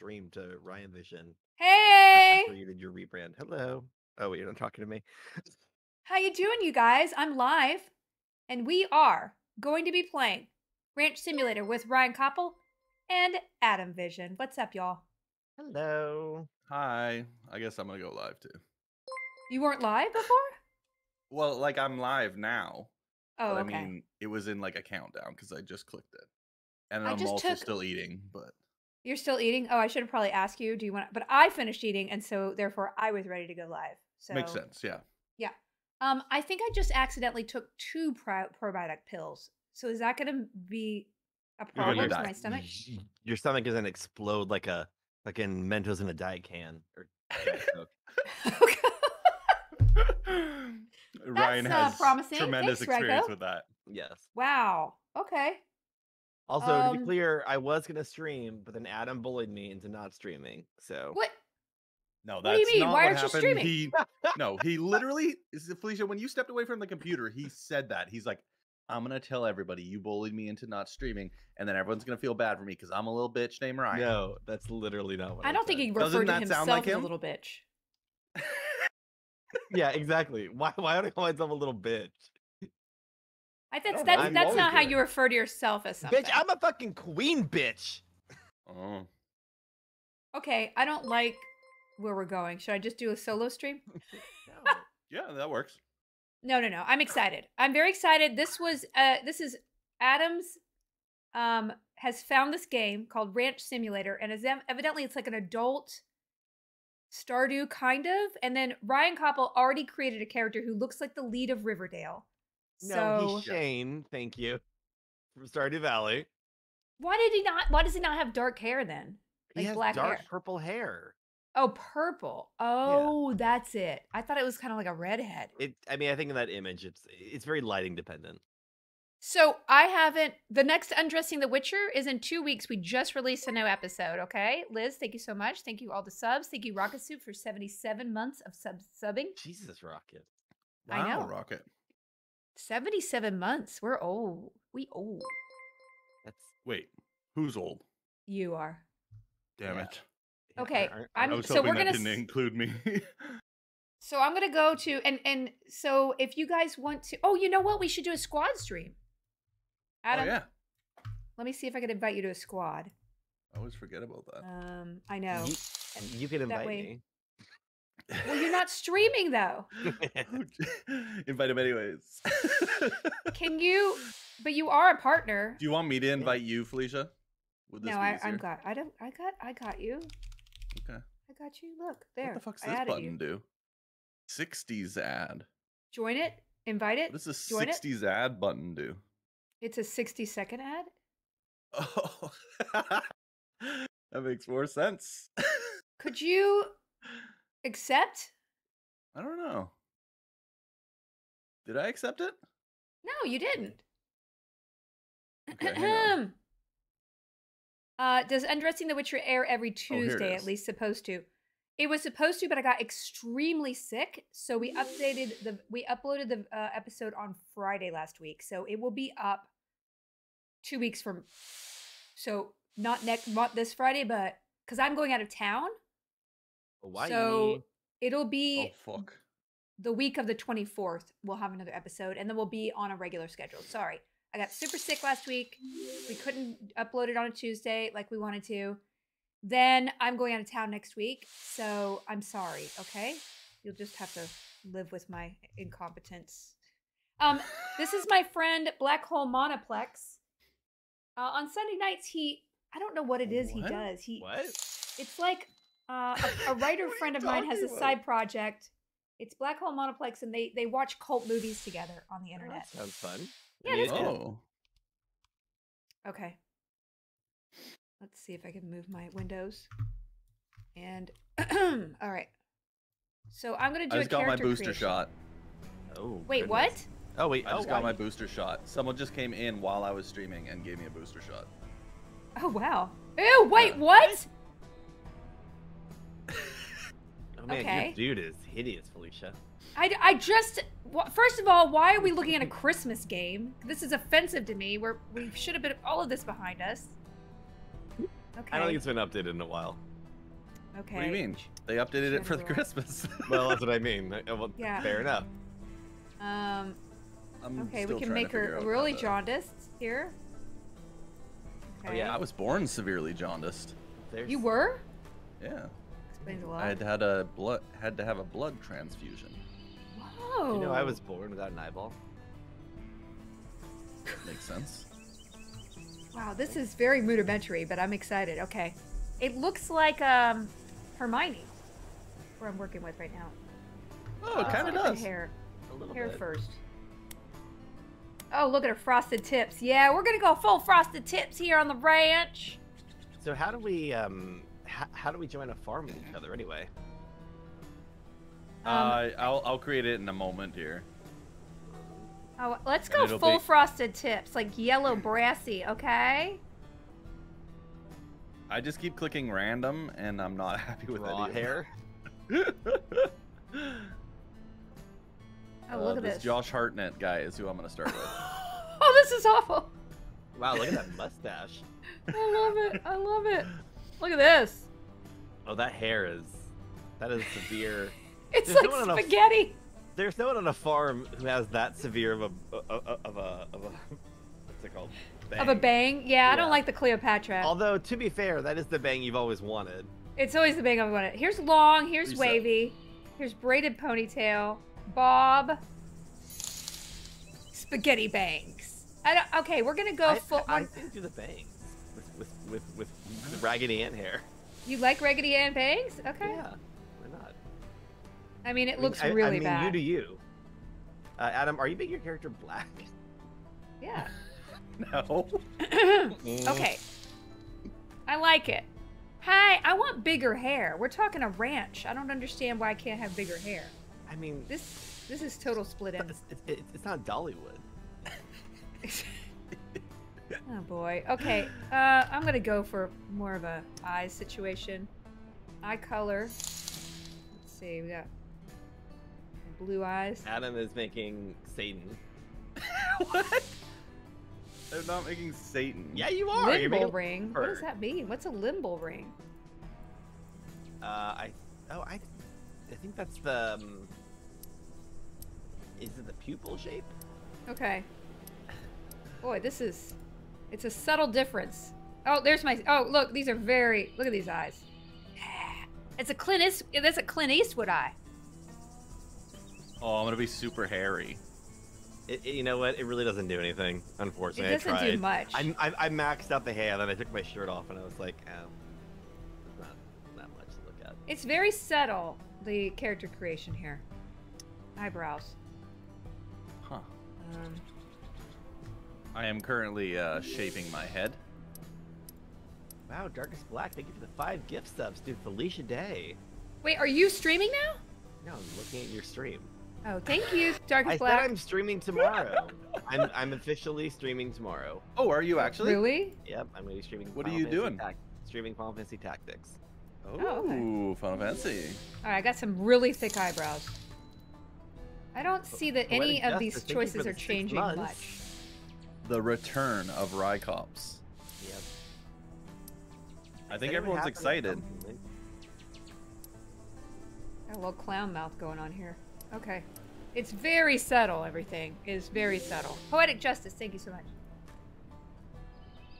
stream to Ryan Vision Hey, after you did your rebrand. Hello. Oh, wait, you're not talking to me. how you doing, you guys? I'm live, and we are going to be playing Ranch Simulator with Ryan Copple and Adam Vision. What's up, y'all? Hello. Hi. I guess I'm gonna go live too. You weren't live before? Well, like I'm live now. Oh, okay. I mean, it was in like a countdown because I just clicked it, and I I'm also took- still eating. But You're still eating? Oh, I should have probably asked you. Do you want? But I finished eating, and so therefore I was ready to go live. So makes sense. Yeah. Yeah. Um, I think I just accidentally took two pro- probiotic pills. So is that going to be a problem to my stomach? Your stomach is gonna explode like a like in Mentos in a diet can. Or Diet Coke. Ryan uh, has promising. tremendous Thanks, Ryko. experience with that. yes. wow. Okay. Also, to Um, be clear, I was gonna stream, but then Adam bullied me into not streaming. So What? No, What that's do you mean? not Why what aren't you happened. streaming? He no, he literally is Felicia. When you stepped away from the computer, he said that he's like, "I'm gonna tell everybody you bullied me into not streaming, and then everyone's gonna feel bad for me because I'm a little bitch named Ryan." no, that's literally not what I, I don't think said. he Doesn't referred to himself sound like as a little bitch. Yeah, exactly. Why? Why would I call myself a little bitch? I that's know, that's I'm that's always not how you refer to yourself as something. Bitch, I'm a fucking queen, bitch. Oh, Okay, I don't like where we're going. Should I just do a solo stream? No. yeah, that works. No, no, no. I'm excited. I'm very excited. This was uh this is Adams um has found this game called Ranch Simulator and is ev- evidently it's like an adult Stardew kind of and then Ryan Copple already created a character who looks like the lead of Riverdale. No, so he's Shane. Thank you. From Stardew Valley. why did he not why does he not have dark hair then? He has black dark hair. purple hair. Oh, purple. Oh, that's it. I thought it was kind of like a redhead. It. I mean, I think in that image, it's it's very lighting dependent. So I haven't. The next Undressing the Witcher is in two weeks. We just released a new episode. Okay, Liz, thank you so much. Thank you all the subs. Thank you Rocket Soup for seventy-seven months of sub subbing. Jesus, Rocket. I know. Rocket. Seventy-seven months. We're old. We old. That's Wait, who's old? You are. Damn Yeah. it! Okay, I I'm- was so we're gonna include me. So I'm gonna go to and and so if you guys want to, oh, you know what? We should do a squad stream. Adam, oh yeah, let me see if I can invite you to a squad. I always forget about that. Um, I know. You, you can invite way- Well, you're not streaming though. Oh, invite him anyways. Can you? But you are a partner. Do you want me to invite you, Felicia? Would this No, be I, I'm got. I don't. I got. I got you. Okay. I got you. Look there. What the fuck's I this button you. do? 60s ad. Join it. Invite it. What does this Join it. 60s ad button do? It's a 60 second ad. Oh, that makes more sense. Could you accept? I don't know. Did I accept it? No, you didn't. Okay, uh, does Undressing the Witcher air every Oh, Tuesday? is. at least supposed to. It was supposed to, but I got extremely sick, so we updated the we uploaded the uh, episode on Friday last week, so it will be up two weeks from. So not next not this Friday, but because I'm going out of town, Why? so it'll Oh, be fuck. the week of the 24th. We'll have another episode, and then we'll be on a regular schedule. Sorry, I got super sick last week. We couldn't upload it on a Tuesday like we wanted to. Then I'm going out of town next week, so I'm sorry. Okay, you'll just have to live with my incompetence. Um, this is my friend Black Hole Monoplex. Uh, on Sunday nights, he I don't know what it is he does. He What? it's like uh, a, a writer friend of mine has a about? side project. It's Black Hole Monoplex, and they they watch cult movies together on the Oh, internet. that sounds fun. Yeah, I mean, it is it- Oh. Okay. Let's see if I can move my windows. And all right. So I'm gonna do I a just got my booster creation. shot. Oh. Wait, goodness. what? Oh wait. I just oh, got wow, my booster shot. Someone just came in while I was streaming and gave me a booster shot. Oh wow. Ew! Wait, Yeah. what? Oh man, Okay. your dude is hideous, Felicia. I, I just first of all, why are we looking at a Christmas game? This is offensive to me. We're we should have been all of this behind us. Okay. I don't think it's been updated in a while. Okay. What do you mean? They updated it for the Christmas. Well, that's what I mean. Uh, Well, Yeah. fair enough. Um. I'm Okay, we can make her figure out how really jaundiced here. Oh, yeah, I was born severely jaundiced. There's, You were? Yeah. Explains a lot. I had had a blood had to have a blood transfusion. Whoa. You know, I was born without an eyeball. Makes sense. Wow, this is very rudimentary, but I'm excited. Okay. It looks like um Hermione, where I'm working with right now. Oh, it kind of Look at the does. Hair, A little hair bit. first. Oh, look at her frosted tips. Yeah, we're gonna go full frosted tips here on the ranch. So how do we um how, how do we join a farm with each other anyway? Um, uh, I'll I'll create it in a moment here. Oh, let's go full be- frosted tips, like yellow brassy. Okay. I just keep clicking random, and I'm not happy with Raw any hair. Oh, Uh, look at this this. Josh Hartnett guy is who I'm gonna start with. oh, this is awful. Wow, look at that mustache. I love it. I love it. Look at this. Oh, that hair is that is severe. It's There's like no on a- spaghetti. There's no one on a farm who has that severe of a of a of a, of a what's it called? Of a bang. Yeah, I don't like the Cleopatra. Although to be fair, that is the bang you've always wanted. It's always the bang I want it. Here's long, here's Reset. wavy, here's braided ponytail, bob, spaghetti bangs. I don't, okay, we're gonna go I, full. I, I think do the bangs with with with, with the Raggedy Ann hair. you like Raggedy Ann bangs? Okay. Yeah, why not? I mean, it I mean, looks I- really I mean, bad. You do you. Uh, Adam, are you making your character black? Yeah. no. okay. I like it. Hi, I want bigger hair. We're talking a ranch. I don't understand why I can't have bigger hair. I mean, This this is total split it's, ends. it's, it's, it's not Dollywood. oh boy. Okay. Uh, I'm gonna go for more of a eye situation. Eye color. Let's see. We got blue eyes. Adam is making Satan. what? They're not making Satan. Yeah, you are. You're Limbo making, ring. What does that mean? What's a limbo ring? uh, I oh I, I think that's the. Um, is it the pupil shape? Okay. Boy, this is. It's a subtle difference. Oh, there's my. Oh, look, these are very. Look at these eyes. It's a Clint East. That's a Clint Eastwood eye. Oh, I'm gonna be super hairy. It, it- you know what? It really doesn't do anything. Unfortunately, It doesn't I tried. do much. I, I, I maxed out the hair, then I took my shirt off, and I was like, oh, it's not that much to look at. It's very subtle. The character creation here. Eyebrows. Huh. Um, I am currently uh, shaping my head. Wow, Darkest Black, thank you for the five gift subs, dude. Felicia Day. wait, are you streaming now? No, I'm looking at your stream. Oh, thank you, Darkest I Black. said I'm streaming tomorrow. I'm, I'm officially streaming tomorrow. Oh, are you actually? Really? Yep, I'm gonna be streaming. What are you Fantasy doing? Tac- streaming Final Fantasy Tactics. Oh, Oh, okay. Final Fantasy. All right, I got some really thick eyebrows. I don't see that Poetic any of Justice, these choices the are changing months. much. The return of Rycops. Yep. I think Said it would everyone's excited. Got a little clown mouth going on here. Okay. It's very subtle, everything is very subtle. Poetic Justice, thank you so much.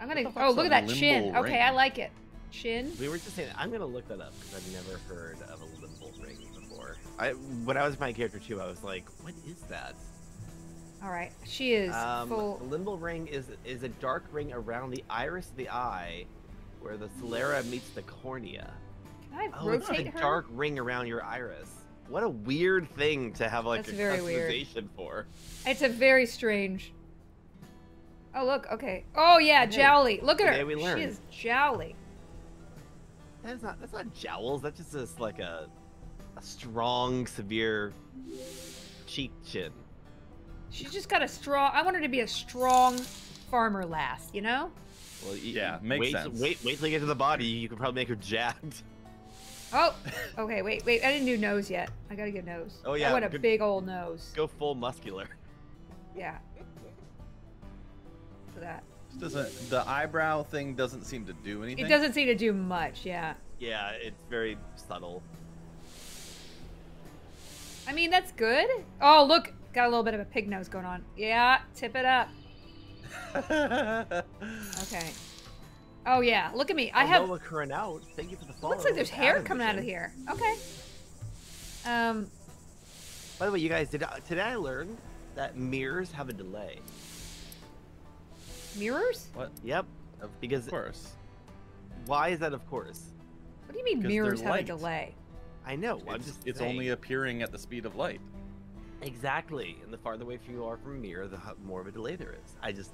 I'm gonna. the Oh, look at that chin. limbo Okay. I like it. Chin. We were just saying. I'm gonna look that up because I've never heard of a limbo ring before. I when I was my character too, I was like, what is that? All right, she is Um, full. the limbal ring is is a dark ring around the iris of the eye, where the sclera meets the cornea. Can I Oh, it's rotate a her? dark ring around your iris. What a weird thing to have like That's a very weird. customization for. It's a very strange. Oh look, okay. Oh yeah, Hey, jowly. Look at today her. we She is jowly. That's not that's not jowls. That's just this like a a strong, severe cheek chin. She's just got a strong. I want her to be a strong farmer lass. You know? Well, Yeah, makes wait, sense. Wait, wait till you get to the body. You can probably make her jacked. Oh, okay. Wait, wait. I didn't do nose yet. I gotta get nose. Oh, yeah. I want a good- big old nose. Go full muscular. Yeah. Look at that. Doesn't the eyebrow thing doesn't seem to do anything? It doesn't seem to do much, yeah. Yeah, it's very subtle. I mean, that's good. Oh, look, got a little bit of a pig nose going on. Yeah, tip it up. Okay. Oh yeah, look at me. I Oh, have. Noah current out. Thank you for the follow. Looks like there's hair Adam's coming out of here. Okay. Um, By the way, you guys, did I, today I learned that mirrors have a delay. mirrors? what? Yep. Of course. why is that? Of course. What do you mean mirrors have light. a delay? I know. I'm It's, just. it's saying. only appearing at the speed of light. Exactly. And the farther away from you are from a mirror, the more of a delay there is. I just.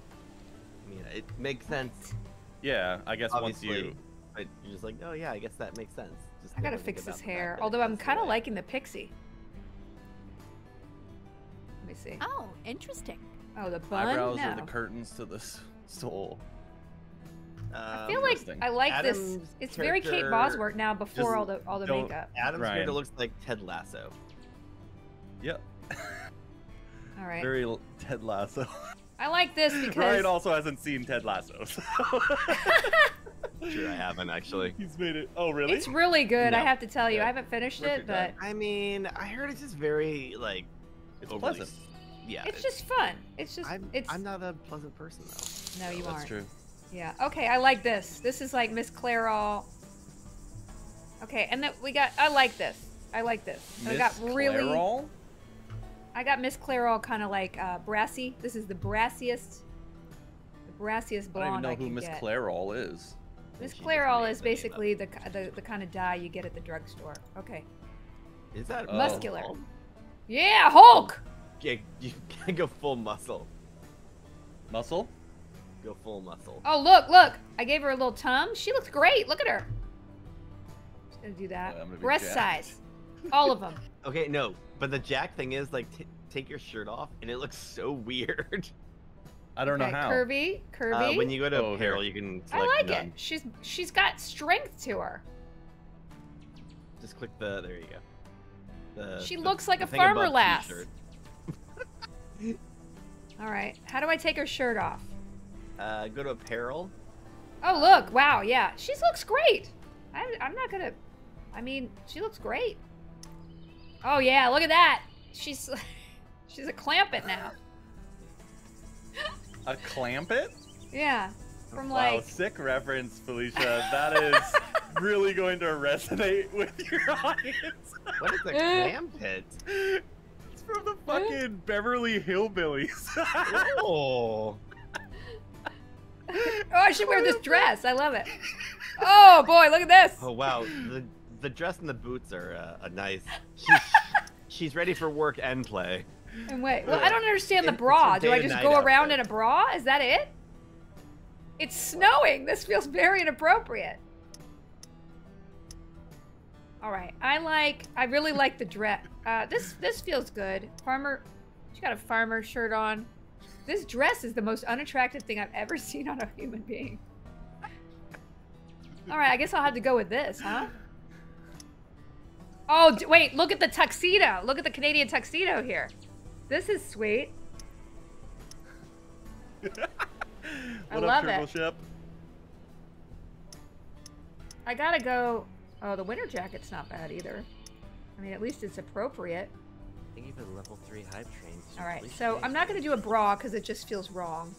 I mean, it makes sense. Yeah, I guess once you but you're just like, oh yeah, I guess that makes sense. Just I gotta fix his hair. fact that it Although I'm kind of liking the pixie. Let me see. Oh, interesting. Oh, the bun. eyebrows no. are the curtains to this soul. I feel Um, like I like this. It's very Kate Bosworth now before all the all the makeup. Adam's Ryan. character looks like Ted Lasso. Yep. All right. Very Ted Lasso. I like this because Ryan also hasn't seen Ted Lasso. So. Sure, I haven't actually. He's made it. Oh, really? it's really good. I have to tell you, Yeah. I haven't finished Worth it, but time. I mean, I heard it's just very like. It's overly pleasant. Yeah. it's just fun. It's just I'm. it's I'm not a pleasant person though. no, you That's aren't. That's true. Yeah. Okay, I like this. This is like Miss Clairol. Okay, and then we got. I like this. I like this. And I Miss got really. Clairol? I got Miss Clairol kind of like uh, brassy. This is the brassiest, the brassiest blonde I don't even know who Miss get. Clairol is. Miss She Clairol is the name up. basically the, the the kind of dye you get at the drugstore. Okay. Is that Oh. Muscular. Hulk? Yeah, Hulk. Yeah, you can go full muscle. Muscle? Go full muscle. Oh look, look! I gave her a little tum. She looks great. Look at her. Just gonna do that. Yeah, I'm gonna be Breast jacked. size, all of them. Okay, no, but the Jack thing is like t- take your shirt off, and it looks so weird. I don't okay, know how. curvy, curvy. Uh, when you go to Oh, apparel, you can I like none. it. She's she's got strength to her. Just click the. There you go. The, She the- looks like the a farmer above lass. All right. How do I take her shirt off? Uh, go to apparel. Oh look! Wow. Yeah, she looks great. I, I'm not gonna. I mean, she looks great. Oh yeah, look at that. She's she's a Clampett now. A Clampett? Yeah. From wow, like sick reference, Felicia. That is really going to resonate with your audience. What is a clam pit? It's from the fucking Beverly Hillbillies. Oh. Oh, I should wear this dress. I love it. Oh boy, look at this. Oh wow, the the dress and the boots are uh, a nice. She's, she's ready for work and play. And wait, well, I don't understand the bra. Do I just go around outfit. in a bra? Is that it? It's snowing. This feels very inappropriate. All right, I like. I really like the dress. Uh, this this feels good. Farmer, she got a farmer shirt on. This dress is the most unattractive thing I've ever seen on a human being. All right, I guess I'll have to go with this, huh? Oh, d- wait, look at the tuxedo. Look at the Canadian tuxedo here. This is sweet. what I up, love Triple it. Ship? I gotta go. Oh, the winter jacket's not bad either. I mean, at least it's appropriate. Thank you for the level three hype train. All right, so I'm not gonna do a bra because it just feels wrong.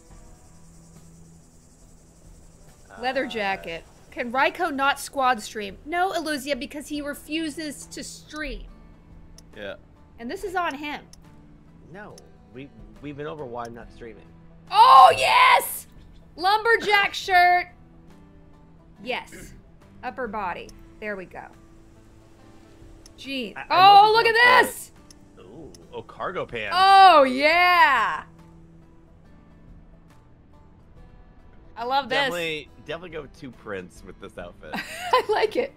Leather Uh, jacket. Can Ryko not squad stream? No, Eluzia, because he refuses to stream. Yeah. And this is on him. No, we we've been over why I'm not streaming. Oh, yes! Lumberjack shirt. Yes. Upper body. There we go. Jeans. I- I Oh, look at this! Ooh, oh, cargo pants. Oh, yeah! I love this. definitely, definitely go two prints with this outfit. I like it.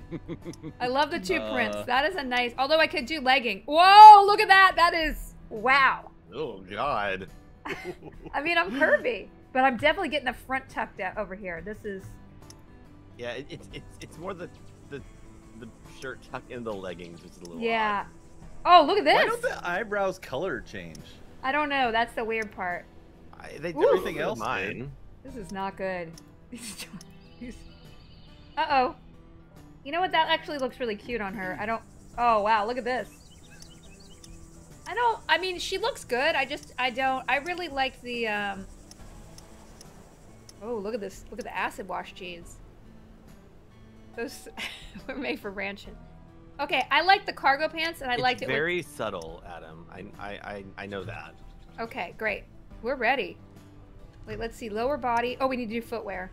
I love the two prints. Uh. That is a nice. Although I could do legging. Whoa! Look at that. That is wow. oh God. I mean, I'm curvy, but I'm definitely getting the front tucked out over here. This is. Yeah, it, it's it's it's more the the the shirt tucked in the leggings, which is a little Yeah. Oh, look at this. Why don't the eyebrows color change? I don't know. That's the weird part. I, they Ooh. Everything everything else else did. This is not good. uh oh. You know what? That actually looks really cute on her. I don't. Oh wow! Look at this. I don't. I mean, she looks good. I just. I don't. I really like the. um... Oh, look at this! Look at the acid wash jeans. Those were made for ranching. Okay, I like the cargo pants, and I it's liked it. with- very subtle, Adam. I, I, I, I know that. Okay, great. We're ready. Wait, let's see. Lower body. Oh, we need to do footwear.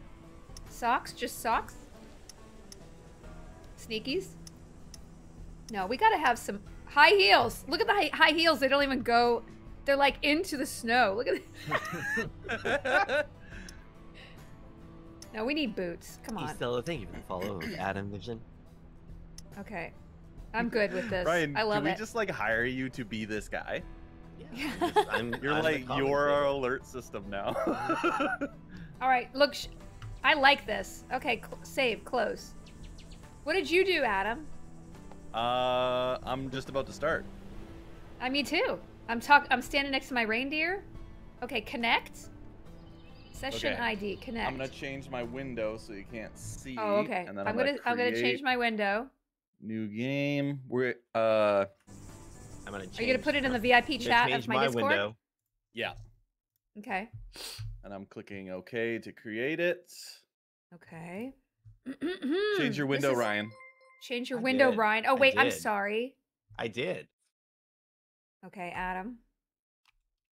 Socks? Just socks? Sneakies? No, we gotta have some high heels. Look at the high, high heels. They don't even go. They're like into the snow. Look at. The... no, we need boots. Come on. Stella, thank you for the follow, Adam Vision. Okay, I'm good with this. Ryan, I love can we it. just like hire you to be this guy? Yeah, I'm just- I'm- You're I'm like common your favorite. alert system now. All right, look. Sh- I like this. Okay, cl- save. Close. What did you do, Adam? uh, I'm just about to start. I me too. I'm talk. I'm standing next to my reindeer. Okay, connect. Session Okay. ID. Connect. I'm gonna change my window so you can't see. oh, okay. And then I'm gonna. I'm gonna change my window. new game. We're uh, I'm gonna change, Are you gonna put it in the VIP chat of my, Discord? window. yeah, Okay. and I'm clicking OK to create it. Okay. Change your window, is- Ryan. Change your I window, did. Ryan. Oh wait, I'm sorry. I did. Okay, Adam.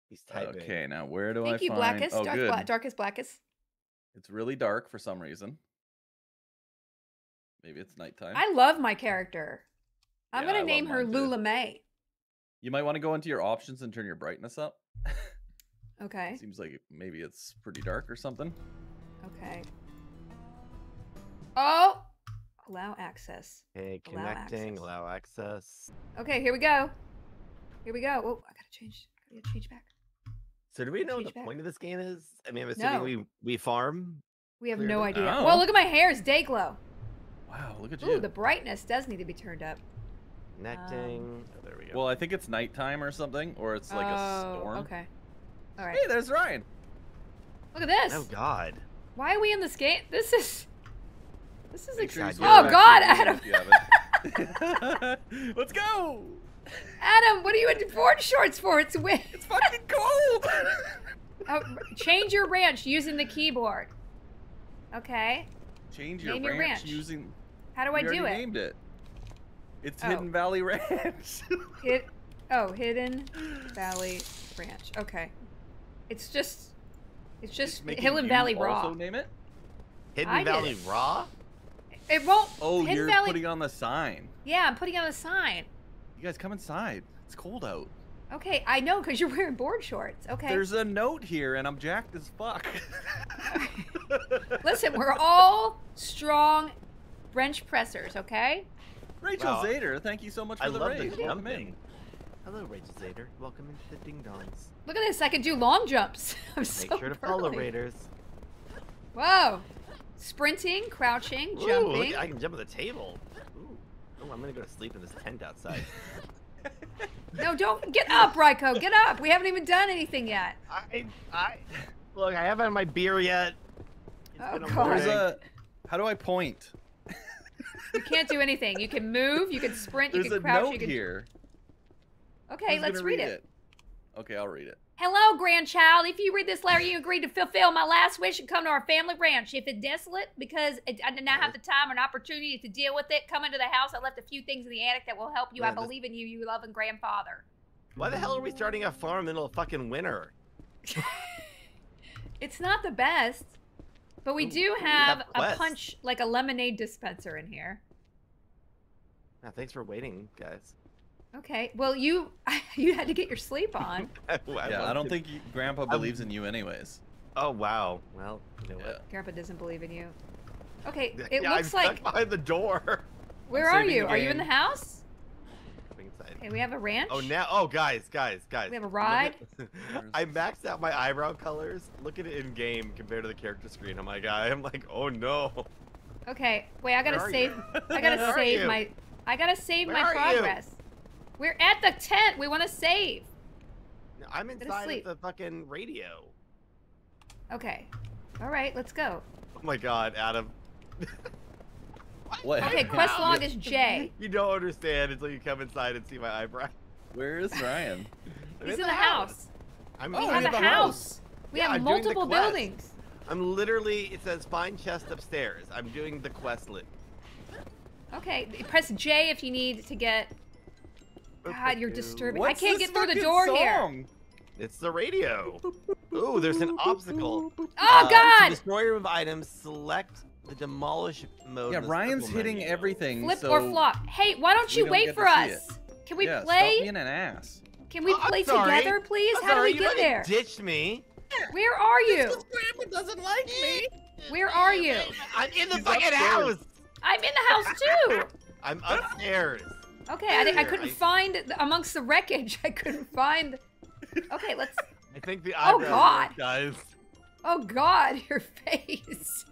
He's typing. Okay, now where do Thank I you, find? Blackest. oh, Dark, good. Bla- Darkest Blackest. It's really dark for some reason. Maybe it's nighttime. I love my character. I'm Yeah, gonna I name her mine too. Lula May. You might want to go into your options and turn your brightness up. Okay. Seems like maybe it's pretty dark or something. Okay. Oh! Allow access. Okay, Allow connecting, access. allow access. Okay, here we go. Here we go. Oh, I gotta change. I gotta change back. So do we know what the back. point of this game is? I mean, I'm assuming No. we we farm. We have no idea. Oh. Well, look at my hair. It's day glow. Wow, look at Ooh, you. the brightness does need to be turned up. Connecting. Um, oh, there we go. Well, I think it's nighttime or something, or it's like a oh, storm. okay. All right. Hey, there's Ryan. Look at this. oh God. Why are we in this game? This is. This is Make sure exciting. Oh God, Adam! me if you haven't. Let's go. Adam, what are you in board shorts for? It's win. It's fucking cold. Oh, change your ranch using the keyboard. Okay. Change your Name your ranch, ranch. using. How do we I do it? Named it. It's Oh. Hidden Valley Ranch. Hit. Oh, Hidden Valley Ranch. Okay. It's just. It's just Making Hill and you Valley Raw. Also name it. Hidden I Valley it. Raw. It won't. Oh, Hidden you're Valley. putting on the sign. Yeah, I'm putting on a sign. You guys come inside. It's cold out. Okay, I know because you're wearing board shorts. Okay. There's a note here, and I'm jacked as fuck. Listen, we're all strong wrench pressers, okay? Rachel Wow. Zader, thank you so much for I the love raid. the Welcome in. jumping. Hello, Rachel Zader. Welcome into the Ding Dongs. Look at this. I can do long jumps. I'm Make so sure to follow burly. Raiders. Whoa. Sprinting, crouching, Ooh, look. I can jump on the table. Ooh. Oh, I'm gonna go to sleep in this tent outside. No, don't get up, Ryko. Get up. We haven't even done anything yet. I, I, look, I haven't had my beer yet. It's Oh, been a God. A. How do I point? You can't do anything. You can move, you can sprint, you There's can a crouch, note you can here. Okay, Who's let's gonna read it. Okay, I'll read it. Hello, grandchild. If you read this letter, you agree to fulfill my last wish and come to our family ranch. If it's desolate because it, I did not have the time or opportunity to deal with it, come into the house. I left a few things in the attic that will help you. I Man, this- believe in you, you loving grandfather. Why the hell are we starting a farm in the middle of fucking winter? It's not the best, but we Ooh, do we have, have a punch, like a lemonade dispenser in here. Yeah, thanks for waiting, guys. Okay. Well, you you had to get your sleep on. I yeah, I don't it. think you, Grandpa um, believes in you, anyways. Oh wow. Well, you know Yeah. what? Grandpa doesn't believe in you. Okay. It yeah, looks I'm stuck like. behind the door. Where are you? Are you in the house? Coming inside. Okay, we have a ranch. Oh now, oh guys, guys, guys. We have a look ride? I maxed out my eyebrow colors. Look at it in game compared to the character screen. I'm like, I'm like, oh no. Okay. Wait, I gotta save. you? I gotta Where are save you? my. I gotta save Where my are you? progress. We're at the tent. We want to save. No, I'm inside of the fucking radio. Okay. All right, let's go. Oh my god, Adam. What? Okay, quest log is J. You don't understand until you come inside and see my eyebrow. Where is Ryan? He's in the house. I'm, Oh, We in have a the house. We Yeah, have I'm doing the multiple buildings. I'm literally, it says find chest upstairs. I'm doing the questlet. Okay, press J if you need to get. God, you're disturbing. I can't get through the fucking door here. song? It's the radio. Ooh, there's an obstacle. Oh Uh, God! To destroy or items, select the demolish mode. Yeah, Ryan's hitting menu. everything. Flip so or flop. Hey, why don't you don't wait for us? Can we yeah, Stop play? being an ass. Can we Oh, play sorry. together, please? I'm How do we get already there? Ditched me. Where are you? Grandma doesn't like me. Where are you? I'm in the He's fucking upstairs. house. I'm in the house too. I'm upstairs. Okay, I, didn't- I couldn't I- find amongst the wreckage. I couldn't find. Okay, let's. I think the Oh, God. work, guys. Oh God, your face.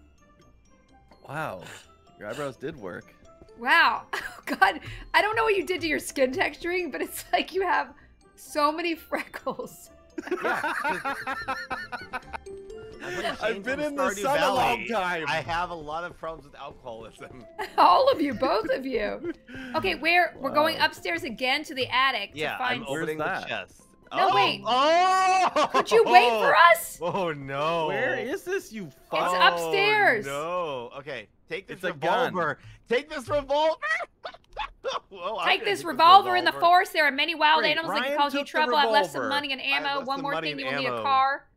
Wow, your eyebrows did work. Wow. Oh God, I don't know what you did to your skin texturing, but it's like you have so many freckles. I've been in the Stardew sun a long time. I have a lot of problems with alcoholism. All of you, both of you. Okay, where we're going upstairs again to the attic Yeah, to find. I'm opening the that? chest. No, oh, wait. Oh! Could you wait for us? Oh no! Where is this, you It's fuck? upstairs. Oh, no. Okay, take this It's revolver. Take this revolver. Whoa, Take gonna this get revolver in the forest. There are many wild Great, animals that can cause you trouble. I've left some money and ammo. One more money thing, you will need a car.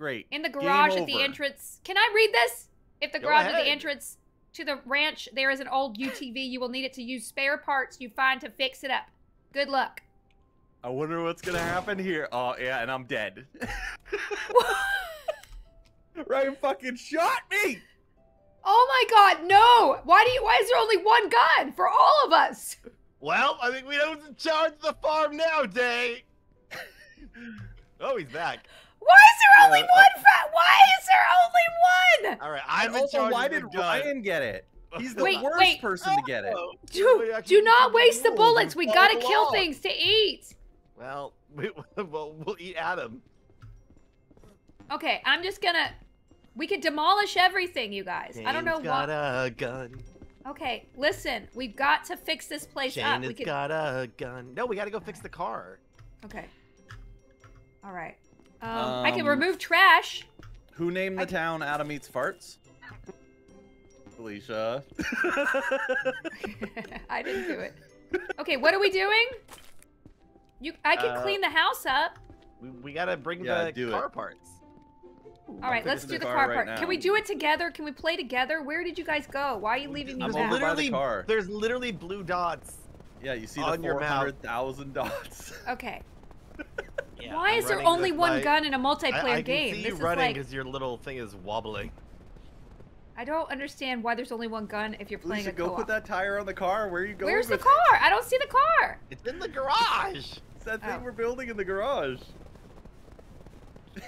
Great. In the garage at the entrance. Can I read this? If the Go garage at the entrance to the ranch, there is an old UTV. You will need it to use spare parts you find to fix it up. Good luck. I wonder what's gonna happen here. Oh yeah, and I'm dead. Ryan fucking shot me. Oh my god, no! Why do you why is there only one gun for all of us? Well, I think we don't charge of the farm now, Day. oh, he's back. Why is there only Uh, one fa- why is there only one? All right, I'm And in also, charge why of did gun. Ryan get it? He's the Wait, worst wait. person to get it. Oh, Do, do not waste the bullets. We gotta the kill law. things to eat. Well, we, well, we'll eat Adam. Okay, I'm just gonna. We could demolish everything, you guys. I don't know Shane's got what. a gun. Okay, listen. We've got to fix this place Shane up. has We could. got a gun. No, we gotta go fix the car. Okay. All right. Um, I can Um, remove trash. Who named the I- town Adam Eats Farts? Alicia. I didn't do it. Okay, what are we doing? You, I can Uh, clean the house up. We, we gotta bring Yeah, the do car it. parts. All right, let's do the the car car right part. Can we do it together? Can we play together? Where did you guys go? Why are you leaving me I'm There's back? by the literally, car. there's literally blue dots. Yeah, you see On the your four mouth. hundred thousand dots. Okay. Yeah, Why I'm is there only one my- gun in a multiplayer I can game? see this you is running like because your little thing is wobbling. I don't understand why there's only one gun if you're playing Felicia, a go put that tire on the car. Where are you going? Where's the car? I don't see the car. It's in the garage. It's that thing Oh. we're building in the garage.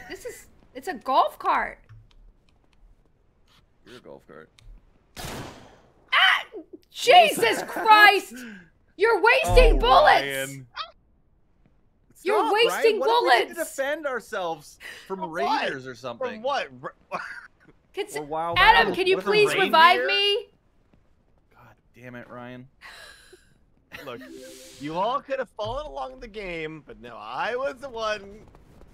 This is it's a golf cart. You're a golf cart. Ah! Jesus Christ! You're wasting Oh, bullets. Ryan. You're Stop, Ryan. wasting What if we need to defend ourselves from From what? raiders or something. From what? R- Can Or wild Adam, animals. can you What please revive me? God damn it, Ryan. Look, you all could have followed along the game, but no, I was the one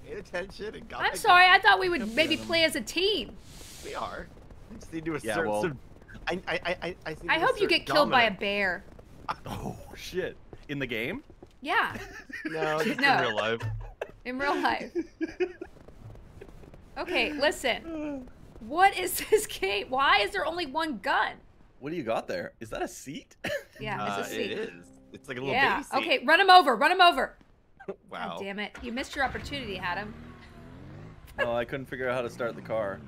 paid attention and got. I'm the sorry. gun. I thought we would maybe play as a team. We are. We just need to Yeah, well- some. I I I I. I, think I we hope you get killed by a bear. Oh shit. In the game? Yeah, No, just No. in real life. in real life. Okay, listen. What is this game? Why is there only one gun? What do you got there? Is that a seat? Yeah, Uh, it's a seat. It is. It's like a little Yeah. baby seat. Okay, run him over. Run him over. Wow. God damn it! You missed your opportunity, Adam. no, I couldn't figure out how to start the car.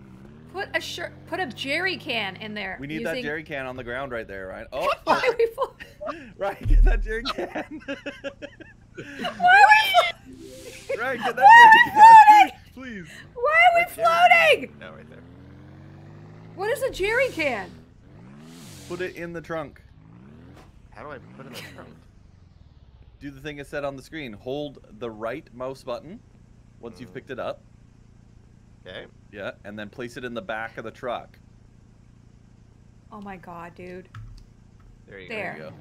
Put a shirt. Put a jerry can in there. We need that jerry can on the ground right there, Ryan. Oh, Why are we? Flo- Ryan, get that jerry can. why are we? Ryan, get that Why are we jerry can. Please. Why are we Right floating? No, right there. What is a jerry can? Put it in the trunk. How do I put it in the trunk? Do the thing it said on the screen. Hold the right mouse button once you've picked it up. Okay. Yeah, and then place it in the back of the truck. Oh my god, dude. There you There. There you go. go.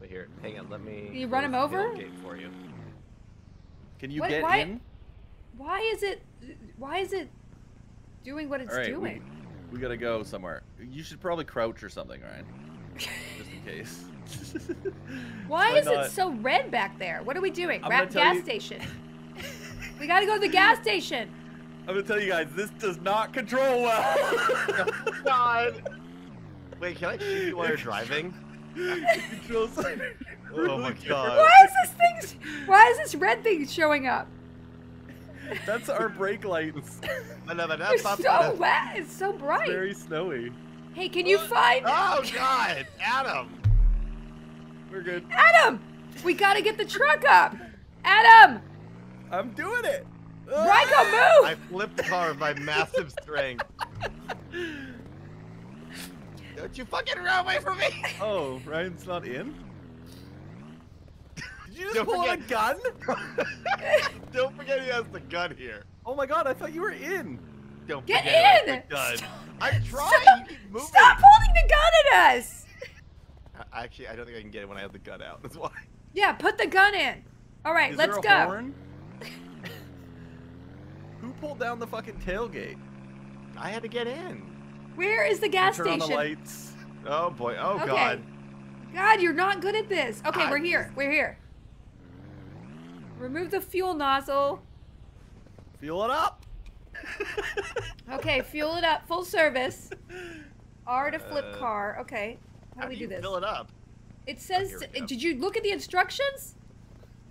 Wait here. Hang on. Let me. Can you run him over? tailgate for you. Can you What- get why- in? Why is it? Why is it doing what it's All right, doing? We, we gotta go somewhere. You should probably crouch or something, Ryan. Just in case. Why Why is not? it so red back there? What are we doing? I'm Rat gas you- station. we gotta go to the gas station. I'm gonna tell you guys, this does not control well. God. Wait, can I shoot you while you're driving? controls. Oh my god. Why is this thing? Why is this red thing showing up? That's our brake lights. It's so wet. It's so bright. It's bright. very snowy. Hey, can you find Oh god, Adam. We're good. Adam? We gotta get the truck up. Adam, I'm doing it. Ryko, move! I flipped the car with my massive strength. Don't you fucking run away from me! Oh, Ryan's not in. Did you just Don't pull out a forget- gun? Don't forget he has the gun here. Oh my god, I thought you were in. Don't Get forget he in! gun. Stop- I'm trying. Stop- you keep. Stop holding the gun at us. I- Actually, I don't think I can get it when I have the gun out. That's why. Yeah, put the gun in. All right, Is let's there a go. Who pulled down the fucking tailgate? I had to get in. Where is the gas Turn on the station? lights. Oh boy. Oh Okay. god. God, you're not good at this. Okay, I- we're here. We're here. Remove the fuel nozzle. Fuel it up. Okay, fuel it up. Full service. R to flip Uh, car. Okay. How do we do you this? Fill it up. It says. go. Did you look at the instructions?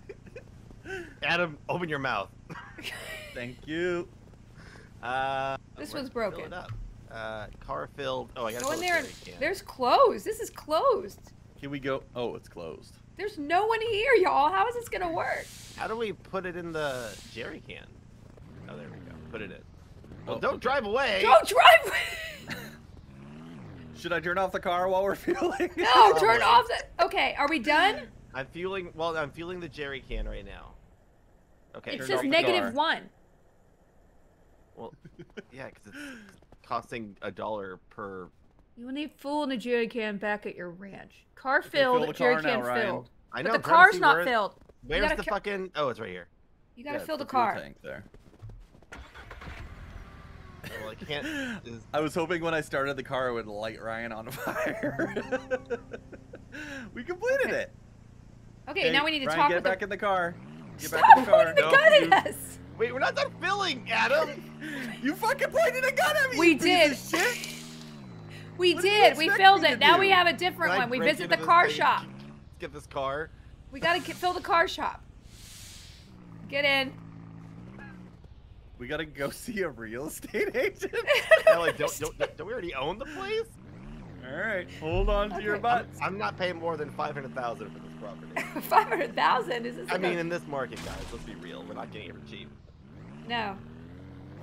Adam, open your mouth. Thank you. Uh, This where- one's broken. Fill it up. Uh, car filled. Oh, I gotta Go fill in there. And, jerry can. there's closed. This is closed. Can we go? Oh, it's closed. There's no one here, y'all. How is this gonna work? How do we put it in the jerry can? Oh, there we go. Put it in. Well, Oh, don't okay. drive away. Don't drive. Should I turn off the car while we're fueling? no, turn off the. Okay, are we done? I'm fueling. Well, I'm fueling the jerry can right now. Okay. It turn says negative car. one. Well, yeah, because it's costing a dollar per. You will need fuel in a jerry can back at your ranch. Car filled, the jerry can now, filled. I But the I'm trying to car's not where- filled. Where's the ca- fucking? Oh, it's right here. You gotta Yeah, fill the it's fuel car. Tank there. Well, I can't. is- I was hoping when I started the car it would light Ryan on fire. we completed Okay. it. Okay, now we need to Ryan, talk get with back the. in the car. Get Stop back in the car. pointing the No, gun you- at us. Wait, we're not done filling, Adam. You fucking pointed a gun at me. We you piece did. of shit. We What did. We filled it. Now do? we have a different I one. We visit the car thing? shop. Get this car. We gotta ki- fill the car shop. Get in. We gotta go see a real estate agent. Yeah, like, don't, don't, don't we already own the place? All right, hold on to your Okay. butts. I'm not paying more than five hundred thousand for this property. Five hundred thousand. Is this? I mean, a- in this market, guys, let's be real. We're not getting it for cheap. no.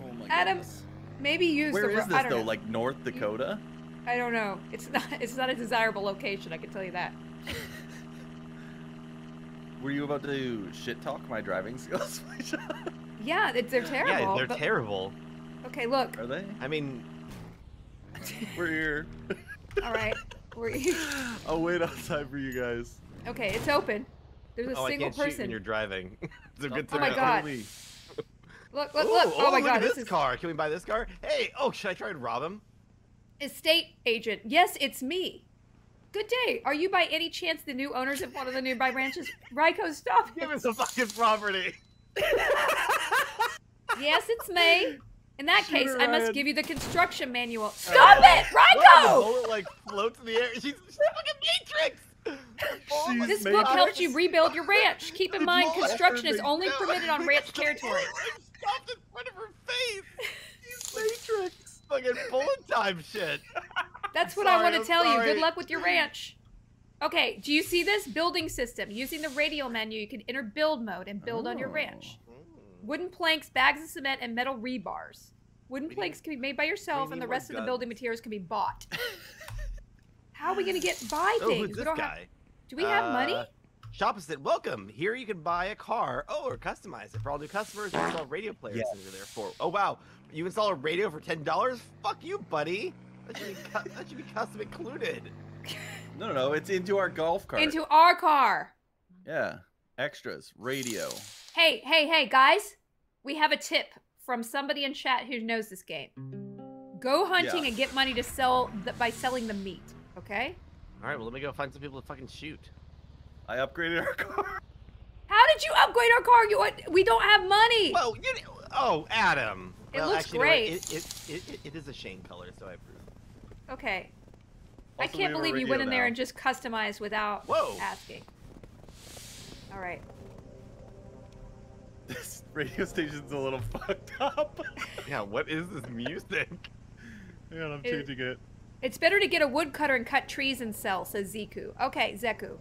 Oh my Adam, goodness. Maybe use Where the. is ro- I this though? know. Like North Dakota? I don't know. It's not. It's not a desirable location. I can tell you that. Were you about to shit talk my driving skills? Yeah, it's, they're terrible. yeah, they're but- terrible. okay, look. Are they? I mean, We're here. All right. We're, here. I'll wait outside for you guys. Okay, it's open. There's a oh, I single can't shoot when you're driving. it's a oh good Oh my. God. Holy- Look, look, Ooh, look. Oh, oh my look god, at this, this is car. Can we buy this car? Hey, oh, should I try and rob him? estate agent. Yes, it's me. Good day. Are you by any chance the new owners of one of the nearby ranches? Ryko, stop. Give it. us the fucking property. Yes, it's me. In that Shoot case, her, I must give you the construction manual. Stop it, What? The bullet like floats in the air. She's, she's a fucking matrix. Oh my She's This book of- helps you rebuild your ranch. Keep in mind, construction is only No, permitted on ranch territory. bullet Stopped in front of her face. He's Matrix. Fucking bullet time shit. That's what Sorry, I want to I'm tell you. Good luck with your ranch. Okay, do you see this building system? Using the radial menu, you can enter build mode and build on your Oh. ranch. Wooden planks, bags of cement, and metal rebars. Wooden We planks can be made by yourself, and the rest of the building materials can be bought. How are we gonna get buy Oh, things? who's we this don't guy? have. Do we have money? Uh, Shop is said, welcome. Here you can buy a car. Oh, or customize it. For all new customers, we install radio players Yeah. into there for. Oh, wow. you install a radio for ten dollars? Fuck you, buddy. That should be that should be custom included. No, no, no. It's into our golf cart. Into our car. yeah. Extras. Radio. Hey, hey, hey, guys. We have a tip from somebody in chat who knows this game. Go hunting Yeah. and get money to sell the, by selling the meat. Okay? All right, well let me go find some people to fucking shoot. I upgraded our car. How did you upgrade our car? You we don't have money. Well, you oh Adam. It well, looks actually, you know what? great. It, it, it, it is a Shane color, so I approve. Okay. I can't we believe you went in there and just customized without Whoa. asking. All right. This radio station's a little fucked up. Yeah, what is this music? yeah, I'm It- changing it. It's better to get a woodcutter and cut trees and sell, says Ziku. Okay, Zeku.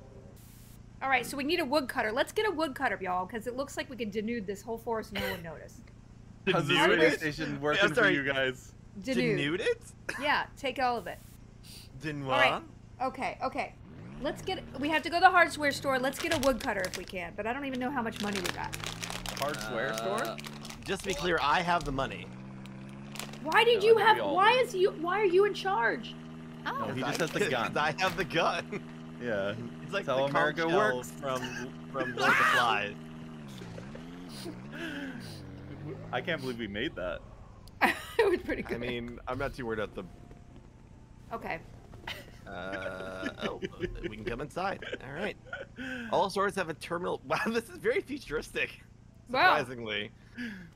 All right, so we need a woodcutter. Let's get a woodcutter, y'all, because it looks like we can denude this whole forest and no one noticed. How's this Denude radio it? station Wait, working I'm for you guys? Denude. Denude it? Yeah, take all of it. Denoir? right. Okay, okay. Let's get. We have to go to the hardware store. Let's get a woodcutter if we can, but I don't even know how much money we got. Hardware swear store? Uh, Just to be clear, I have the money. Why did No, you have? Why is you? Why are you in charge? No, he just I- has the 'cause gun. I have the gun. Yeah. It's like That's how the America works. from from Lord of the Flies. I can't believe we made that. it was pretty good. I mean, I'm not too worried about the. okay. Uh, oh, we can come inside. All right. All stores have a terminal. Wow, this is very futuristic. Wow. Surprisingly,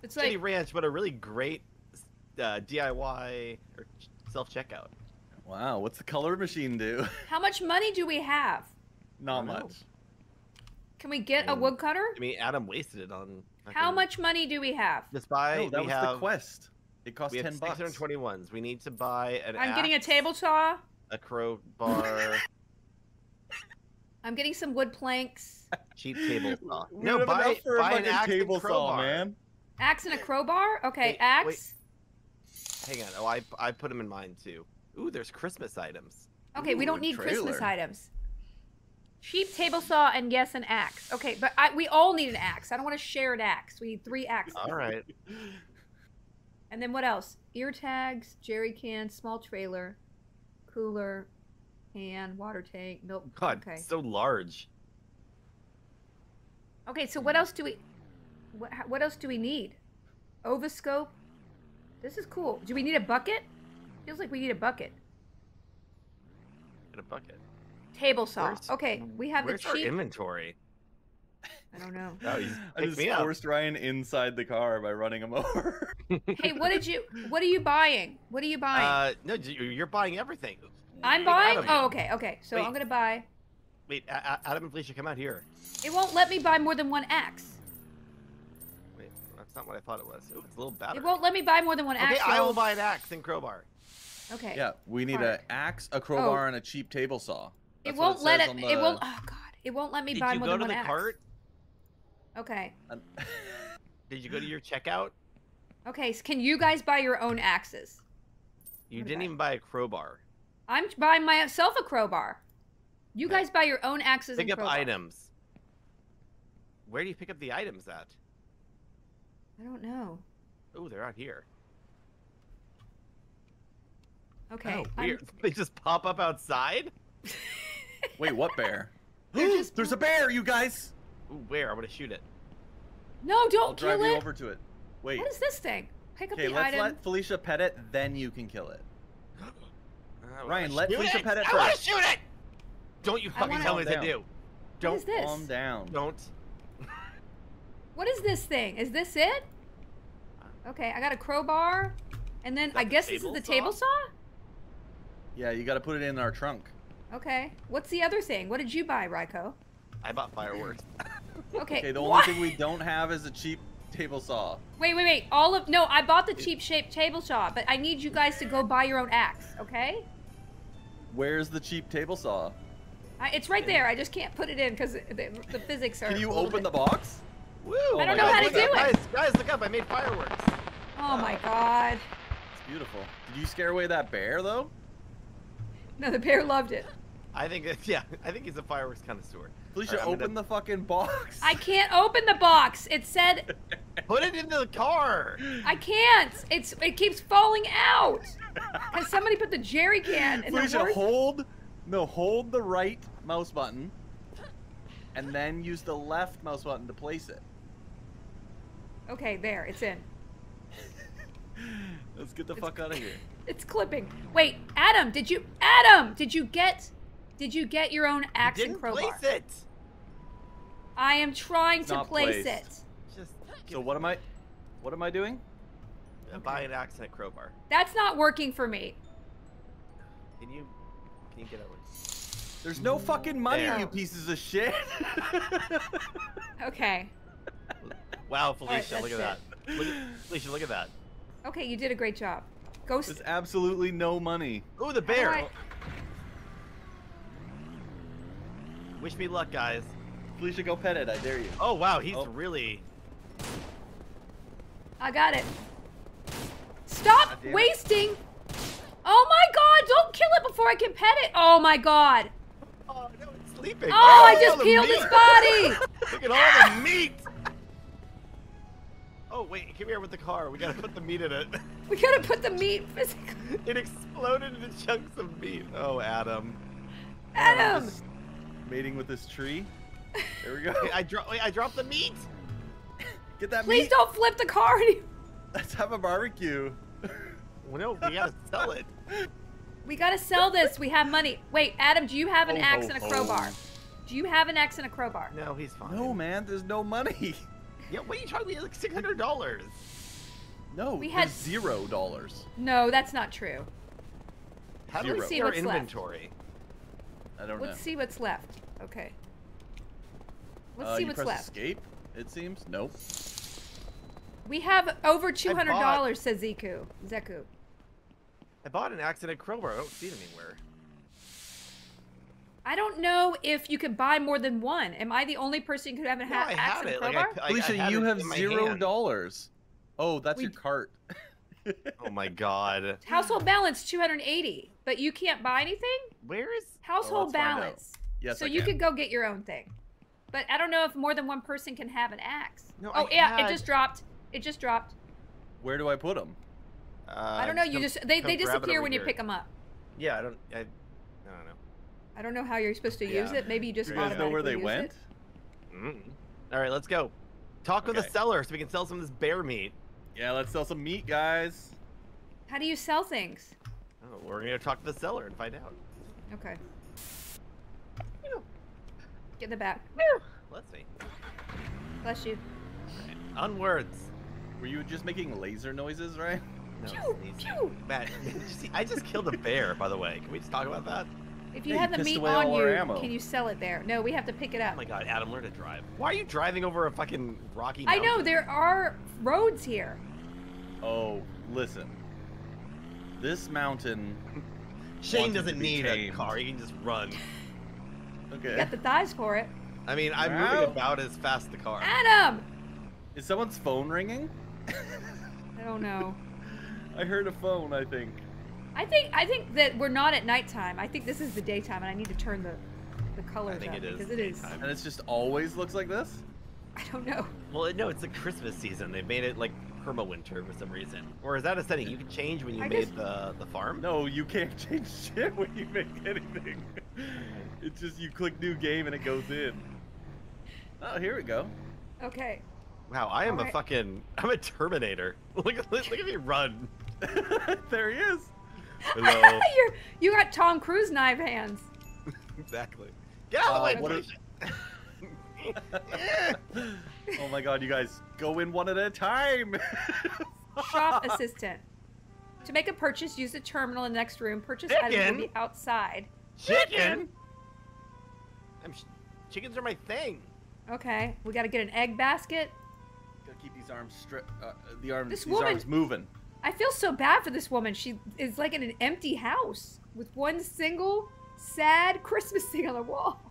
It's City like Ranch, but a really great uh, DIY or self checkout. Wow, what's the color machine do? how much money do we have? Not don't know. much. Can we get a Mm. woodcutter? I mean, Adam wasted it on. How much money do we have? Just buy. no, that we was have. the quest. It cost We ten bucks. 621s. We need to buy an. I'm getting a table saw. A crowbar. I'm getting some wood planks. cheap table saw. No, buy, a buy an fucking axe and table saw, man. Axe and a crowbar? Okay, Wait, axe. wait. Hang on. Oh, I I put them in mine too. Ooh, there's Christmas items. Okay, we don't need Christmas items. Cheap table saw and yes, an axe. Okay, but I, we all need an axe. I don't want to share an axe. We need three axes. All right. And then what else? Ear tags, jerry can, small trailer, cooler, can, water tank, milk. God, Okay. so large. Okay, so what else do we? What, what else do we need? Ovoscope. This is cool. Do we need a bucket? Feels like we need a bucket. In a bucket. Table saw. Where's- Okay, we have the Where's our cheap. inventory? I don't know. Oh, he's I just me up. forced Ryan inside the car by running him over. Hey, what did you? What are you buying? What are you buying? Uh, no, you- you're buying everything. I'm Wait, buying. Adam, Oh, okay, okay. So Wait. I'm gonna buy. Wait, A- A- Adam and Felicia, come out here. It won't let me buy more than one axe. Wait, that's not what I thought it was. Ooh, it's a little battery. It won't let me buy more than one Okay, axe. I will buy an axe and crowbar. Okay. yeah, we need an axe, a crowbar, oh. and a cheap table saw. It That's what won't let it. on It won't. Oh God. It won't let me Did buy you more go than to one the axe. cart? Okay. Um, and- Did you go to your checkout? Okay. So can you guys buy your own axes? You What didn't about- even buy a crowbar. I'm buying myself a crowbar. You guys buy your own axes Pick and up crowbar. items. Where do you pick up the items at? I don't know. Oh, they're out here. Okay. Oh, I'm- weird. They just pop up outside? Wait, what bear? Just- There's a bear, you guys! Ooh, where? I'm gonna shoot it. No, I'll don't drive kill you it. over to it. Wait. What is this thing? Pick up Okay, the let's item. let Felicia pet it, then you can kill it. Ryan, let shoot Felicia it. pet it I wanna shoot it! Don't you fucking tell me what to do. Don't. is this? Calm down. Don't. What is this thing? Is this it? Okay, I got a crowbar, and then Is that I the guess this is the saw? table saw. Yeah, you gotta put it in our trunk. Okay. What's the other thing? What did you buy, Ryko? I bought fireworks. Okay. Okay, the what? only thing we don't have is a cheap table saw. Wait, wait, wait. All of no, I bought the cheap shaped table saw, but I need you guys to go buy your own axe. Okay? Where's the cheap table saw? I, it's right there. I just can't put it in because the, the physics are. Can you open bit- the box? Woo! I don't oh know guys, how to do up. it. Guys, guys, look up! I made fireworks. Oh my god. It's beautiful. Did you scare away that bear though? No, the bear loved it. I think it's yeah. I think he's a fireworks connoisseur. Felicia, Alright, I'm open gonna- the fucking box. I can't open the box. It said Put it into the car. I can't. It's it keeps falling out. Cause somebody put the jerry can in the Felicia, horse. hold. No, hold the right mouse button, and then use the left mouse button to place it. Okay, there, it's in. Let's get the fuck out of here. It's clipping. Wait, Adam, did you Adam, did you get did you get your own axe Didn't and crowbar? place it. I am trying It's to place placed. it. Just So what am I? What am I doing? uh, buy an accent crowbar. That's not working for me. Can you? Can you get over? There's no fucking money, There. you pieces of shit. Okay. Wow, Felicia, that's look at that. Look at, Felicia, look at that. Okay, you did a great job. Ghost There's absolutely no money. Oh, the bear. I- Wish me luck, guys. Felicia, go pet it. I dare you. Oh wow, he's Oh. really. I got it. Stop God damn it. wasting. Oh my god, don't kill it before I can pet it. Oh my god. Oh no, it's sleeping. Oh, I just the peeled meat. its body. Look at all the meat. Oh wait, come here with the car. We gotta put the meat in it. We gotta put the meat physically. It exploded into chunks of meat. Oh, Adam. I'm Adam! just Mating with this tree. There we go. Wait, I dropped. Wait, I dropped the meat. Get that meat! Please meat. don't flip the car. Let's have a barbecue. Well, no, we gotta sell it. We gotta sell this. We have money. Wait, Adam, do you have an Ho, axe ho, and a ho. crowbar? Do you have an axe and a crowbar? No, he's fine. No, man, there's no money. Yeah, what are you talking about? Like six hundred dollars. No, We we had- had zero dollars. No, that's not true. How do we Let's see see our what's left. I don't Let's know. see what's left. Okay. Let's uh, see you what's press left. escape. It seems. Nope. We have over two I hundred bought- dollars, says Zeku. Zeku. I bought an accident crowbar. I don't see it anywhere. I don't know if you could buy more than one. Am I the only person who could have an No, ha- I axe had and it. Like, crowbar? I, I, Felicia, I you have zero hand. dollars. Oh, that's We- your cart. Oh my god. Household balance two hundred eighty, but you can't buy anything. Where is? Household let's find out. balance. yes, so I you can. could go get your own thing. But I don't know if more than one person can have an axe. No, oh I yeah, had- it just dropped. It just dropped. Where do I put them? Uh, I don't know. You just they, they disappear over when you pick them up. Yeah, I don't. I, I don't know. I don't know how you're supposed to use Yeah. it. Maybe you just Do you guys know where they went? it. Mm. All right, let's go. Talk with the seller so we can sell some of this bear meat. Yeah, let's sell some meat, guys. How do you sell things? Oh, we're gonna talk to the seller and find out. Okay. Get in the back. Let's see. Bless you. Onwards. Were you just making laser noises, right? No, Pew, pew. Matt, see, I just killed a bear, by the way. Can we just talk about that? If you Yeah, have the meat on you, ammo. can you sell it there? No, we have to pick it up. Oh my god, Adam, learn to drive. Why are you driving over a fucking rocky I know there are roads here. Oh, listen. This mountain. Shane doesn't be need a car. He can just run. You Okay. got the thighs for it. I mean, I'm Wow. moving about as fast as the car. Adam. Is someone's phone ringing? I don't know. I heard a phone. I think. I think I think that we're not at nighttime. I think this is the daytime, and I need to turn the the colors think up it is because it is. daytime. And it's just always looks like this. I don't know. Well, no, it's the Christmas season. They made it like perma-winter for some reason. Or is that a setting you can change when you I made guess- the the farm? No, you can't change shit when you make anything. It's just you click new game and it goes in. Oh, here we go. Okay. Wow, I am a Alright. fucking I'm a Terminator. look at look at me run. there he is. Hello. You're you got Tom Cruise knife hands. exactly. Get out of Uh, the what way. is- oh my god, you guys go in one at a time. Shop assistant. To make a purchase, use the terminal in the next room. Purchase items Chicken? will be outside. Chicken. I'm sh- chickens are my thing. Okay. We got to get an egg basket. Gotta keep these arms straight. Uh, the arms. This these woman- arms moving. I feel so bad for this woman. She is like in an empty house with one single sad Christmas thing on the wall.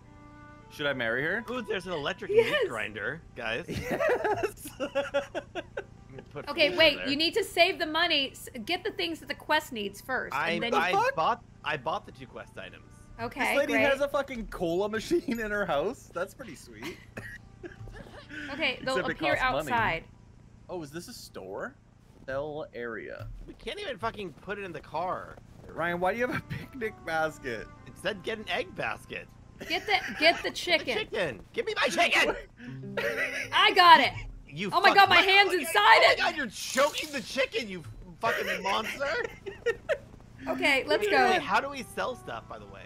Should I marry her? Ooh, there's an electric Yes. meat grinder, guys. Yes. Okay, wait. You need to save the money. Get the things that the quest needs first. I, and then I you... fuck? bought I bought the two quest items. Okay, this lady great. has a fucking cola machine in her house. That's pretty sweet. Okay, they'll Except appear costs money. outside. Oh, is this a store? Sell area. We can't even fucking put it in the car. Ryan, why do you have a picnic basket? It said get an egg basket. Get the get the The chicken. chicken. Give me my chicken. I got it. You. Oh my God, my hand's oh inside oh it. my god, you're choking the chicken, you fucking monster. Okay, let's go. Wait, go. How do we sell stuff, by the way?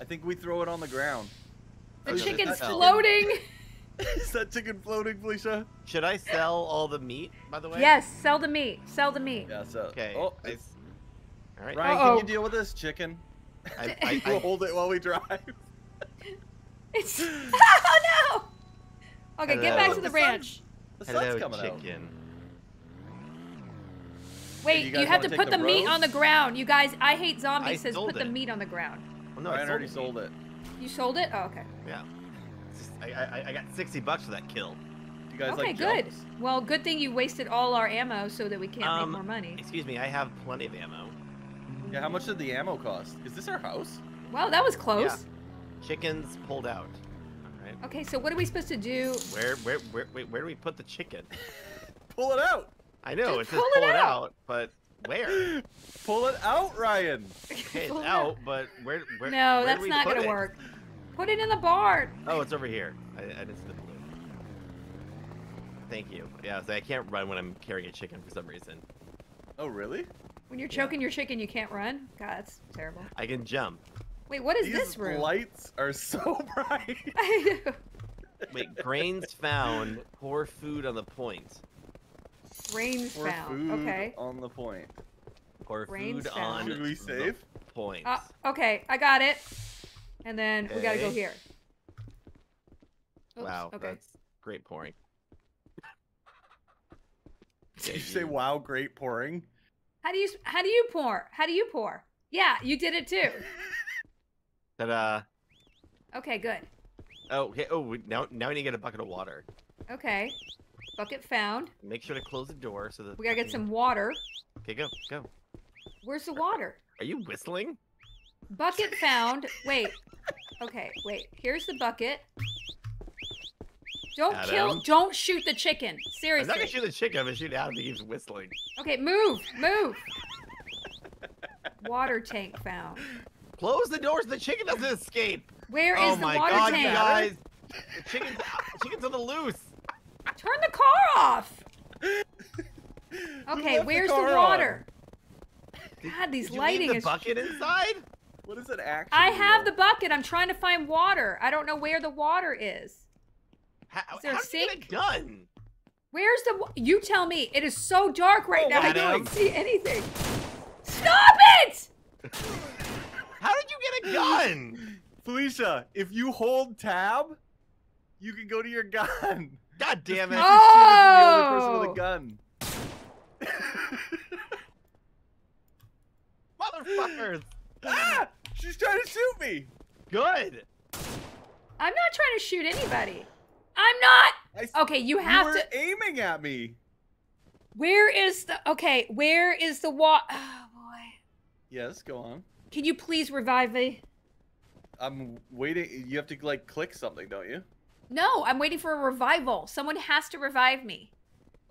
I think we throw it on the ground. The Oh, chicken's that's- oh. floating. Is that chicken floating, Felicia? Should I sell all the meat, by the way? Yes, sell the meat. Sell the meat. Yeah, so. Okay. Oh, I- it's- All right. Ryan, Uh-oh. can you deal with this chicken? I, I, We'll hold it while we drive. It's oh no. Okay, get back to the The sun- ranch. The sun's hello, coming out. chicken. Wait, you you, have wanna put the, the meat on the ground. You guys, I hate I zombies. Says sold put the meat on the ground. Well, no, Ryan I already sold it. You sold it? Oh, okay. Yeah. It's just- I, I, I got 60 bucks for that kill. You guys okay, like good. jumps? Well, good thing you wasted all our ammo so that we can't Um, make more money. Excuse me, I have plenty of ammo. Yeah, how much did the ammo cost? Is this our house? Wow, that was close. Chickens pulled out. All right. Okay, so what are we supposed to do? Where, where, where, wait, where do we put the chicken? Pull it out! I know, Just it says pull pull it it out. out, but where? Pull it out, Ryan! Okay, it's Pull it out, but where, where No, where do that's we not gonna it? work. Put it in the barn. Oh, it's over here. I, I didn't see the blue. Thank you. Yeah, so I can't run when I'm carrying a chicken for some reason. Oh, really? When you're choking your chicken, you can't run. God, that's terrible. I can jump. Wait, what is These this room? lights are so bright. I know. Wait, grains found. Pour food on the point. Grains Or found. food Okay. on the point. Pour Grains food found. on Should we the save? point. Uh, okay, I got it. And then we gotta go here. Oops, wow, Okay. that's great pouring. Did you say wow, great pouring? How do you how do you pour? How do you pour? Yeah, you did it too. Ta-da! Okay, good. Oh, okay. Oh, now now we need to get a bucket of water. Okay. Bucket found. Make sure to close the door so that We gotta get some water. Okay, go, go. Where's the water? Are you whistling? Bucket found. Wait. Okay, wait. Here's the bucket. Don't kill. Don't shoot the chicken. Seriously. I'm not gonna shoot the chicken. I'm gonna shoot Adam. He keeps whistling. Okay, move, move. Water tank found. Close the doors. The chicken doesn't escape. Where is oh the my water god, tank? you guys! The chicken's, chicken's on the loose. Turn the car off. Okay, where's the, on? water? God, these Did you lighting leave the is. bucket inside? What is it actually? I have the bucket. I'm trying to find water. I don't know where the water is. How, Is there a how did you get sink? it done? Where's the? wa- You tell me. It is so dark right Oh, now. I Adam. can't see anything. Stop it! How did you get a gun? Felicia, if you hold tab, you can go to your gun. God damn it! keep shooting the other person with Oh. a gun. Motherfuckers! ah! She's trying to shoot me. Good. I'm not trying to shoot anybody. I'm not. I, s- Okay, you you have were to. aiming at me. Where is the? Okay, where is the water? Oh boy. Yes, go on. Can you please revive me? I'm waiting. You have to like click something, don't you? No, I'm waiting for a revival. Someone has to revive me.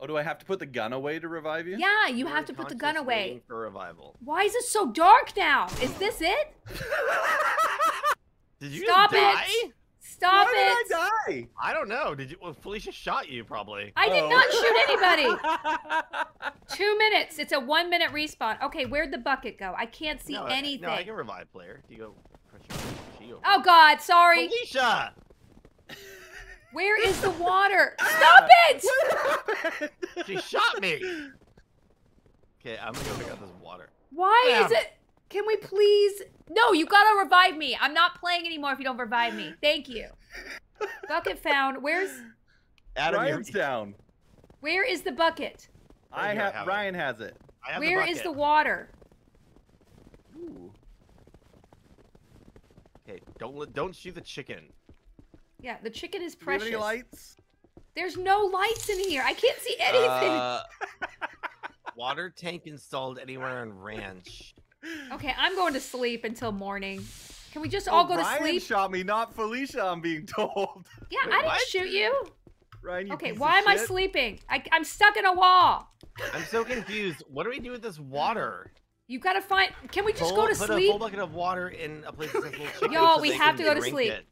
Oh, do I have to put the gun away to revive you? Yeah, you We're have to put the gun away. For revival. Why is it so dark now? Is this it? Did you Stop die? it! Stop Why it! did I die? I don't know. Did you? Well, Felicia shot you probably. I did Oh. not shoot anybody. Two minutes. It's a one minute respawn. Okay, where'd the bucket go? I can't see no, I- anything. No, I can revive player. Do you go. Press your shield. Oh God, sorry. Felicia! Where is the water? Ah! Stop it! She shot me. Okay, I'm gonna go pick up this water. Why is it? Can we please? No, you gotta revive me. I'm not playing anymore if you don't revive me. Thank you. Bucket found. Where's? Adam, you're- Ryan's down. Where is the bucket? I Right have. have it. Ryan has it. I have Where the is the water? Ooh. Okay, don't don't shoot the chicken. Yeah, the chicken is Do we have precious. any lights? There's no lights in here. I can't see anything. Uh, water tank installed anywhere on ranch. okay, I'm going to sleep until morning. Can we just Oh, all go to sleep? Ryan shot me, not Felicia. I'm being told. yeah, Wait, I didn't what? shoot you. Ryan, you Okay, why am I sleeping? I, I'm stuck in a wall. I'm so confused. What do we do with this water? You gotta find. Can we just Full- go to put a sleep? full bucket of water in a place that says little chicken. Y'all, so we they have to go to sleep. it.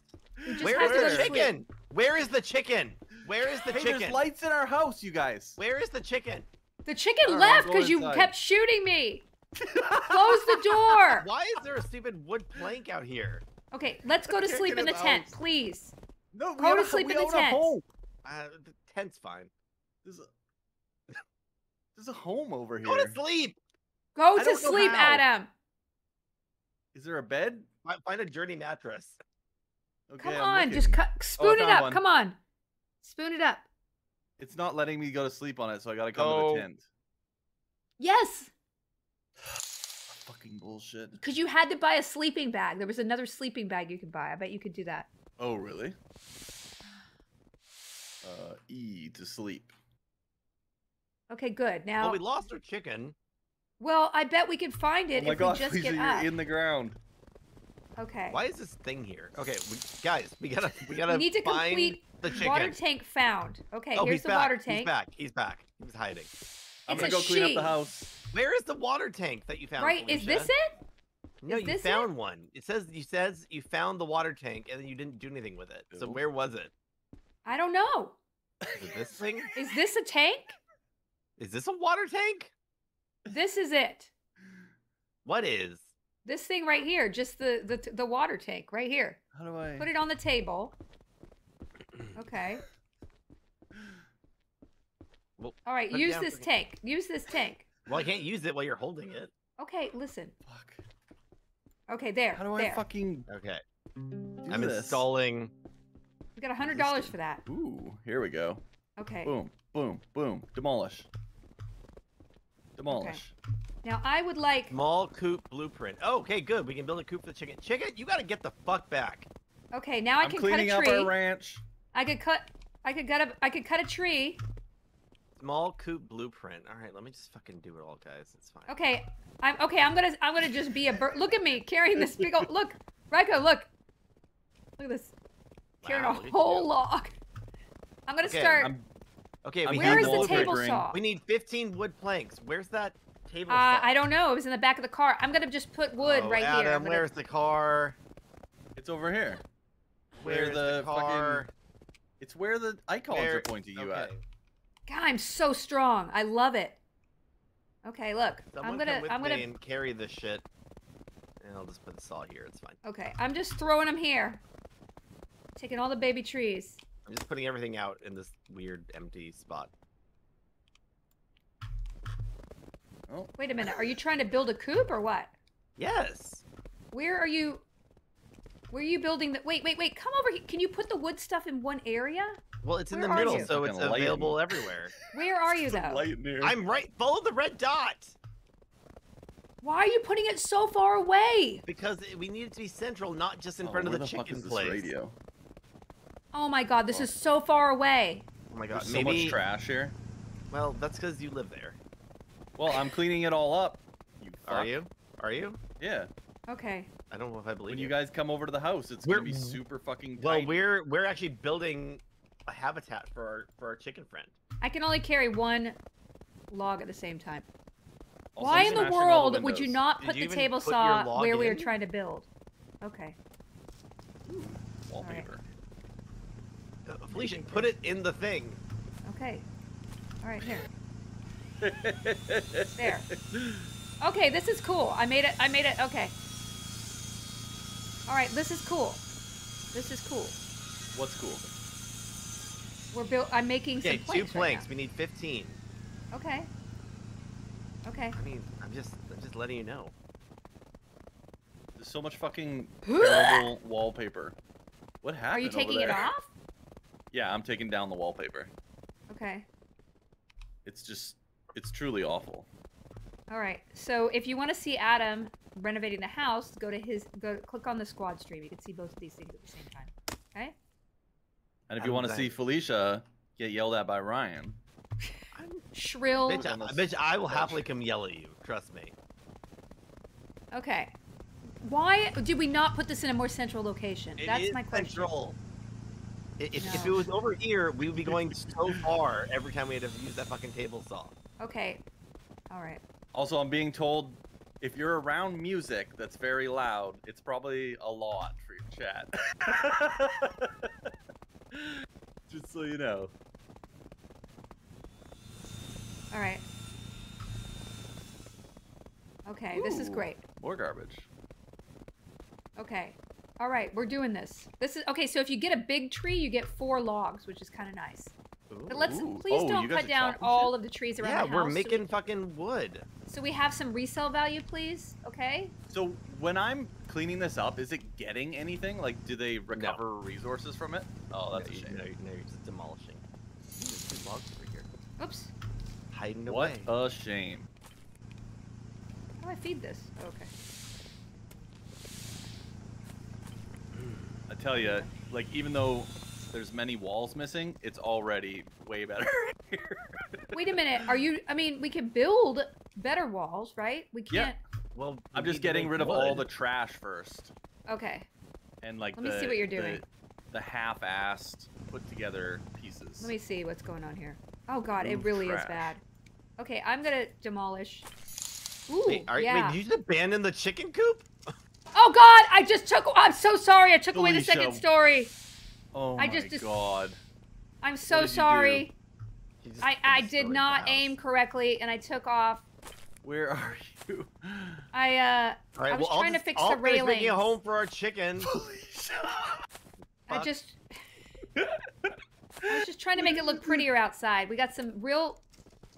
We just Where have is to go the to sleep. chicken? Where is the chicken? Where is the Hey, chicken? there's lights in our house, you guys. Where is the chicken? The chicken Alright, left I'll because you kept shooting me. Close the door. Why is there a stupid wood plank out here? Okay, let's go to Can't sleep in the in tent, house. please. No, Go to sleep we in the own a tent. home. Uh, the tent's fine. There's a, there's a home over here. Go to sleep. Go I to sleep. Adam. Is there a bed? Find a journey mattress. Okay, Come I'm on, just cut, spoon it up. one. Come on, spoon it up. It's not letting me go to sleep on it, so I gotta come Go. to the tent. Yes, Fucking bullshit. because you had to buy a sleeping bag. There was another sleeping bag you could buy. I bet you could do that. Oh, really? Uh, E to sleep. Okay, good. Now, Well, we lost our chicken. well, I bet we can find it oh my if gosh, we just Lisa, get you're up. in the ground. Okay. Why is this thing here? Okay, we, guys, we gotta, we gotta We need to find complete the chicken. Water tank found. Okay, oh, here's the back. water tank. He's back. He's back. He was hiding. I'm It's gonna a go clean up the house. Where is the water tank that you found? Right? Is this it? No, Is you this it? found one. It says you says you found the water tank and then you didn't do anything with it. So Nope. where was it? I don't know. Is it this thing? Is this a tank? Is this a water tank? This is it. What is? This thing right here, just the the the water tank right here. How do I? Put it on the table. Okay. Well, All right, use this for- tank. Use this tank. Well, I can't use it while you're holding it. Okay, listen. Fuck. Okay, there. How do I fucking Okay. do I'm this? installing. We got a hundred dollars for that. Ooh, here we go. Okay. Boom, boom, boom. Demolish. Demolish. Now I would like. Small coop blueprint. Oh, okay, good. We can build a coop for the chicken. Chicken, you gotta get the fuck back. Okay, now I I'm can cut cleaning a up tree. our ranch. I could cut. I could cut a. I could cut a tree. Small coop blueprint. All right, let me just fucking do it all, guys. It's fine. Okay, I'm okay. I'm gonna. I'm gonna just be a bird. Look at me carrying this big old. Look, Ryko, look. Look at this. Carrying Wow, a whole you. log. I'm gonna Okay, start. I'm, Okay, I'm we Where need is the table saw? We need 15 wood planks. Where's that table Uh. I don't know. It was in the back of the car. I'm gonna just put wood Oh, right Adam, here. I'm gonna- where's the car? it's over here. Where Where's the the car? fucking- It's where the icons Where- are pointing you at. God, I'm so strong. I love it. Okay, look. Someone I'm gonna. with I'm gonna. and carry this shit. And I'll just put the saw here. It's fine. Okay, I'm just throwing them here. Taking all the baby trees. I'm just putting everything out in this weird empty spot. Oh, Wait a minute. Are you trying to build a coop or what? Yes. Where are you? Where are you building the? Wait, wait, wait. Come over here. Can you put the wood stuff in one area? Well, it's in the middle, you? so it's Fucking light available everywhere. Where are you There's though? light in here. I'm right. Follow the red dot. Why are you putting it so far away? Because we need it to be central, not just in Oh, front of where the, fuck chicken is this place. radio? Oh my god, this oh. is so far away. Oh my god. There's so much trash here. Well, that's because you live there. Well, I'm cleaning it all up. You Are you? Are you? Yeah. Okay. I don't know if I believe When you guys come over to the house, it's We're- gonna be super fucking. Well, tidy. we're we're actually building a habitat for our for our chicken friend. I can only carry one log at the same time. Also Why in the smashing all world would you not put you the table put saw log where we were in? trying to build? Okay. Wallpaper. Uh, Felicia, put it in the thing. Okay. All right, here. There. Okay, this is cool. I made it. I made it. Okay. All right, this is cool. This is cool. What's cool? We're built. I'm making Okay, some two planks. right planks. we need 15. Okay. Okay. I mean, I'm just I'm just letting you know. There's so much fucking terrible wallpaper. What happened? Are you over taking it off? Yeah, I'm taking down the wallpaper. Okay. It's just, it's truly awful. All right. So if you want to see Adam renovating the house, go to his go click on the squad stream. You can see both of these things at the same time. Okay? And if I'm you want to see Felicia get yelled at by Ryan, I'm, Shrill. bitch, I, bitch, I will bench. happily come yell at you. Trust me. Okay. Why did we not put this in a more central location? It That's is my question. central. I- If, if it was over here, we would be going so far every time we had to use that fucking table saw. Okay. All right. Also, I'm being told if you're around music that's very loud, it's probably a lot for your chat. Just so you know. All right. Okay, this is great. More garbage. Okay. All right, we're doing this. This is okay. So if you get a big tree, you get four logs, which is kind of nice. But let's Ooh. please Oh, don't cut down chopping all of the trees around Yeah, the house. we're so we- making fucking wood. So we have some resale value, please. Okay. So when I'm cleaning this up, is it getting anything? Like, do they recover resources from it? Oh, that's no, a you- shame. No, no, you're just demolishing. There's two logs over here, Oops. hiding What away. a shame. How do I feed this? Oh, okay. I tell you, like even though there's many walls missing, it's already way better here. Wait a minute. Are you? I mean, we can build better walls, right? We can't. Yeah. Well, I'm need just getting make rid of all the trash first, Okay. and like Let me the, see what you're doing. The, half-assed, put together pieces. Let me see what's going on here. Oh God, it Move really is bad. Okay, I'm gonna demolish. Ooh, Wait, are, yeah. wait, did you just abandon the chicken coop? Oh God, I just took. I'm so sorry. I took away the second story. Oh I my just- just- god. I'm so did you do? sorry. I I did stone not the house. aim correctly, and I took off. Where are you? I uh, All right, I was well, I'll trying to fix I'll the finish making a home for our chicken. I just. I was just trying to make it look prettier outside. We got some real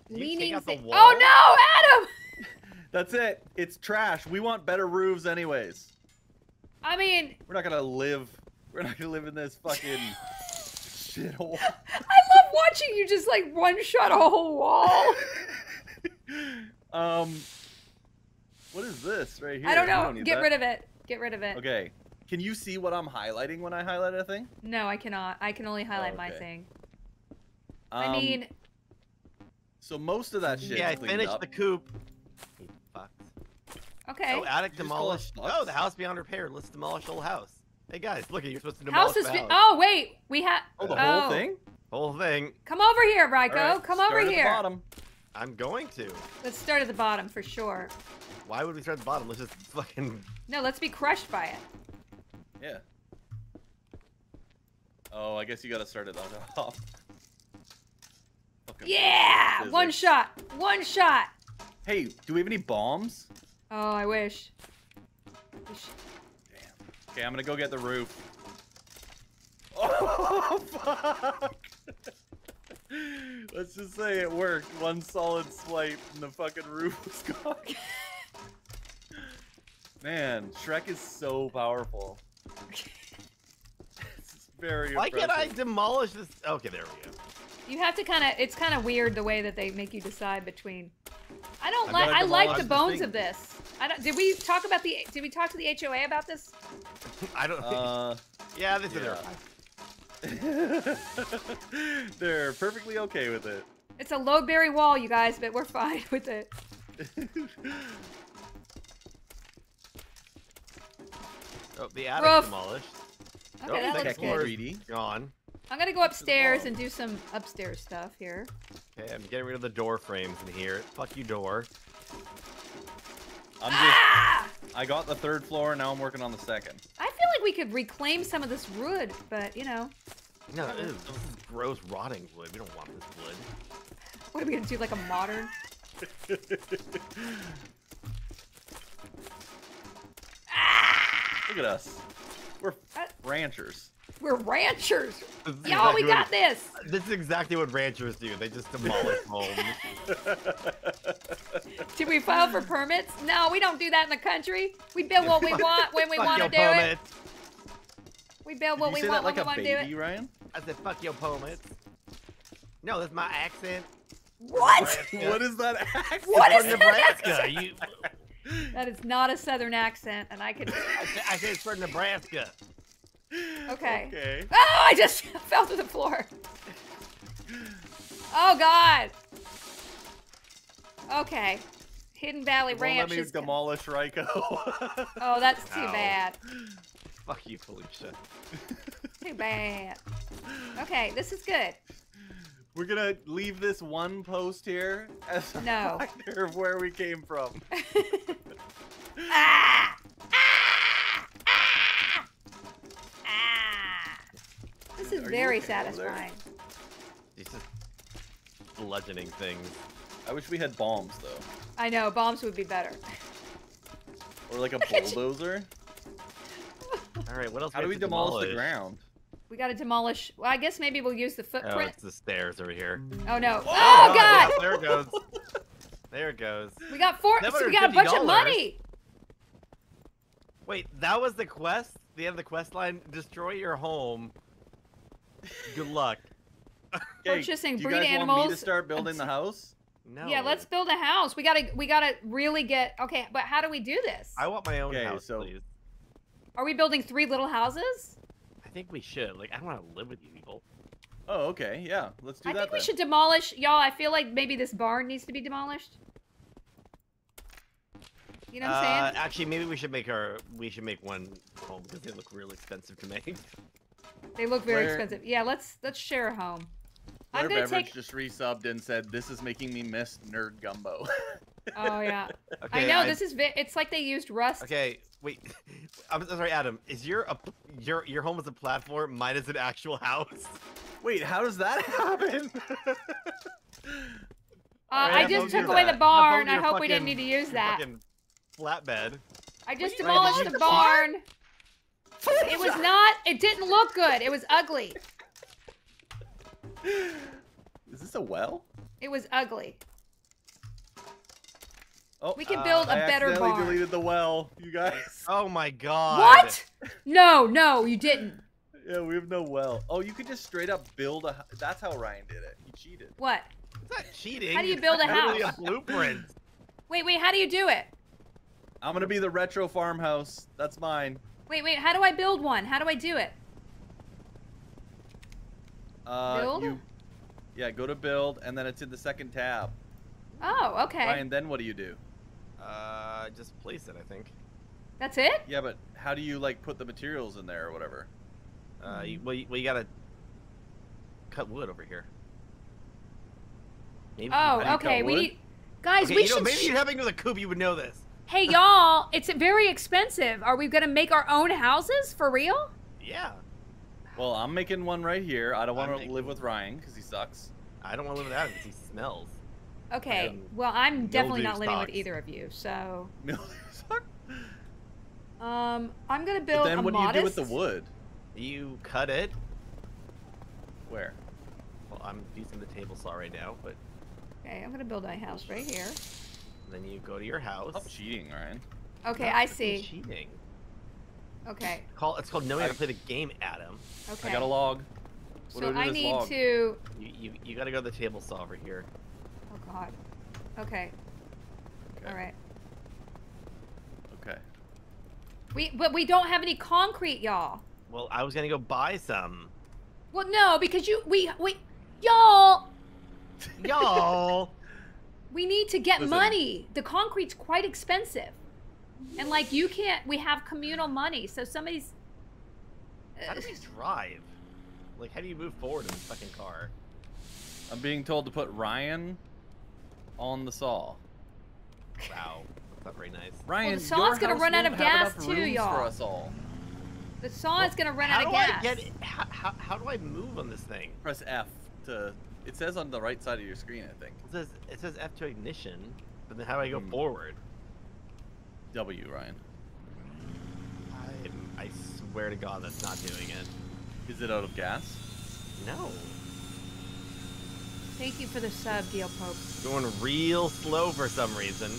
Did you take leanings. out the in- wall? Oh no, Adam! That's it. It's trash. We want better roofs anyways. I mean, We're not gonna live. We're not gonna live in this fucking shithole. I love watching you just like one shot a whole wall. um, what is this right here? I don't You know. need Get that. rid of it. Get rid of it. Okay. Can you see what I'm highlighting when I highlight a thing? No, I cannot. I can only highlight my okay. thing. Um, I mean, so most of that shit. yeah, I finished up. the coop. You fucks. okay. Oh, attic Did you just call demolished. Oh, the house beyond repair. Let's demolish the whole house. Hey guys, look, you're supposed to House demolish is. the house. oh wait, we have. Oh, the Oh. whole thing. Whole thing. Come over here, Ryko. All right, Come start over at the here. bottom. I'm going to. Let's start at the bottom for sure. Why would we start at the bottom? Let's just fucking. No, let's be crushed by it. Yeah. Oh, I guess you gotta start it on top. Fucking Yeah, one physics. shot. One shot. Hey, do we have any bombs? Oh, I wish. We sh- Damn. Okay, I'm gonna go get the roof. Oh fuck! Let's just say it worked. One solid swipe and the fucking roof was gone. Man, Shrek is so powerful. It's very Why can't I demolish this? Okay, there we go. You have to kind of. It's kind of weird the way that they make you decide between. I don't like, I like the demolish the bones of this. I don't. Did we talk about the? Did we talk to the HOA about this? I don't. Uh, yeah, this is yeah. there. They're perfectly okay with it. It's a load berry wall, you guys, but we're fine with it. Oh, the attic Roof. demolished. Okay, Oh, that looks good. 3D. gone. I'm gonna go upstairs and do some upstairs stuff here. Okay, I'm getting rid of the door frames in here. Fuck you, door. I'm just. Ah! I got the third floor. Now I'm working on the second. I feel like we could reclaim some of this wood, but you know, No, ew, this is gross, rotting wood. We don't want this wood. what are we gonna do? Like a modern? Look at us. We're Uh, ranchers. We're ranchers. This is Y'all, we got what- this. This is exactly what ranchers do. They just demolish homes. Did we file for permits? No, we don't do that in the country. We build what we want when we want to your do it. We build what we want that like when we want to do baby, it. Ryan? I said, fuck your permits. No, that's my accent. What? What is that accent? What From is Nebraska. You, That is not a southern accent, and I can. I, said, I said it's from Nebraska. Okay. Okay. Oh, I just fell to the floor. Oh God. Okay. Hidden Valley Won't let me is. demolish Ryko. Oh, that's too Ow. bad. Fuck you, Felicia. Too bad. Okay, this is good. We're gonna leave this one post here as a No. reminder of where we came from. ah! Ah! This is Are very okay over there? satisfying. He's just bludgeoning things. I wish we had bombs though, I know, bombs would be better. or like a bulldozer. All right, what else? How do we have to demolish the ground? We gotta demolish. Well, I guess maybe we'll use the Oh, footprint. it's the stairs over here. Oh, no. Oh, Oh, yeah, God! there it goes. There it goes. We got four. So we got a bunch of money. Wait, that was the quest? The end of the quest line? Destroy your home. Good luck. Purchasing do you breed guys want me animals to start building the house? No. Yeah, let's build a house. We gotta. We gotta really get. Okay, but how do we do this? I want my own Okay, house, so- please. Are we building three little houses? I think we should. Like, I don't want to live with you people. Oh, okay, yeah. Let's do I that. I think we then. should demolish, y'all. I feel like maybe this barn needs to be demolished. You know what I'm Uh, saying? actually, maybe we should make our we should make one home because they look real expensive to make. They look very Blair- expensive. Yeah, let's let's share a home. I'm gonna Beverage take. just resubbed and said, "This is making me miss Nerd Gumbo." Oh yeah, Okay, I know this is. Vi- it's like they used Rust. Okay, wait. I'm sorry, Adam. Is your a, your your home is a platform? Mine is an actual house. Wait, how does that happen? Uh, Alright, I just took away that. the barn. I your hope we didn't need to use that. Flatbed. I just demolished the the barn. It was not. It didn't look good. It was ugly. is this a well? It was ugly. Oh, We can uh, build a I better accidentally barn. deleted the well, you guys. Oh my god. What? No, no, you didn't. yeah, we have no well. Oh, you could just straight up build a. That's how Ryan did it. He cheated. What? It's not cheating. How do you build a literally house? A blueprint. Wait, wait. How do you do it? I'm gonna be the retro farmhouse. That's mine. Wait, wait. How do I build one? How do I do it? Uh, Build? You, yeah, go to build, and then it's in the second tab. Oh, okay. Ryan, then what do you do? Uh, just place it. I think. That's it? Yeah, but how do you like put the materials in there or whatever? Uh, you, well, you, well, you gotta cut wood over here. Maybe Oh, okay. We need. Guys, Okay, we you know, should. maybe sh- you're having with a coop, you would know this. Hey, y'all! It's very expensive. Are we gonna make our own houses for real? Yeah. Well, I'm making one right here. I don't want to live with Ryan because he sucks. I don't want to live with Adam because he smells. Okay. Um, well, I'm definitely not living with either of you. So, Mildew suck. um, I'm gonna build. But build then a what do you do with the wood? You cut it. Where? Well, I'm using the table saw right now, but Okay, I'm gonna build my house right here. Then you go to your house. Stop cheating, Ryan. Okay, Not I see. Cheating. Okay, Call it's called knowing how to play the game, Adam. okay. I got a log. What do so I do I this need log? to. You you, you got to go to the table saw over here. Oh God. Okay. Okay. All right. Okay. We but we don't have any concrete, y'all. Well, I was gonna go buy some. Well, no, because you we we y'all Y'all. we need to get Listen. money. The concrete's quite expensive, and like you can't. We have communal money, so somebody's. Uh, how do we drive? Like, how do you move forward in this fucking car? I'm being told to put Ryan on the saw. Wow, that's not very nice. Ryan, the saw's your gonna run out of gas too, rooms y'all. For us all. The saw is gonna run out of do gas. I get? How, how, how do I move on this thing? Press F to. It says on the right side of your screen, I think. It says it says F to ignition, but then how do I go Hmm. forward? W, Ryan. I, I swear to God, that's not doing it. Is it out of gas? No, Thank you for the sub, Deal Pope. going real slow for some reason.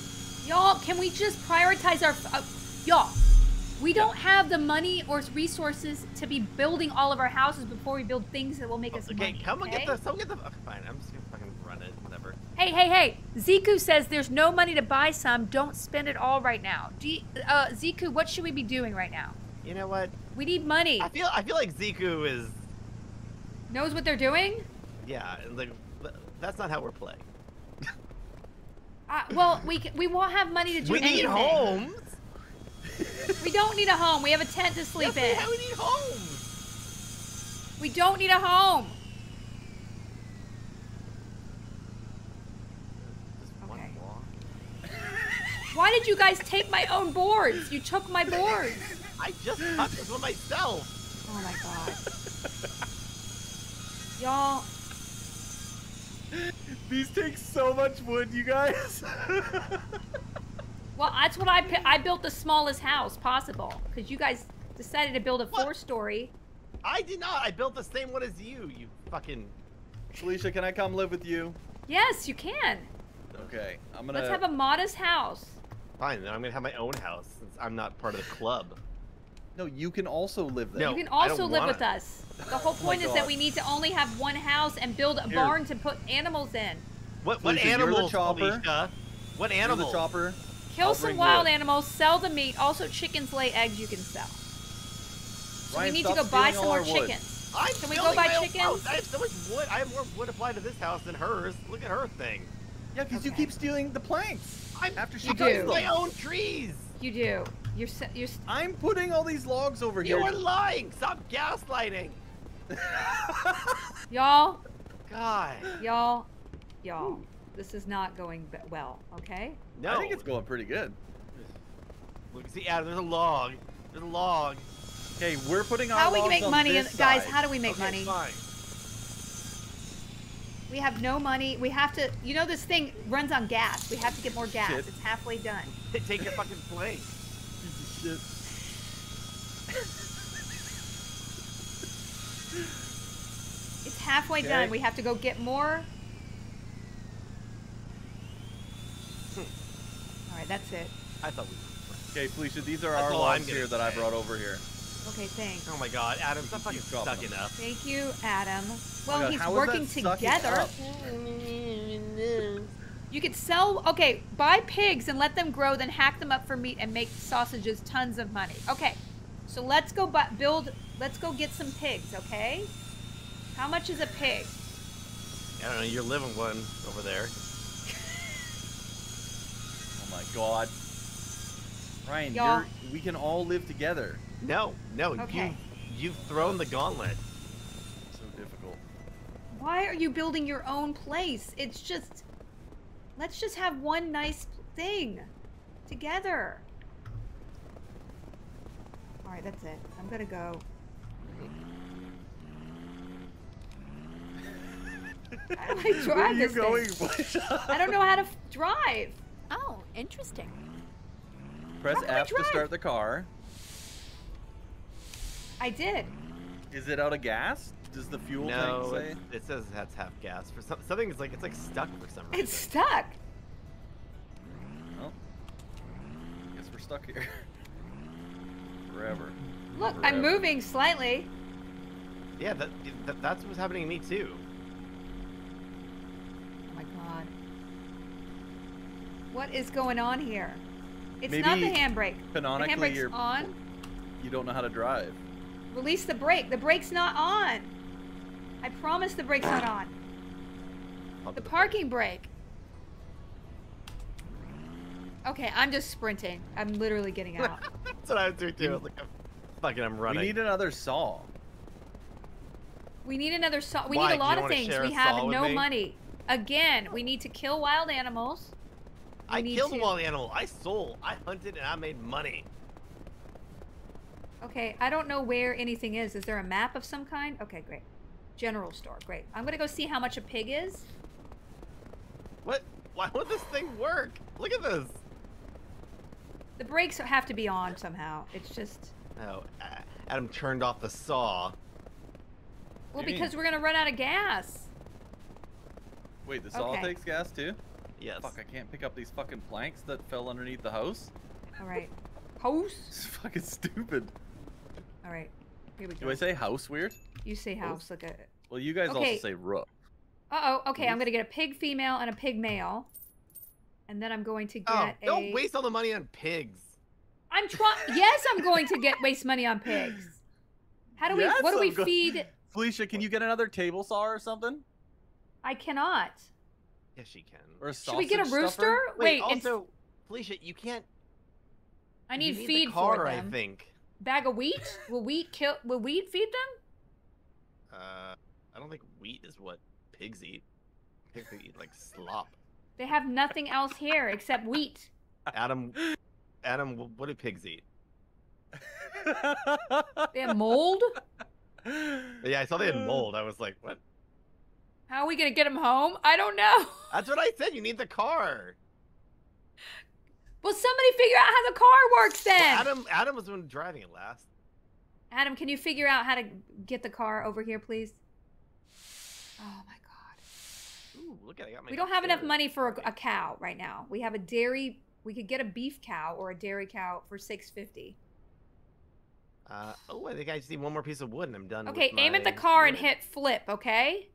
Y'all, can we just prioritize our. Uh, y'all, we don't have the money or resources to be building all of our houses before we build things that will make us Okay, money. come and okay? get the. Come get the. Okay, fine, I'm just gonna fucking run it. Whatever. Hey, hey, hey! Ziku says there's no money to buy some. Don't spend it all right now. D- uh, Ziku, what should we be doing right now? You know what? We need money. I feel I feel like Ziku is. Knows what they're doing? Yeah, like that's not how we're playing. Uh, well, we we won't have money to do we need anything. homes. We don't need a home. We have a tent to sleep Yes, we, in. have- we need homes. We don't need a home. Okay. Why did you guys take my own boards? You took my boards. I just touched this one myself. Oh my god. Y'all, These take so much wood, you guys. well, that's what I I built the smallest house possible because you guys decided to build a four-story. I did not. I built the same one as you. You fucking. Felicia, can I come live with you? Yes, you can. Okay, I'm gonna. Let's have a modest house. Fine, then I'm gonna have my own house since I'm not part of the club. No, you can also live there. No. you can also live wanna. with us. The whole Oh my point is that we need to only have one house and build a Here. barn to put animals in. What what Felicia, you're the animals, chopper. Felicia? What You're the chopper. Kill I'll some wild wood. animals, sell the meat. Also, chickens lay eggs you can sell. So Ryan, we need to go buy some more chickens. I'm Can we go buy chickens? house. I have so much wood. I have more wood applied to this house than hers. Look at her thing. Yeah, because you keep stealing the planks. I'm After she You because do. my own trees. You do. You're s- you're. s- I'm putting all these logs over You here. You are lying. Stop gaslighting. Y'all, God. y'all, y'all. This is not going well. Okay. No. I think it's going pretty good. Look, see, Adam. There's a log. There's a log. Okay, we're putting our How we make money, in, guys? side. How do we make okay, money? Fine. We have no money. We have to. You know, this thing runs on gas. We have to get more gas. Shit. It's halfway done. Take your fucking plank. Piece of It's halfway Okay. done. We have to go get more. All right, that's it. I thought we. shit. Okay, Felicia, these are That's our all I'm logs here that I brought over here. Okay, thanks. Oh my God, Adam, stop fucking Keep dropping stuck them. enough. Thank you, Adam. Oh Well, my God, he's working together. You could sell. Okay, buy pigs and let them grow, then hack them up for meat and make sausages. Tons of money. Okay, so let's go bu- build. Let's go get some pigs. Okay. How much is a pig? I don't know. You're living one over there. My god. Ryan, Y'all- you're, we can all live together. No, no. Okay. You, you've thrown the gauntlet. So difficult. Why are you building your own place? It's just. Let's just have one nice thing together. All right, that's it. I'm gonna go. How do I drive Where are you this going, Felicia? I don't know how to f- drive. Oh, interesting. Press How can I F to start the car. I did. Is it out of gas? Does the fuel no, tank say? it, it says it has half gas. For some, something is like it's like stuck for some reason. It's stuck. Well, guess we're stuck here. Forever. Look, I'm moving slightly. Yeah, that, that that's what's happening to me too. Oh my god. What is going on here? It's not the Maybe handbrake. The handbrake's you're, on. you don't know how to drive. Release the brake. The brake's not on. I promise the brake's not on. Pump The parking brake. Okay, I'm just sprinting. I'm literally getting out. That's what I was doing too. I was like, fucking, I'm running. We need another saw. we need another saw. We Why? need a lot of things. We have no me? money. Again, we need to kill wild animals. We I need killed to- a wild animal. I sold. I hunted and I made money. Okay, I don't know where anything is. Is there a map of some kind? Okay, great. General store, great. I'm gonna go see how much a pig is. What? Why would this thing work? Look at this. The brakes have to be on somehow. It's just Oh, uh, Adam turned off the saw. well because we're gonna run out of gas. Wait, the saw Okay. takes gas too? Yes. Fuck, I can't pick up these fucking planks that fell underneath the house. All right, house. It's fucking stupid. All right, here we go. Do I say house weird? You say house. Look at it. Well, you guys Okay. also say roof. Uh oh. Okay, I'm gonna get a pig female and a pig male, and then I'm going to get Oh, a. don't waste all the money on pigs. I'm trying. yes, I'm going to get waste money on pigs. How do we? Yes, what do we I'm go- feed? Felicia, can you get another table saw or something? I cannot. Yes, she can. Or a Should we get a rooster? stuffer? Wait, it's- also, Felicia, you can't. I you need, the feed car, for I them. think. Bag of wheat? Will wheat kill? Will wheat feed them? Uh, I don't think wheat is what pigs eat. Pigs eat like slop. They have nothing else here except wheat. Adam, Adam, what do pigs eat? They have mold. Yeah, I saw they had mold. I was like, what? How are we gonna get him home? I don't know. That's what I said. You need the car. Well, somebody figure out how the car works then. Well, Adam, Adam was the one driving it last. Adam, can you figure out how to get the car over here, please? Oh my god. Ooh, look at it. I got my We don't have enough money for a, a cow right now. We have a dairy. We could get a beef cow or a dairy cow for six fifty. Uh, oh, I think I just need one more piece of wood and I'm done. Okay, aim at the car and hit flip. Okay.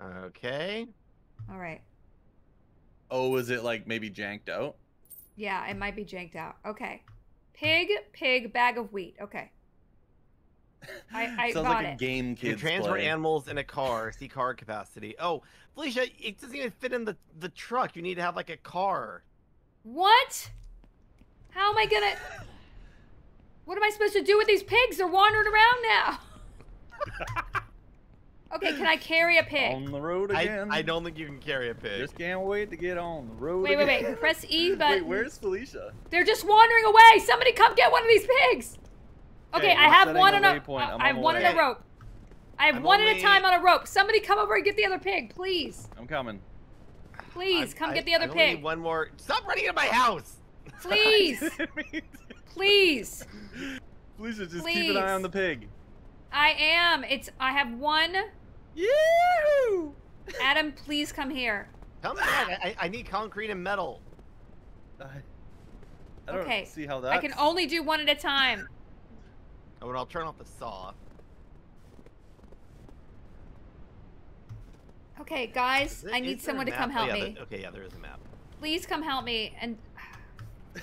Okay. All right. oh, is it like maybe janked out? Yeah, it might be janked out. Okay. Pig, pig, bag of wheat. Okay. I- I Sounds got like a it. game You kids transport play. animals in a car. See car capacity. Oh, Felicia, it doesn't even fit in the the truck. You need to have like a car. What? How am I gonna? What am I supposed to do with these pigs? They're wandering around now. Okay, can I carry a pig? on the road I, again. I don't think you can carry a pig. Just can't wait to get on the road. Wait, wait, again. wait. Press E button. Wait, where's Felicia? They're just wandering away. Somebody come get one of these pigs. Okay, Okay, I have one on a. waypoint. I'm I have on one on a rope. I have I'm one at a time on a rope. Somebody come over and get the other pig, please. I'm coming. Please I- come I- get the other I only need pig. One more. Stop running into my house. Please, please. Felicia, just keep an eye on the pig. I am. It's. I have one. Yahoo! Adam, please come here. Come back. I, I need concrete and metal. I, I don't Okay, see how that. I can only do one at a time. Oh, and I'll turn off the saw. Okay, guys, it- I need is there a someone to map? come Oh, help yeah, me. the- okay, yeah, there is a map. Please come help me. And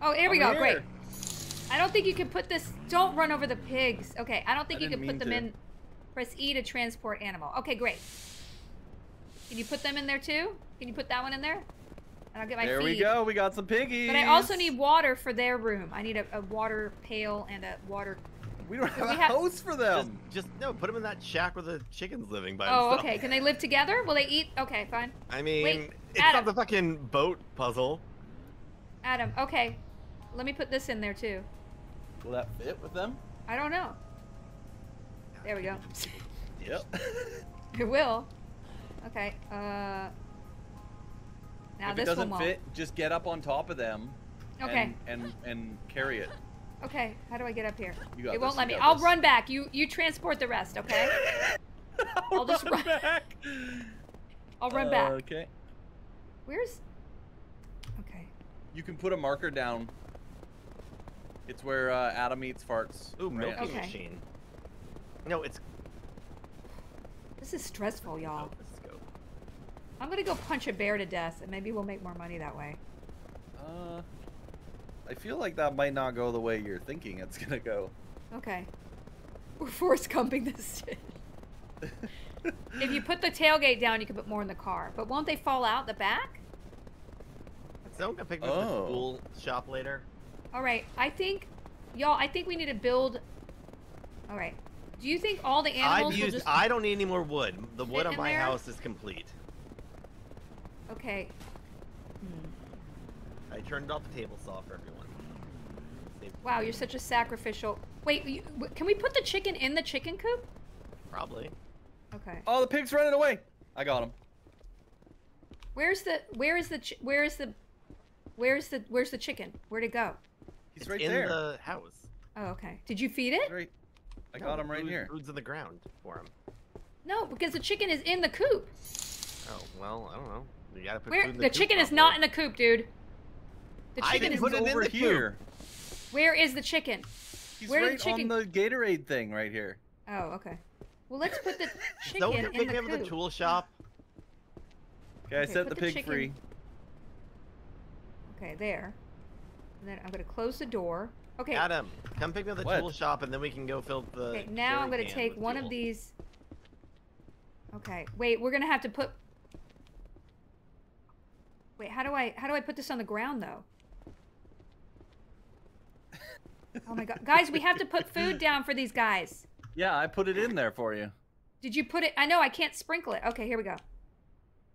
oh, here we I'm go. Great. Here. I don't think you can put this. Don't run over the pigs. Okay, I don't think I you can put them to. in. Press E to transport animal. Okay, great. Can you put them in there too? Can you put that one in there? And I'll get my There feed. we go. We got some piggies. But I also need water for their room. I need a, a water pail and a water. We don't have we a have- house for them. just no. Put them in that shack where the chicken's living by Oh, themselves. okay. Can they live together? Will they eat? Okay, fine. I mean, Wait, it's Adam. not the fucking boat puzzle. Adam, okay. Let me put this in there too. Will that fit with them? I don't know. There we go. Yep. It will. Okay. Uh. Now if this it doesn't one fit, just get up on top of them. Okay. And, and and carry it. Okay. How do I get up here? It won't let me. I'll this. run back. You you transport the rest. Okay. I'll just run- back. I'll run back. Okay. Where's? Okay. You can put a marker down. It's where uh, Adam eats farts. Ooh, right? milking Okay. machine. No, it's This is stressful, y'all. oh, go. I'm gonna go punch a bear to death, and maybe we'll make more money that way. Uh, I feel like that might not go the way you're thinking it's gonna go. Okay. We're force cumping this shit. If you put the tailgate down, you can put more in the car. But won't they fall out the back? Is someone gonna pick me up at the Oh. tool shop later? All right. I think, y'all. I think we need to build. All right. Do you think all the animals I've will used. just? I don't need any more wood. The wood fit on my there? house is complete. Okay. Hmm. I turned off the table saw for everyone. Save- Wow, you're such a sacrificial. Wait, you, can we put the chicken in the chicken coop? Probably. Okay. Oh, the pig's running away. I got him. Where's the? Where is the? Where is the? Where's the? Where's the chicken? Where'd it go? He's It's right in there. the house. Oh, okay. Did you feed it? right. I No, got him right food- here. Food's in the ground for him. No, because the chicken is in the coop. Oh well, I don't know. You gotta put Where food in the, the, coop chicken is not in the coop, dude. The I chicken didn't is. put it in over the coop. here. Where is the chicken? He's Where right the chicken- on the Gatorade thing right here. Oh, okay. Well, let's put the chicken can pick in me the up at the tool shop. Okay, I set the the pig chicken- free. Okay, there. And then I'm gonna close the door. Okay. Adam, come pick me up at the What? tool shop, and then we can go fill the. Okay, now I'm gonna take one fuel. of these. Okay, wait, we're gonna have to put. Wait, how do I how do I put this on the ground though? Oh my god, guys, we have to put food down for these guys. Yeah, I put it in there for you. Did you put it? I know I can't sprinkle it. Okay, here we go.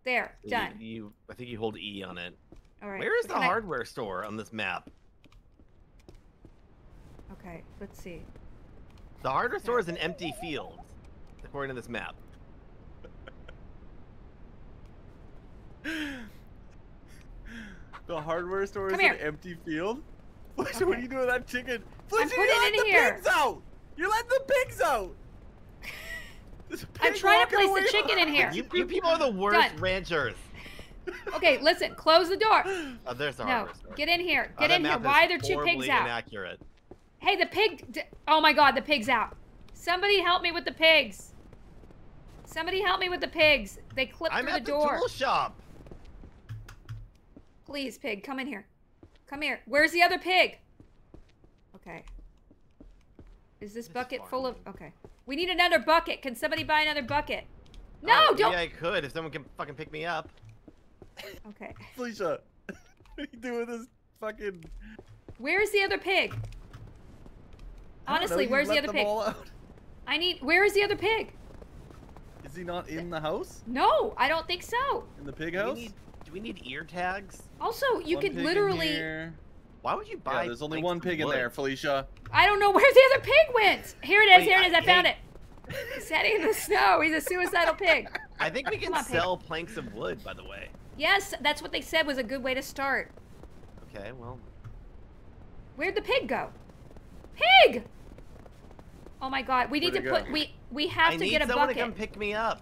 There, done. You, I think you hold E on it. All right. Where is the can I- hardware store on this map? Okay, let's see. The hardware store is an empty field, according to this map. The hardware store Come is here. an empty field. Felicia, what are you doing with that chicken? Felicia, putting you it let in the here. pigs out. You're letting the pigs out. There's a I'm trying to walking place the chicken in here. You, you people are the worst Done. ranchers. Okay, listen. Close the door. Oh, there's the No, hardware store. get in here. Oh, Get that in here. Why are there two pigs horribly out? Inaccurate. Hey, the pig. d- Oh my god, the pig's out. Somebody help me with the pigs. Somebody help me with the pigs. They clipped I'm through at the the door. tool shop. Please, pig, come in here. Come here. Where's the other pig? Okay. Is this This bucket full of. Okay. We need another bucket. Can somebody buy another bucket? No, Oh, don't. Maybe I could if someone can fucking pick me up. Okay. Felicia, what are you doing with this fucking? Where's the other pig? I don't know, Honestly, where's the other pig? all out. I need. Where is the other pig? Is he not in the house? No, I don't think so. In the pig Do we house? need, do we need ear tags? Also, you One could pig in literally. here. Why would you buy? Yeah, there's only one pig in wood? there, Felicia. I don't know where the other pig went. Here it is. Wait, here it is. I- I found it. He's heading in the snow. He's a suicidal pig. I think we can Come on, pig. sell planks of wood, by the way. Yes, that's what they said was a good way to start. Okay, well, Where'd the pig go? Pig! Oh my god, we need to it put go? we we have I to get a someone bucket. to come pick me up.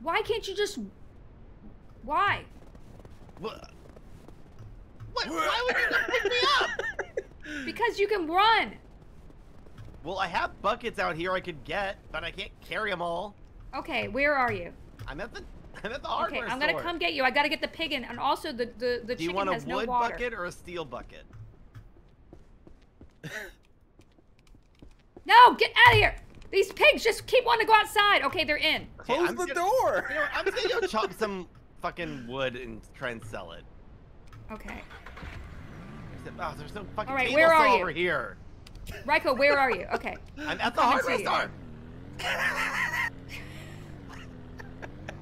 Why can't you just Why? What? What? Why would you come pick me up? Because you can run. Well, I have buckets out here I could get, but I can't carry them all. Okay, where are you? I'm at the I'm at the hardware Okay, I'm gonna store. come get you. I gotta get the pig in, and also the the, the Do you chicken want a has no wood bucket or a steel bucket? No, get out of here! These pigs just keep wanting to go outside. Okay, they're in. Okay, Close I'm the gonna- door. You know, I'm just gonna go chop some fucking wood and try and sell it. Okay. Oh, there's no fucking All right, table where are saw you? over here. Ryko, where are you? Okay. I'm at the coming hardware store.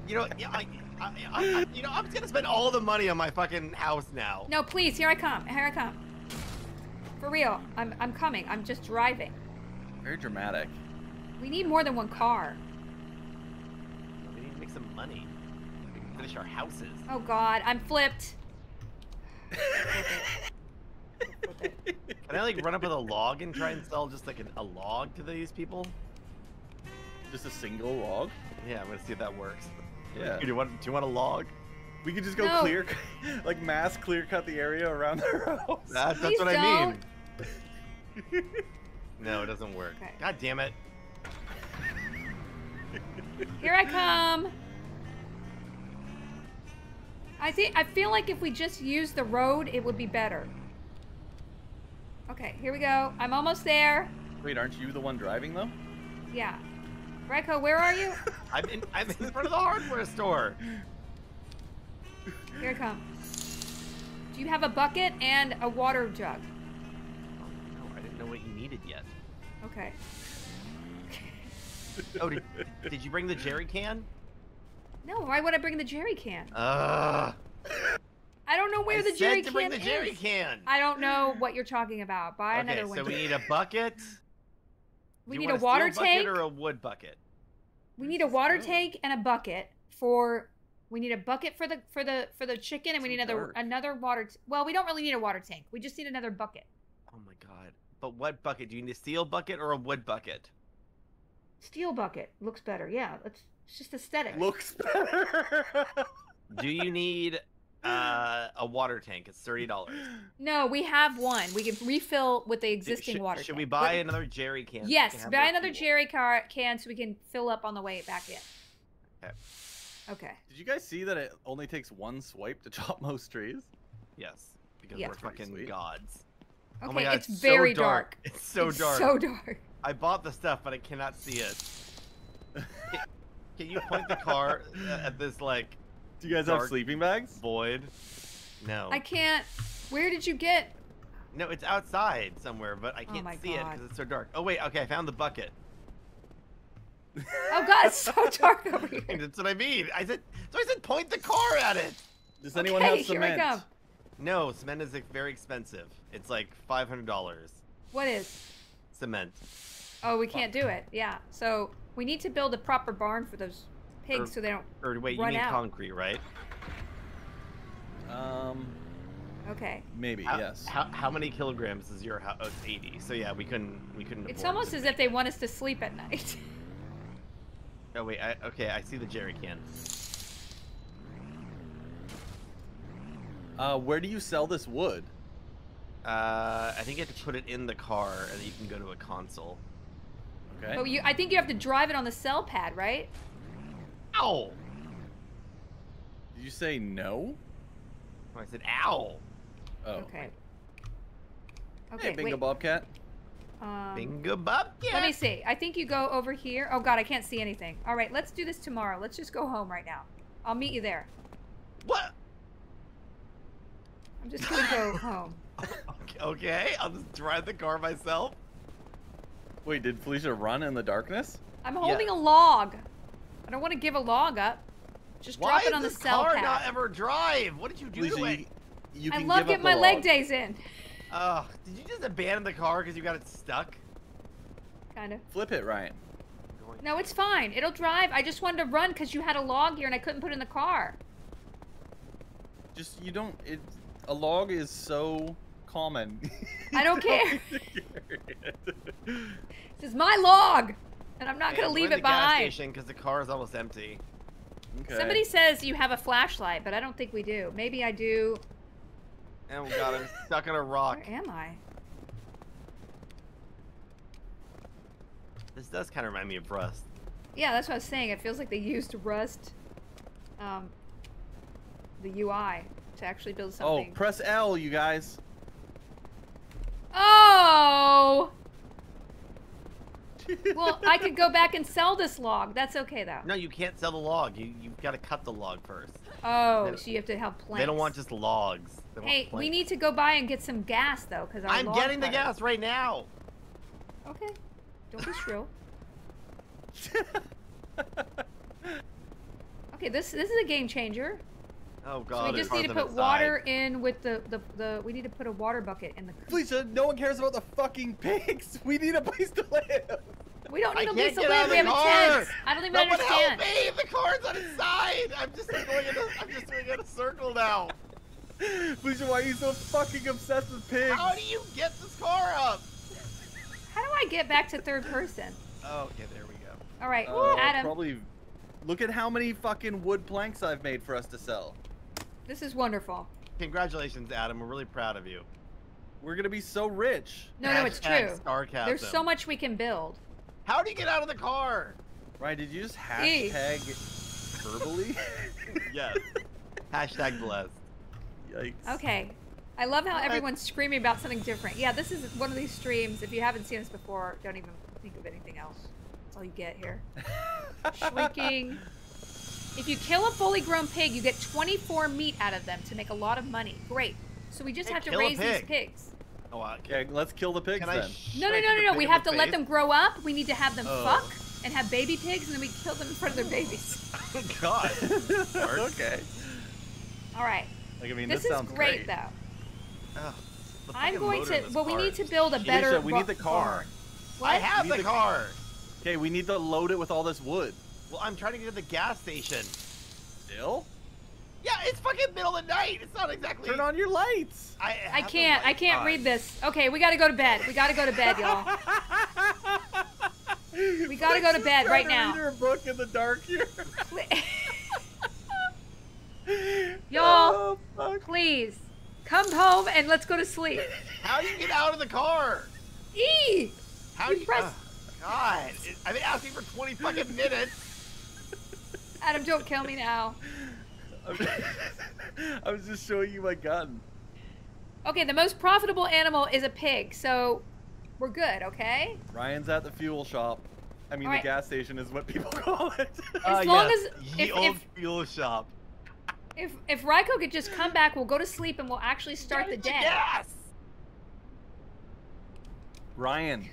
you know, yeah, I, I, I, I, you know, I'm just gonna spend all the money on my fucking house now. No, please, here I come. Here I come. For real, I'm I'm coming. I'm just driving. Very dramatic. We need more than one car. We need to make some money. We can finish our houses. Oh God, I'm flipped. Can I like run up with a log and try and sell just like an, a log to these people? Just a single log. Yeah, I'm gonna see if that works. Yeah. Do you want? Do you want a log? We could just go No. clear, like mass clear cut the area around their house. That, that's Please what I don't. mean. No, it doesn't work. Okay. God damn it. Here I come. I think I feel like if we just use the road, it would be better. Okay, here we go. I'm almost there. Wait, aren't you the one driving though? Yeah. Ryko, where are you? I'm in. I'm in front of the hardware store. Here I come. Do you have a bucket and a water jug? Oh, no, I didn't know what you needed yet. Okay. Oh, did, did you bring the jerry can? No, why would I bring the jerry can? Ugh. I don't know where I the jerry said to can bring the is. jerry can. I don't know what you're talking about. Buy okay, another one. so we need a bucket. We Do need a water steel tank. bucket or a wood bucket. We need a water go? tank and a bucket for. We need a bucket for the for the for the chicken, and we need another dark. another water. T- well, we don't really need a water tank. We just need another bucket. Oh my god. But what bucket? Do you need a steel bucket or a wood bucket? Steel bucket looks better. Yeah, it's, it's just aesthetic. Looks better. Do you need uh, a water tank? It's thirty dollars. No, we have one. We can refill with the existing should, water. Should tank. we buy What- another jerry can? so Yes, can buy another fuel? jerry car can so we can fill up on the way back in. Okay. Okay. Did you guys see that it only takes one swipe to chop most trees? Yes, because Yeah. we're fucking sweet. gods. Okay, oh my god, it's so very dark. dark. It's so It's dark. So dark. I bought the stuff, but I cannot see it. Can, can you point the car uh, at this like Do you guys have sleeping bags? void? No. I can't. Where did you get? No, it's outside somewhere, but I Oh can't my see it because it's so dark. Oh wait, okay, I found the bucket. Oh God, it's so dark over here. That's what I mean. I said, so I said, point the car at it. Does anyone okay, have here I cement? come. No, cement is very expensive. It's like five hundred dollars. What is? Cement. Oh, we can't do it. Yeah. So we need to build a proper barn for those pigs Or- so they don't. Or wait, you Run mean out. concrete, right? Um, Okay. maybe How, yes. How, how many kilograms is your house? Oh, it's eighty. So yeah, we couldn't. We couldn't. It's almost as if they want us to sleep at night. Oh wait. I, okay, I see the jerry can. Uh, where do you sell this wood? Uh, I think you have to put it in the car, and then you can go to a console. Okay. but you, I think you have to drive it on the sell pad, right? Ow! Did you say no? Oh, I said ow. Oh. Okay. Okay. Hey, Bingo wait. Bobcat. Um, Bingo bub. Yeah. Let me see. I think you go over here. Oh God, I can't see anything. All right, let's do this tomorrow. Let's just go home right now. I'll meet you there. What? I'm just gonna go home. Okay, okay, I'll just drive the car myself. Wait, did Felicia run in the darkness? I'm holding a log. I don't want to give a log up. Just Why drop it on the this sell car pad. not ever drive? What did you do Felicia, to it? you, you I can love give getting my the leg days in. Ugh, did you just abandon the car because you got it stuck? Kind of. Flip it, Ryan. No, it's fine. It'll drive. I just wanted to run because you had a log here and I couldn't put it in the car. Just you don't. It a log is so common. I don't care. care. This is my log, and I'm not Okay, gonna leave it to the behind. station because the car is almost empty. okay. Somebody says you have a flashlight, but I don't think we do. Maybe I do. Oh god, I'm stuck on a rock. Where am I? This does kind of remind me of Rust. Yeah, that's what I was saying. It feels like they used Rust, um, the UI to actually build Oh, something. press L, you guys. Oh! well, I could go back and sell this log. That's okay though. No, you can't sell the log. You you've got to cut the log first. Oh, They- so you have to have planks. They don't want just logs. They want Hey, we need to go by and get some gas though, because I'm getting the gas right now. Okay. Don't be shrill. Okay, this this is a game changer. Oh So we just need to put water its side. in with the, the the we need to put a water bucket in the. Felicia, no one cares about the fucking pigs. We need a place to live. We don't need I a place to live. We have the a car. tent. I don't even Someone understand. help me! The car's on its side. I'm just like going in a, I'm just going in a circle now. Felicia, why are you so fucking obsessed with pigs? How do you get this car up? How do I get back to third person? Oh, okay, there we go. All right, Uh, Adam. Probably. Look at how many fucking wood planks I've made for us to sell. This is wonderful. Congratulations, Adam. We're really proud of you. We're gonna be so rich. No, no, it's true. Sarcasm. There's so much we can build. How do you get out of the car? Ryan, did you just hashtag verbally? Yes. Hashtag blessed. Yikes. Okay. I love how everyone's screaming about something different. Yeah, this is one of these streams. If you haven't seen us before, don't even think of anything else. That's all you get here. Shrieking. If you kill a fully grown pig, you get 24 meat out of them to make a lot of money. Great. So we just Hey, have to kill a raise these pig. pigs. Oh, Okay, let's kill the pigs Can I then. No, no, no, no, no. We have the to let them grow up. We need to have them Oh. fuck and have baby pigs, and then we kill them in front of their babies. Oh, God. okay. All right. Like I mean, This, this, is sounds great, though. Ugh, I'm going to. this Well, we need to build a shit. better. we need the car. What? I have We the need the- car. Okay, we need to load it with all this wood. Well, I'm trying to get to the gas station. Still? Yeah, it's fucking middle of the night. It's not exactly. Turn on your lights. I, I can't. I can't on. read this. Okay, we gotta go to bed. We gotta go to bed, y'all. We gotta go to bed trying right to now. Read her book in the dark here. Y'all. Oh. Please, come home and let's go to sleep. How do you get out of the car? E. How You do you? press- Ugh, God, it- I've been asking for 20 fucking minutes. Adam, don't kill me now. I was just showing you my gun. Okay, the most profitable animal is a pig, so we're good. Okay. Ryan's at the fuel shop. I mean, Alright. the gas station is what people call it. As uh, long as- the if- old if- fuel shop. If if Ryko could just come back, we'll go to sleep and we'll actually start the day. Gas. Ryan,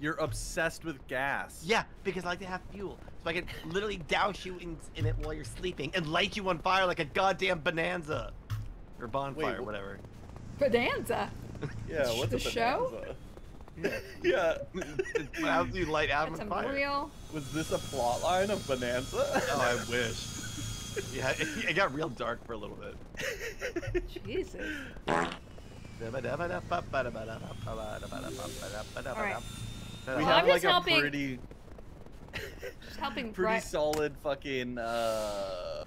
You're obsessed with gas. Yeah, because I like to have fuel, so I can literally douse you in, in it while you're sleeping and light you on fire like a goddamn bonanza, or bonfire, wh- whatever. Bonanza. Yeah. What's The a show? bonanza? yeah. How do you light Adam That's on a fire? real. Was this a plot line of Bonanza? Oh, I wish. Yeah, it, it got real dark for a little bit. Jesus. Alright. we Well, have I'm like just a helping- pretty, Just helping. pretty right- solid fucking uh,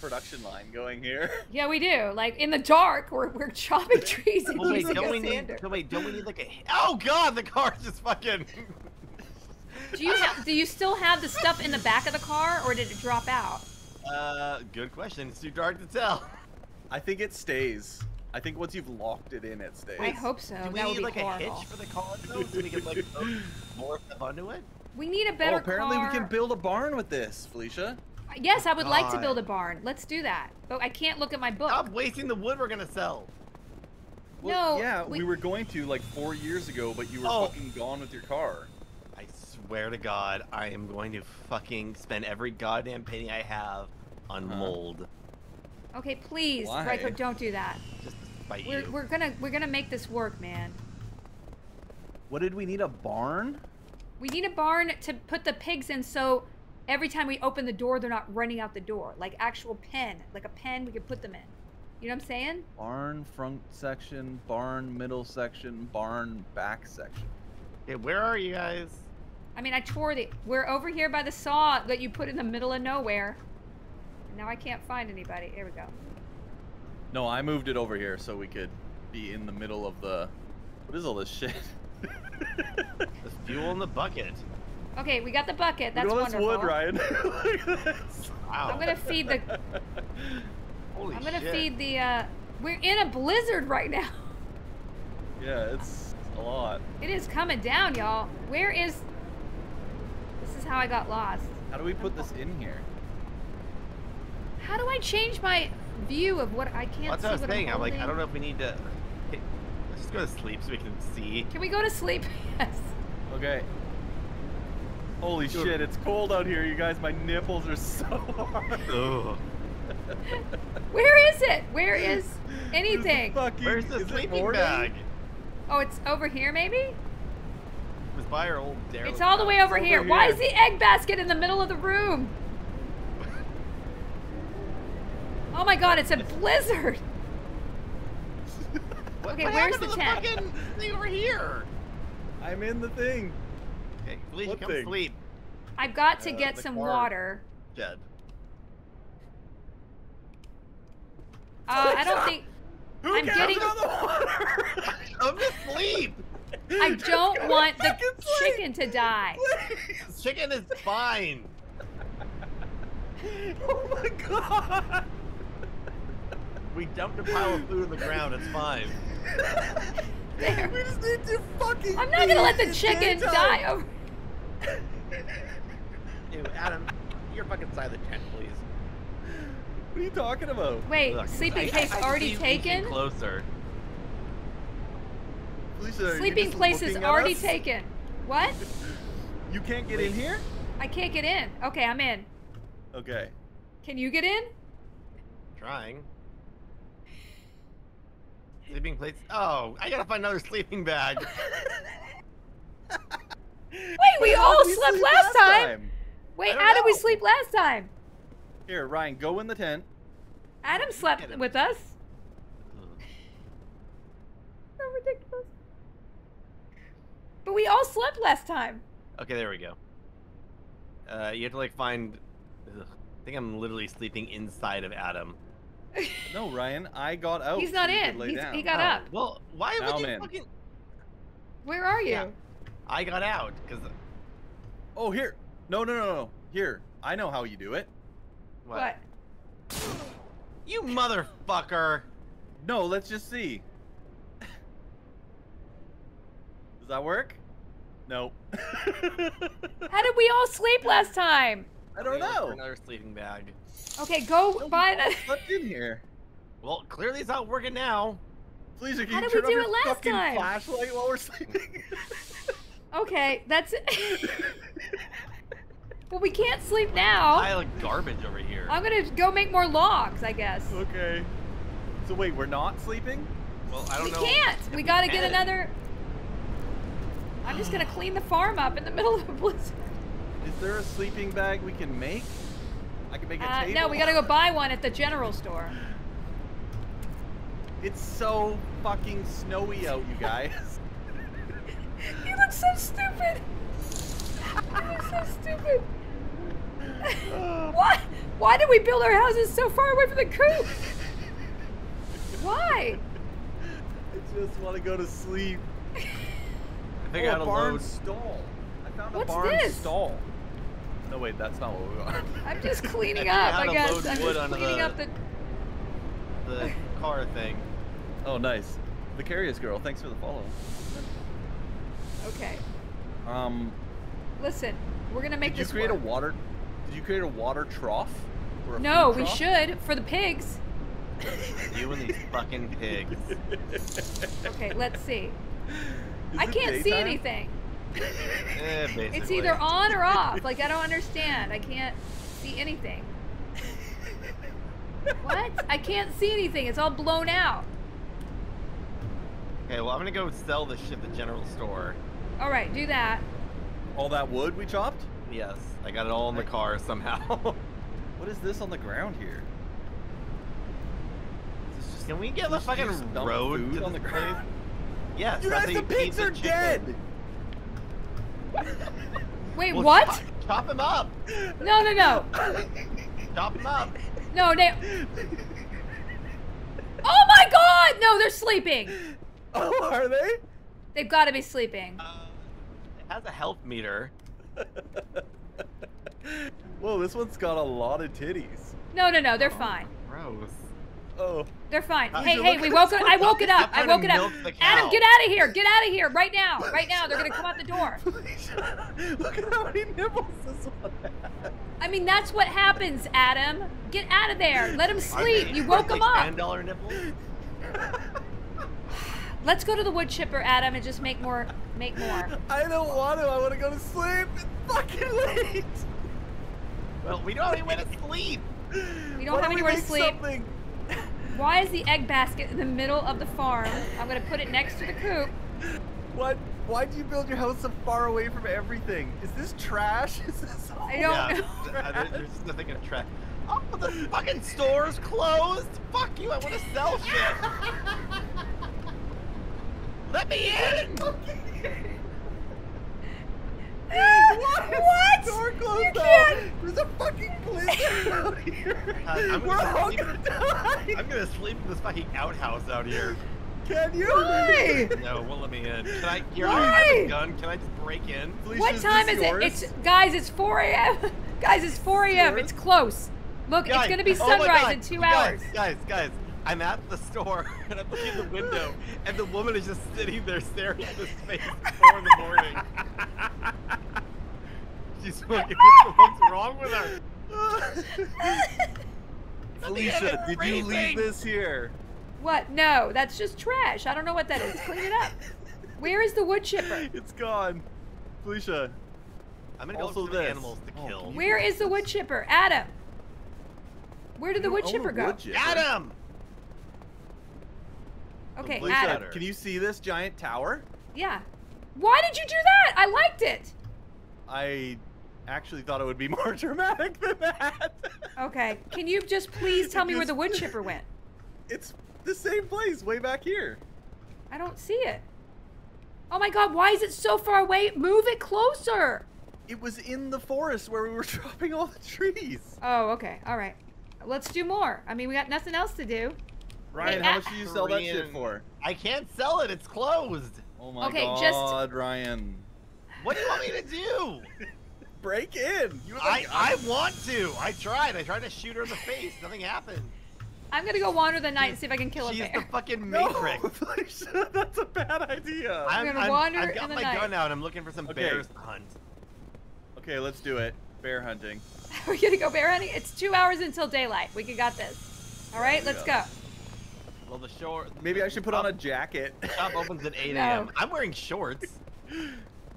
production line going here. Yeah, we do. Like in the dark, we're we're chopping trees and Oh, wait, using don't a we need? sander. No, wait, don't we need like a? Oh God, the car's just fucking. Do you have? Do you still have the stuff in the back of the car, or did it drop out? Uh, good question. It's too dark to tell. I think it stays. I think once you've locked it in, it stays. I hope so. Do we that need like horrible. a hitch for the car though, so we can like load more stuff onto it? We need a Oh, better apparently car. we can build a barn with this, Felicia. Uh, yes, I would like to build a barn. Let's do that. But I can't look at my book. Stop wasting the wood we're gonna sell. Well, No, yeah, we- we... were going to like four years ago, but you were Oh. fucking gone with your car. I swear to God, I am going to fucking spend every goddamn penny I have on Huh. mold Okay, please, Why? Ryko, don't do that. just to spite We're you. we're gonna we're gonna make this work, man. What did we need? A barn? We need a barn to put the pigs in, so every time we open the door, they're not running out the door. Like actual pen, like a pen we could put them in. You know what I'm saying? Barn front section, barn middle section, barn back section. Okay, where are you guys? I mean, I tore the. We're over here by the saw that you put in the middle of nowhere. Now I can't find anybody. Here we go. No, I moved it over here so we could be in the middle of the. What is all this shit? the fuel in the bucket. Okay, we got the bucket. That's Look at all wonderful. this wood, Ryan. Look at this. Wow. I'm gonna feed the. Holy I'm gonna shit. feed the. uh We're in a blizzard right now. yeah, it's a lot. It is coming down, y'all. Where is? This is how I got lost. How do we put this in here? How do I change my view of what I can't That's see what I was saying. I'm I'm like, I don't know if we need to. Hey, let's just go to sleep so we can see. Can we go to sleep? Yes. Okay. Holy Sure. shit, it's cold out here, you guys. My nipples are so hard. Ugh. Where is it? Where is This anything? fucking- Where's the sleeping bag? Oh, it's over here, maybe. It was by our old derelict. It's all the way over over here. Why is the egg basket in the middle of the room? Oh my god, it's a blizzard. What, Okay, what where's happened the to tent? fucking thing over here? I'm in the thing. Okay, Felicia, What come thing? sleep. I've got to Uh, get some water. Jed. Uh, I don't think. Who I'm getting- about the water? I'm asleep. I don't want the Fucking sleep. chicken to die. Please. Chicken is fine. Oh my god. We dumped a pile of food on the ground. It's fine. There. We just need to fucking. I'm not gonna let the eat. Chicken die over. Ew, Adam, you're fucking side of the tent, please. What are you talking about? Wait, Look, sleeping I- place I- I already see you taken? Closer. Lisa, Sleeping place is already us? taken. What? You can't get in here? I can't get in. Okay, I'm in. Okay. Can you get in? Trying. Sleeping place. Oh, I gotta find another sleeping bag. Wait, we all did slept sleep last time. Wait, I don't how did we sleep last time? Here, Ryan, go in the tent. Adam slept Get with us. So ridiculous. But we all slept last time. Okay, there we go. Uh, you have to like find. Ugh, I think I'm literally sleeping inside of Adam. No, Ryan, I got out. He's not in. He's, he got Oh, up. Well, why Now would you I'm in. fucking? Where are you? Yeah. I got out because Oh, here. No, no, no, no. Here. I know how you do it. What? what? You motherfucker! No, let's just see. Does that work? No. How did we all sleep last time? I don't I'm gonna look for know. Another sleeping bag. Okay, go No, buy we all the. slept in here. Well, clearly it's not working now. Please, can How you did we do off it your last fucking time? flashlight while we're sleeping? Okay, that's it. well, we can't sleep now. Pile of garbage over here. I'm gonna go make more logs, I guess. Okay. So wait, we're not sleeping? well, I don't know We know. can't. if We gotta get another. I'm just gonna clean the farm up in the middle of a blizzard. Is there a sleeping bag we can make? I can make a Uh, table. no, we gotta go buy one at the general store. It's so fucking snowy out, you guys. You look so stupid. You look so stupid. Why? Why did we build our houses so far away from the coop? Why? I just want to go to sleep. I think oh, I had a a barn load. stall. I found a What's barn this? stall. No, wait, that's not what we want. I'm just cleaning up, I guess. I'm just cleaning the- up the. The car thing. oh, nice. The Vicarious girl, thanks for the follow. Okay. Um, Listen, we're gonna make did you this create work. a water? Did you create a water trough? A No, food we should for the pigs. You and these fucking pigs. Okay, let's see. Is I can't see anything. Eh, basically. It's either on or off. Like I don't understand. I can't see anything. What? I can't see anything. It's all blown out. Okay, well, I'm gonna go sell this shit at the general store. All right, do that. All that wood we chopped? Yes, I got it all in the car somehow. What is this on the ground here? this just Can we get we the just- you fucking just road food to on the this ground? place? Yes. You guys, the pigs are chicken. dead. Wait, Well, what? Chop, chop him up. No, no, no. Chop him up. No, they. Oh my god! No, they're sleeping. Oh, are they? They've got to be sleeping. Uh, it has a health meter. Whoa, this one's got a lot of titties. No, no, no, they're fine. Gross. Oh, They're fine. Uh, hey, hey, we woke this it. I woke it up. I woke it up. Adam, get out of here. Get out of here right now. Right now. They're gonna come out the door. look at how many nibbles this one has. I mean, that's what happens, Adam. Get out of there. Let him sleep. You woke him up. Ten dollar nipples. Let's go to the wood chipper, Adam, and just make more. Make more. I don't want to. I want to go to sleep. It's fucking late. Well, we don't even want to sleep. We don't Why have anywhere to sleep. Something? Why is the egg basket in the middle of the farm? I'm gonna put it next to the coop. What? Why do you build your house so far away from everything? Is this trash? Is this all I don't yeah, know. th- uh, there's nothing in trash. Oh, the fucking store's closed. Fuck you. I want to sell shit. Let me in. what? what? Door closed You can't. There's a fucking blizzard out here. Uh, I'm We're gonna all sleep- gonna die. I'm gonna sleep in this fucking outhouse out here. Can you? Why? No, it won't let me in. Can I? Here, I have Why? a gun. Can I just break in? Felicia, What is time this is yours? it? It's guys. It's 4 a.m. guys, it's 4 a.m. It's close. Look, it's gonna be oh sunrise God, in two you guys, hours. Guys, guys, I'm at the store and I'm looking at the window and the woman is just sitting there staring at this space at four in the morning. She's fucking, what's wrong with her? Felicia, did you leave this here? What? No, that's just trash. I don't know what that is. Clean it up. Where is the wood chipper? It's gone. Felicia, I'm gonna go Also look for this. animals to Oh, kill. can you- Where is the wood chipper? Adam. Where did the wood chipper go? wood chipper. Adam! Okay, Felicia, Adam. can you see this giant tower? Yeah. Why did you do that? I liked it. I actually thought it would be more dramatic than that. Okay. Can you just please tell It me where the wood chipper went? It's the same place, way back here. I don't see it. Oh my god, why is it so far away? Move it closer. It was in the forest where we were chopping all the trees. Oh, okay. All right. Let's do more. I mean, we got nothing else to do. Ryan, how much do you sell that shit for? I can't sell it, it's closed. Oh my Okay, just- god, Ryan. What do you want me to do? Break in. You I, I want to. I tried. I tried to shoot her in the face. Nothing happened. I'm gonna go wander the night and see if I can kill a She's bear. the fucking no, matrix. Felicia, that's a bad idea. I'm gonna wander I've got in the my night. gun out. I'm looking for some Okay. bears to hunt. Okay, let's do it. Bear hunting. We're gonna go bear hunting. It's two hours until daylight. We can got this. All right, we let's go. go. Well, the shore. Maybe I should put on a shop- jacket. shop opens at 8 No. a.m. I'm wearing shorts.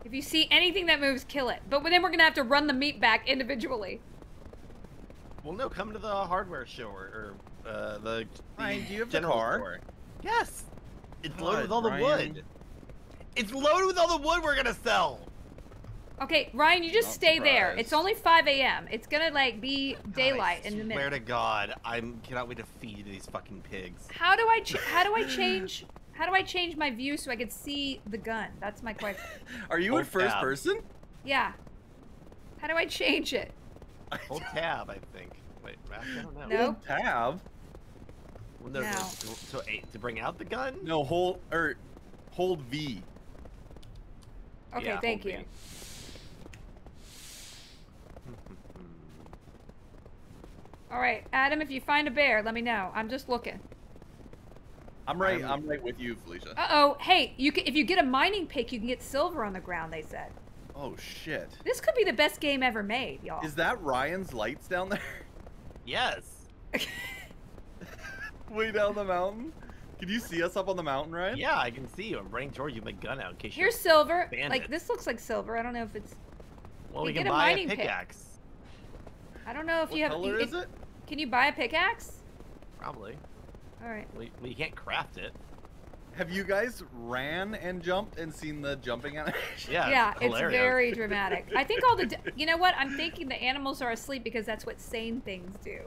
If you see anything that moves, kill it. But then we're gonna have to run the meat back individually. Well, no, come to the hardware store or uh, the, the Ryan, do you have the general car? store. Yes. It's God, loaded with all the Ryan. wood. It's loaded with all the wood we're gonna sell. Okay, Ryan, you just Not stay there. It's only 5 a.m. It's gonna like be daylight in the Swear to God, I cannot wait to feed these fucking pigs. How do I ch- how do I change how do I change my view so I can see the gun? That's my question. Are you Hold in first tab. person? Yeah. How do I change it? Hold tab, I think. Wait, I don't know. No. Hold tab. Well, no, No. To, to, to bring out the gun? No, hold or hold V. Okay, Yeah, thank hold you. B. All right, Adam, if you find a bear, let me know. I'm just looking. I'm right. I'm- I'm right with you, Felicia. Uh oh. Hey, you can, if you get a mining pick, you can get silver on the ground. They said Oh shit. this could be the best game ever made, y'all. Is that Ryan's lights down there? yes. Way down the mountain? Can you see us up on the mountain, Ryan? Yeah, I can see you. I'm bringing George you my gun out in case Here's you're... silver. Bandit. Like this looks like silver. I don't know if it's. Well, Hey, we get can a buy a mining pick. Pickaxe. I don't know if What you have. What color you- is it? Can you buy a pickaxe? Probably. All right. We, we can't craft it. Have you guys ran and jumped and seen the jumping animation? Yeah, yeah, it's, it's very dramatic. I think all the. You know what? I'm thinking the animals are asleep because that's what sane things do.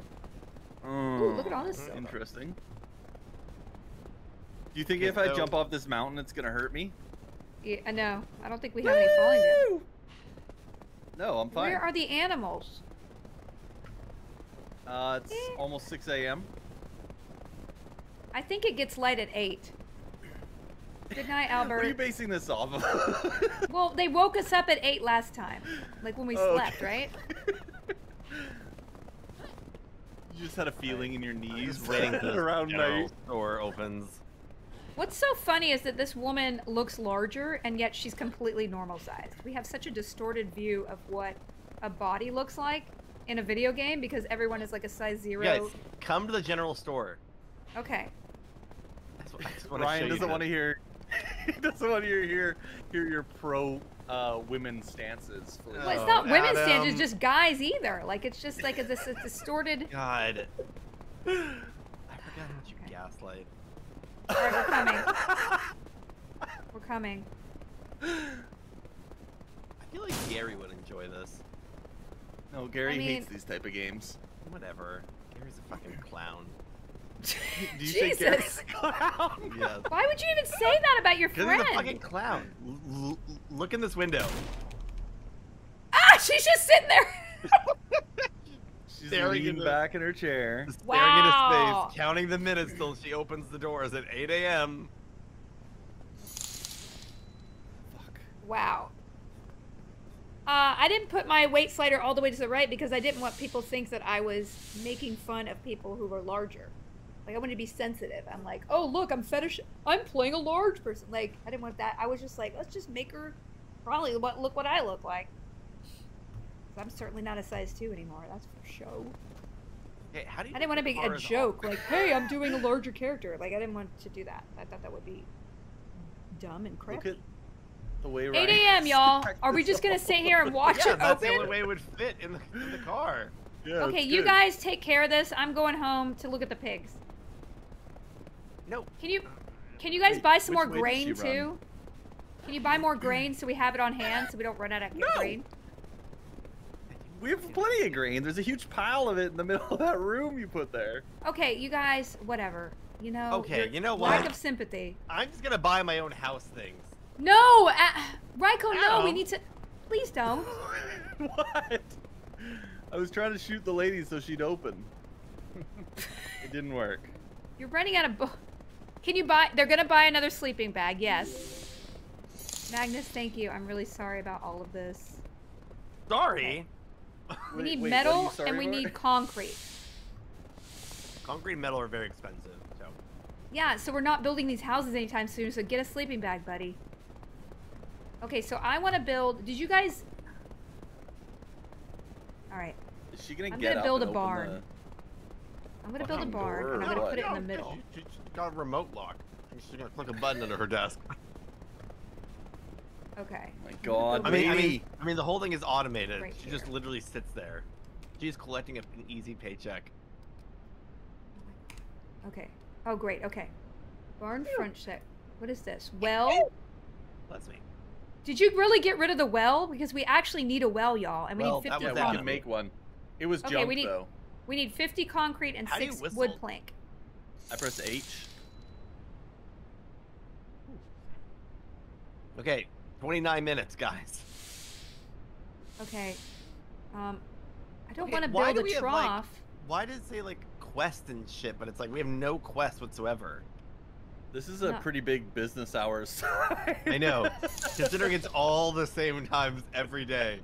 Ooh, look at all this Mm, silver. Interesting. Do you think Okay, if I so- jump off this mountain, it's gonna hurt me? Yeah, uh, no, I don't think we have any falling damage. No, I'm fine. Where are the animals? Uh, it's Eh. almost 6 a.m. I think it gets light at eight. Good night, Albert. What are you basing this off of? Well, they woke us up at eight last time, like when we Oh, slept, okay. right? you just had a feeling in your knees just waiting around general night. store opens. What's so funny is that this woman looks larger and yet she's completely normal sized. We have such a distorted view of what a body looks like in a video game because everyone is like a size zero. Guys, come to the general store. Okay. That's what, I just want to show Ryan doesn't want to hear. he doesn't want to hear hear hear your pro uh, women stances. For Well, it's not women's stands, Adam. it's just guys either. Like it's just like this a distorted. God. I forgot how much you Okay. gaslight. All right, we're coming. We're coming. I feel like Gary would enjoy this. No, Gary I mean- hates these type of games. Whatever. Gary's a fucking clown. Do you think Gary's Jesus. a clown? Yes. Why would you even say that about your Because friend? he's a fucking clown. L- l- look in this window. Ah, she's just sitting there. She's Staring leaning into- back in her chair. Just staring into Wow. space, counting the minutes till she opens the doors at 8 a.m. Fuck. wow. Uh, I didn't put my weight slider all the way to the right because I didn't want people to think that I was making fun of people who were larger. Like I wanted to be sensitive. I'm like, oh look, I'm fetish. I'm playing a large person. Like I didn't want that. I was just like, let's just make her probably what look what I look like. I'm certainly not a size two anymore. That's for show. Hey, how do you I didn't want to be a joke, like, hey, I'm doing a larger character. Like, I didn't want to do that. I thought that would be dumb and Look at the way 8 a.m., y'all. Are we just gonna sit here and watch yeah, it that's the only way it would fit in the, in the car. Yeah, Okay, you good. guys take care of this. I'm going home to look at the pigs. No. Can you, can you guys Wait, buy some more grain did she run? too? Can you buy more grain so we have it on hand so we don't run out of No. grain? We have plenty of grain. There's a huge pile of it in the middle of that room you put there. Okay, you guys, whatever. You know. Okay, you know what? Lack what? of sympathy. I'm just gonna buy my own house things. No, uh, Ryko, no. We need to. Please don't. what? I was trying to shoot the lady so she'd open. it didn't work. You're running out of. Bo- Can you buy? They're gonna buy another sleeping bag. Yes. Magnus, thank you. I'm really sorry about all of this. Sorry. We Wait, need wait, what metal and we about? need concrete. Concrete and metal are very expensive, so. Yeah, so we're not building these houses anytime soon. So get a sleeping bag, buddy. Okay, so I want to build. Did you guys? All right, Is she gonna I'm get gonna up build and a open barn. the- I'm gonna build a barn door and I'm gonna what? put it in the middle. She, she got a remote lock. She's gonna click a button under her desk. Okay. My God, I mean, I mean, I mean, the whole thing is automated. Right she just literally sits there. She's collecting an easy paycheck. Okay. Oh, great. Okay. Barn front check. What is this? Well, Bless me. Did you really get rid of the well? Because we actually need a well, y'all, and we Well, need that 50 yeah, was we can make one. It was Okay, junk we need- though. We need 50 concrete and How six wood plank. I press H. Okay, 29 minutes, guys. Okay. Um, I don't Okay, want to why build do a we have, like. Why does it say like quest and shit, but it's like we have no quest whatsoever? This is a No. pretty big business hours. I know, considering it's all the same times every day.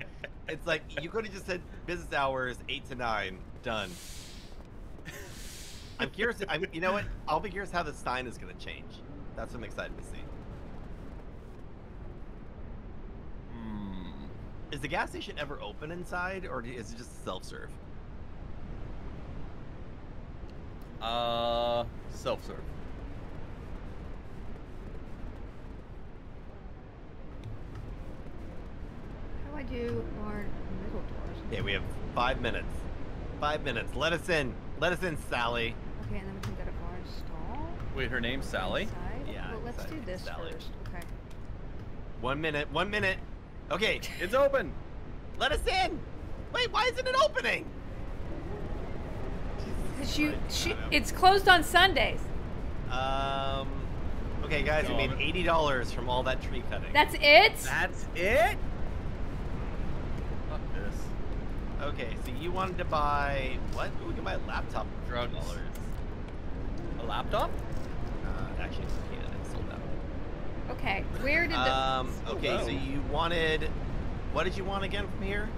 It's like you could have just said business hours eight to nine, done. I'm curious. I'm, you know what? I'll be curious how the sign is going to change. That's what I'm excited to see. Hmm. Is the gas station ever open inside, or is it just self-serve? Uh, self-serve. I do barn middle doors? Okay, we have five minutes. Five minutes. Let us in. Let us in, Sally. Okay, and then we can go to barn stall. Wait, her name's Sally. Inside. Yeah, Well, let's inside do this Sally. first. Okay. One minute. One minute. Okay, It's open. let us in. Wait, why isn't it opening? Cause you, she, it's closed on Sundays. Um. Okay, guys, we made eighty dollars from all that tree cutting. That's it. That's it. Fuck this. Okay, so you wanted to buy what? Ooh, we can buy a laptop for Drugs. dollars. A laptop? Uh, actually, we can't. It's sold out. Okay. Where did the? Um. Okay, so you wanted. What did you want again from here?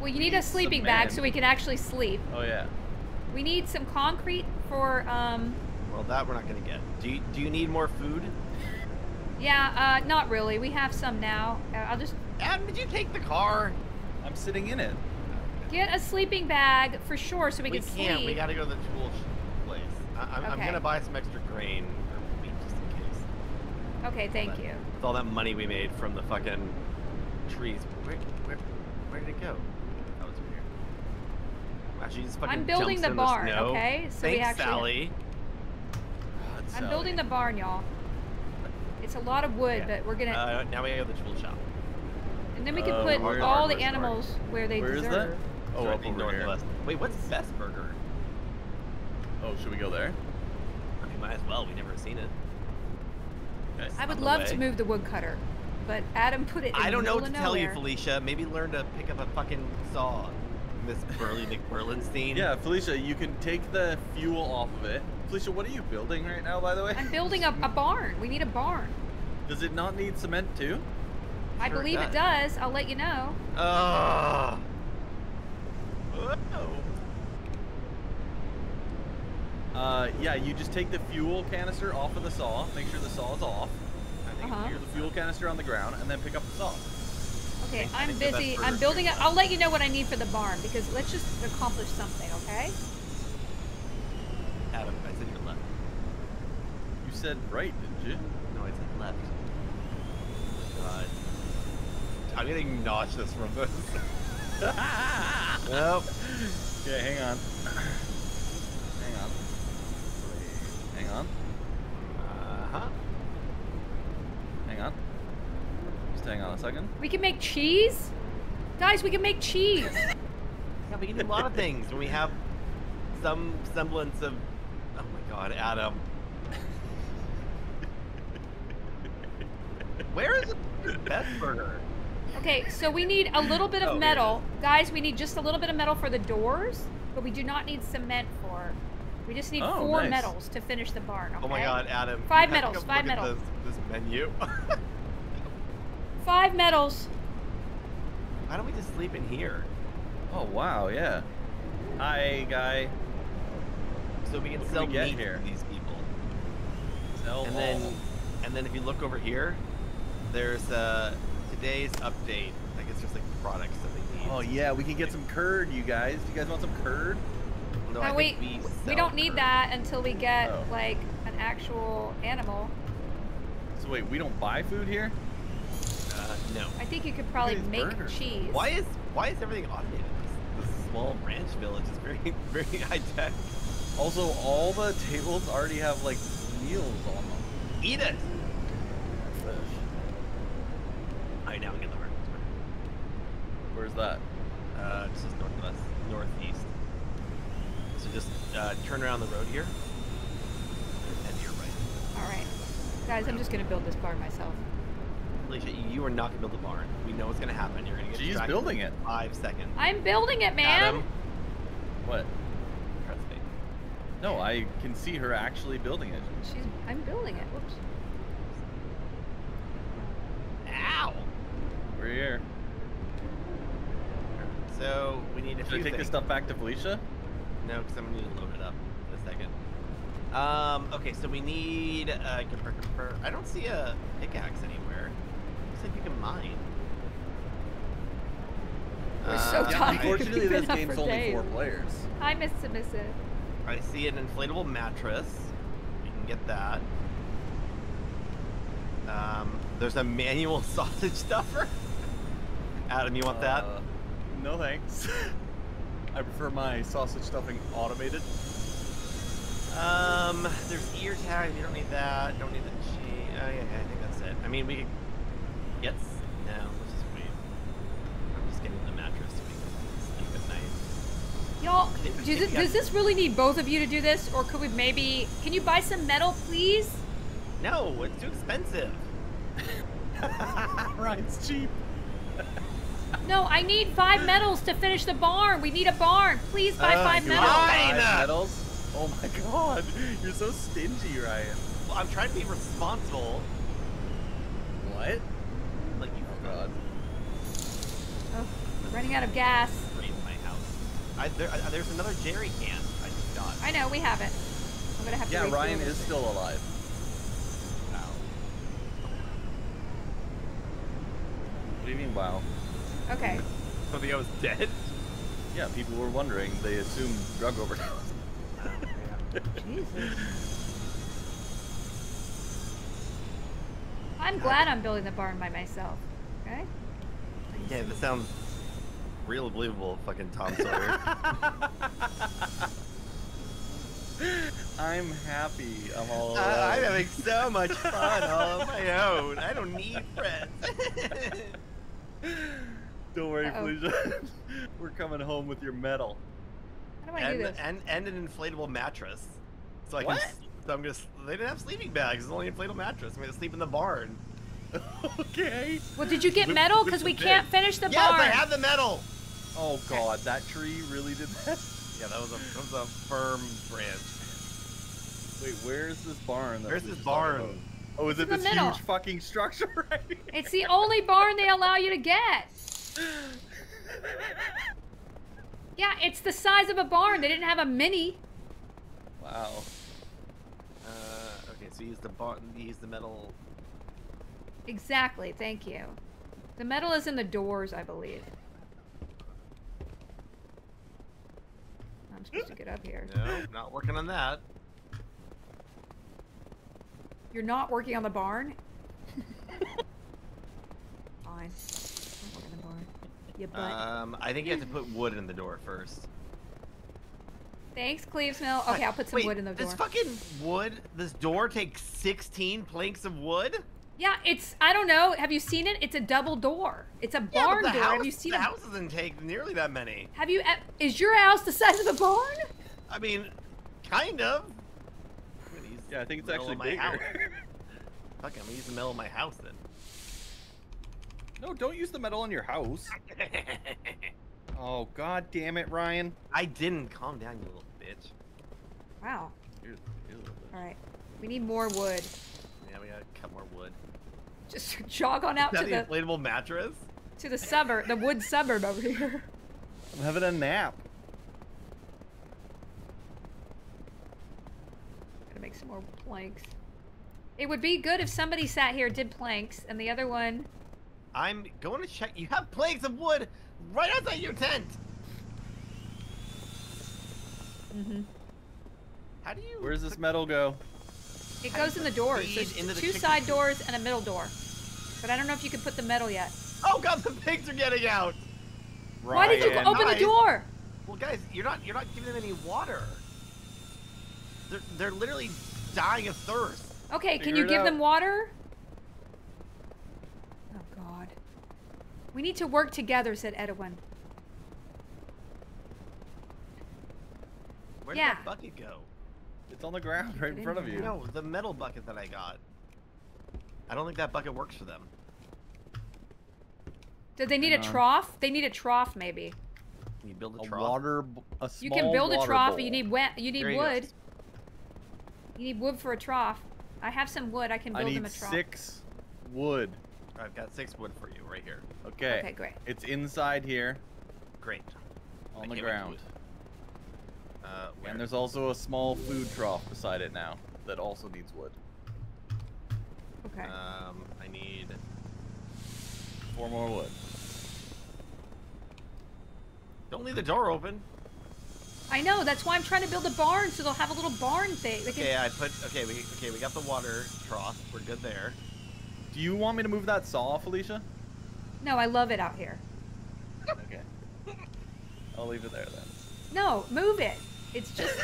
well, you we need need a sleeping bag so we can actually sleep. Oh yeah. We need some concrete for um. Well, that we're not gonna get. Do you Do you need more food? Yeah. Uh, not really. We have some now. Uh, I'll just Adam, did you take the car? I'm sitting in it. Get a sleeping bag for sure so we, we can can't. sleep. We gotta go to the tool place. I, I'm, I'm Okay. gonna buy some extra grain or wheat just in case. Okay. Thank But you. With all that money we made from the fucking trees, where where where did it go? Oh, it's over here. Actually, just fucking I'm building jumps the barn. snow. Okay. So we Thanks, actually. Sally. God, I'm Sally. building the barn, y'all. It's a lot of wood, Yeah. but we're gonna. Uh, now we gotta go to the tool shop. and then we can uh, put all the Hardware store. animals where they Where is deserve. that? Oh, It's up directly over here. Wait, what's Best Burger? Oh, should we go there? I mean, might as well. We've never seen it. Okay. I would on the love to move the woodcutter, but Adam put it. In I don't know middle what to of tell you. Felicia. Maybe learn to pick up a fucking saw, Miss Burley McBurlenstein. Yeah, Felicia, you can take the fuel off of it. Felicia, what are you building right now, by the way? I'm building a, a barn. We need a barn. Does it not need cement too? I Sure believe it does. does. I'll let you know. Ugh. Whoa. Uh, yeah, you just take the fuel canister off of the saw. Make sure the saw is off. And then Uh-huh. you clear the fuel canister on the ground, and then pick up the saw. Okay, think- I I'm think the best busy. I'm building here. it. I'll let you know what I need for the barn because let's just accomplish something, okay? Adam, I said your left. You said right, didn't you? No, I said left. God. I'm getting nauseous from this. nope. Okay, hang on. hang on. Hang on. Uh-huh. Hang on. Just hang on a second. We can make cheese, guys. We can make cheese. Yeah, we can do a lot of things when we have some semblance of. Oh my God, Adam. Where is the best burger? Okay, so we need a little bit Oh, of here it metal, guys. We need just a little bit of metal for the doors, but we do not need cement for. We just need Oh, four nice. metals to finish the barn. Okay? Oh my God, Adam. Five have to medals, come five metals. This, this menu. Five metals. Why don't we just sleep in here Oh wow, yeah. Hi, guy. so we can What can sell we meat here? to these people? Sell And then, and then if you look over here, there's uh, today's update. I guess just like products that they need. Oh yeah, we can get some curd, you guys. Do you guys want some curd? No, No, I wait. think we, We don't need curd. that until we get Oh. like an actual animal. So wait, we don't buy food here? Uh, Uh, no. I think you could probably make burgers. cheese. Why is why is everything automated? This, this small ranch village is very very high tech. Also, all the tables already have like meals on them. Eat it. Fish. I now get the burger. Where's that? Uh, this is northwest, northeast. So just uh, turn around the road here. And to your right. All right, guys, I'm just gonna build this barn myself. Alicia, you- you are not gonna build the barn. We know what's gonna happen. You're gonna get She's distracted building it. Five seconds. I'm building it, man. Adam, What? trust me. No, I can see her actually building it. She's. I'm building it. Whoops. Ow! We're here. So we need to. Should few I take this stuff back to Felicia? No, because I'm gonna need to load it up in a second. Um, okay, so we need uh, gapper, gapper. I don't see a pickaxe anywhere. Looks like you can mine. We're so Uh, tired. Unfortunately, We've this up game's for only days. four players. Hi, Miss Submissive. I see an inflatable mattress. You can get that. Um, there's a manual sausage stuffer. Adam, you want that? Uh, no thanks. I prefer my sausage stuffing automated. Um, there's ear tags. You don't need that. Don't need the cheese. Oh yeah, I think that's it. I mean, we could. Yes. No. Let's just wait. I'm just getting the mattress so we can sleep at night. Y'all, I think- I does, think it, we got- does this really need both of you to do this, or could we maybe? Can you buy some metal, please? No, it's too expensive. Ryan's cheap. No, I need five medals to finish the barn. We need a barn. Please buy Uh, five you metals. Five medals? Oh my god, you're so stingy, Ryan. Well, I'm trying to be responsible. What? Like you Oh god. Oh, running out of gas. raised my house. I, there, I, there's another jerry can I just got. I know we have it. I'm gonna have to. Yeah, Ryan is still alive. Wow. What do you mean, wow? Okay. So the I was dead. Yeah, people were wondering. They assumed drug overdose. Jesus. I'm glad I'm building the barn by myself. Okay. Yeah, this sounds real believable, fucking Tom Sawyer. I'm happy. I'm all. Uh, I'm having so much fun all on my own. I don't need friends. Don't worry, Uh-oh. Felicia. We're coming home with your medal. How do I do and, this? and and an inflatable mattress. So I what? can. So I'm gonna. They didn't have sleeping bags. It's only an inflatable mattress. I'm gonna sleep in the barn. okay. Well, did you get Whip- metal? Because we can't finish the yes, barn. I have the metal. Oh god, that tree really did that. Yeah, that was a that was a firm branch. Wait, where's this barn? Where's this barn? about? Oh, is It's it this middle. huge fucking structure right here? It's the only barn they allow you to get. Yeah, it's the size of a barn. They didn't have a mini. Wow. Uh, okay, so use the bar. Use the metal. Exactly. Thank you. The metal is in the doors, I believe. I'm supposed to get up here. No, not working on that. You're not working on the barn? Fine. I'll work on the barn. You butt. Um, I think you have to put wood in the door first. Thanks, Cleves Mill. Okay, I'll put some Wait, wood in the door. This fucking wood. This door takes 16 planks of wood. Yeah, it's. I don't know. Have you seen it? It's a double door. It's a Yeah, barn but the door. house, have you seen the a house doesn't take nearly that many. Have you? e- Is your house the size of a barn? I mean, kind of. I'm gonna use Yeah, I think it's actually of my house. bigger. Fuck, I'm gonna use the middle of my house then. No, don't use the metal on your house. Oh god damn it, Ryan. I didn't. Calm down, you little bitch. Wow. Here's- here's a little bit. All right. We need more wood. Yeah, we gotta cut more wood. Just jog on out Is to the the inflatable mattress? to the suburb, the wood suburb over here. I'm having a nap. Gotta make some more planks. It would be good if somebody sat here did planks, and the other one. I'm going to check. You have planks of wood right outside your tent. Mm-hmm. How do you? Where does this metal go? It goes in the doors. There's into the two chicken side doors and a middle door. But I don't know if you can put the metal yet. Oh god, the pigs are getting out. Why did you Ryan. open the door? Well, guys, you're not you're not giving them any water. They're they're literally dying of thirst. Okay, can you it give them water? Oh God. We need to work together, said Edwin. Where did Yeah. that bucket go? It's on the ground right in in front of you. No, the metal bucket that I got. I don't think that bucket works for them. Did they need a Hang on. trough? They need a trough, maybe. Can you build a, A trough? water, b- a You can build a trough, bowl. but you need wet. You need There you wood. You need wood for a trough. I have some wood. I can I build need them a trough. six wood. I've got six wood for you right here. Okay. Okay, great. It's inside here Great. I on the can't wait to ground. Uh. And there's also a small food trough beside it now that also needs wood. Okay. Um, I need. Four more wood. Don't leave the door open. I know. That's why I'm trying to build a barn, so they'll have a little barn thing. They can- Okay, I put. Okay, we okay we got the water trough. We're good there. Do you want me to move that saw, Felicia? No, I love it out here. Okay. I'll leave it there then. No, move it. It's just.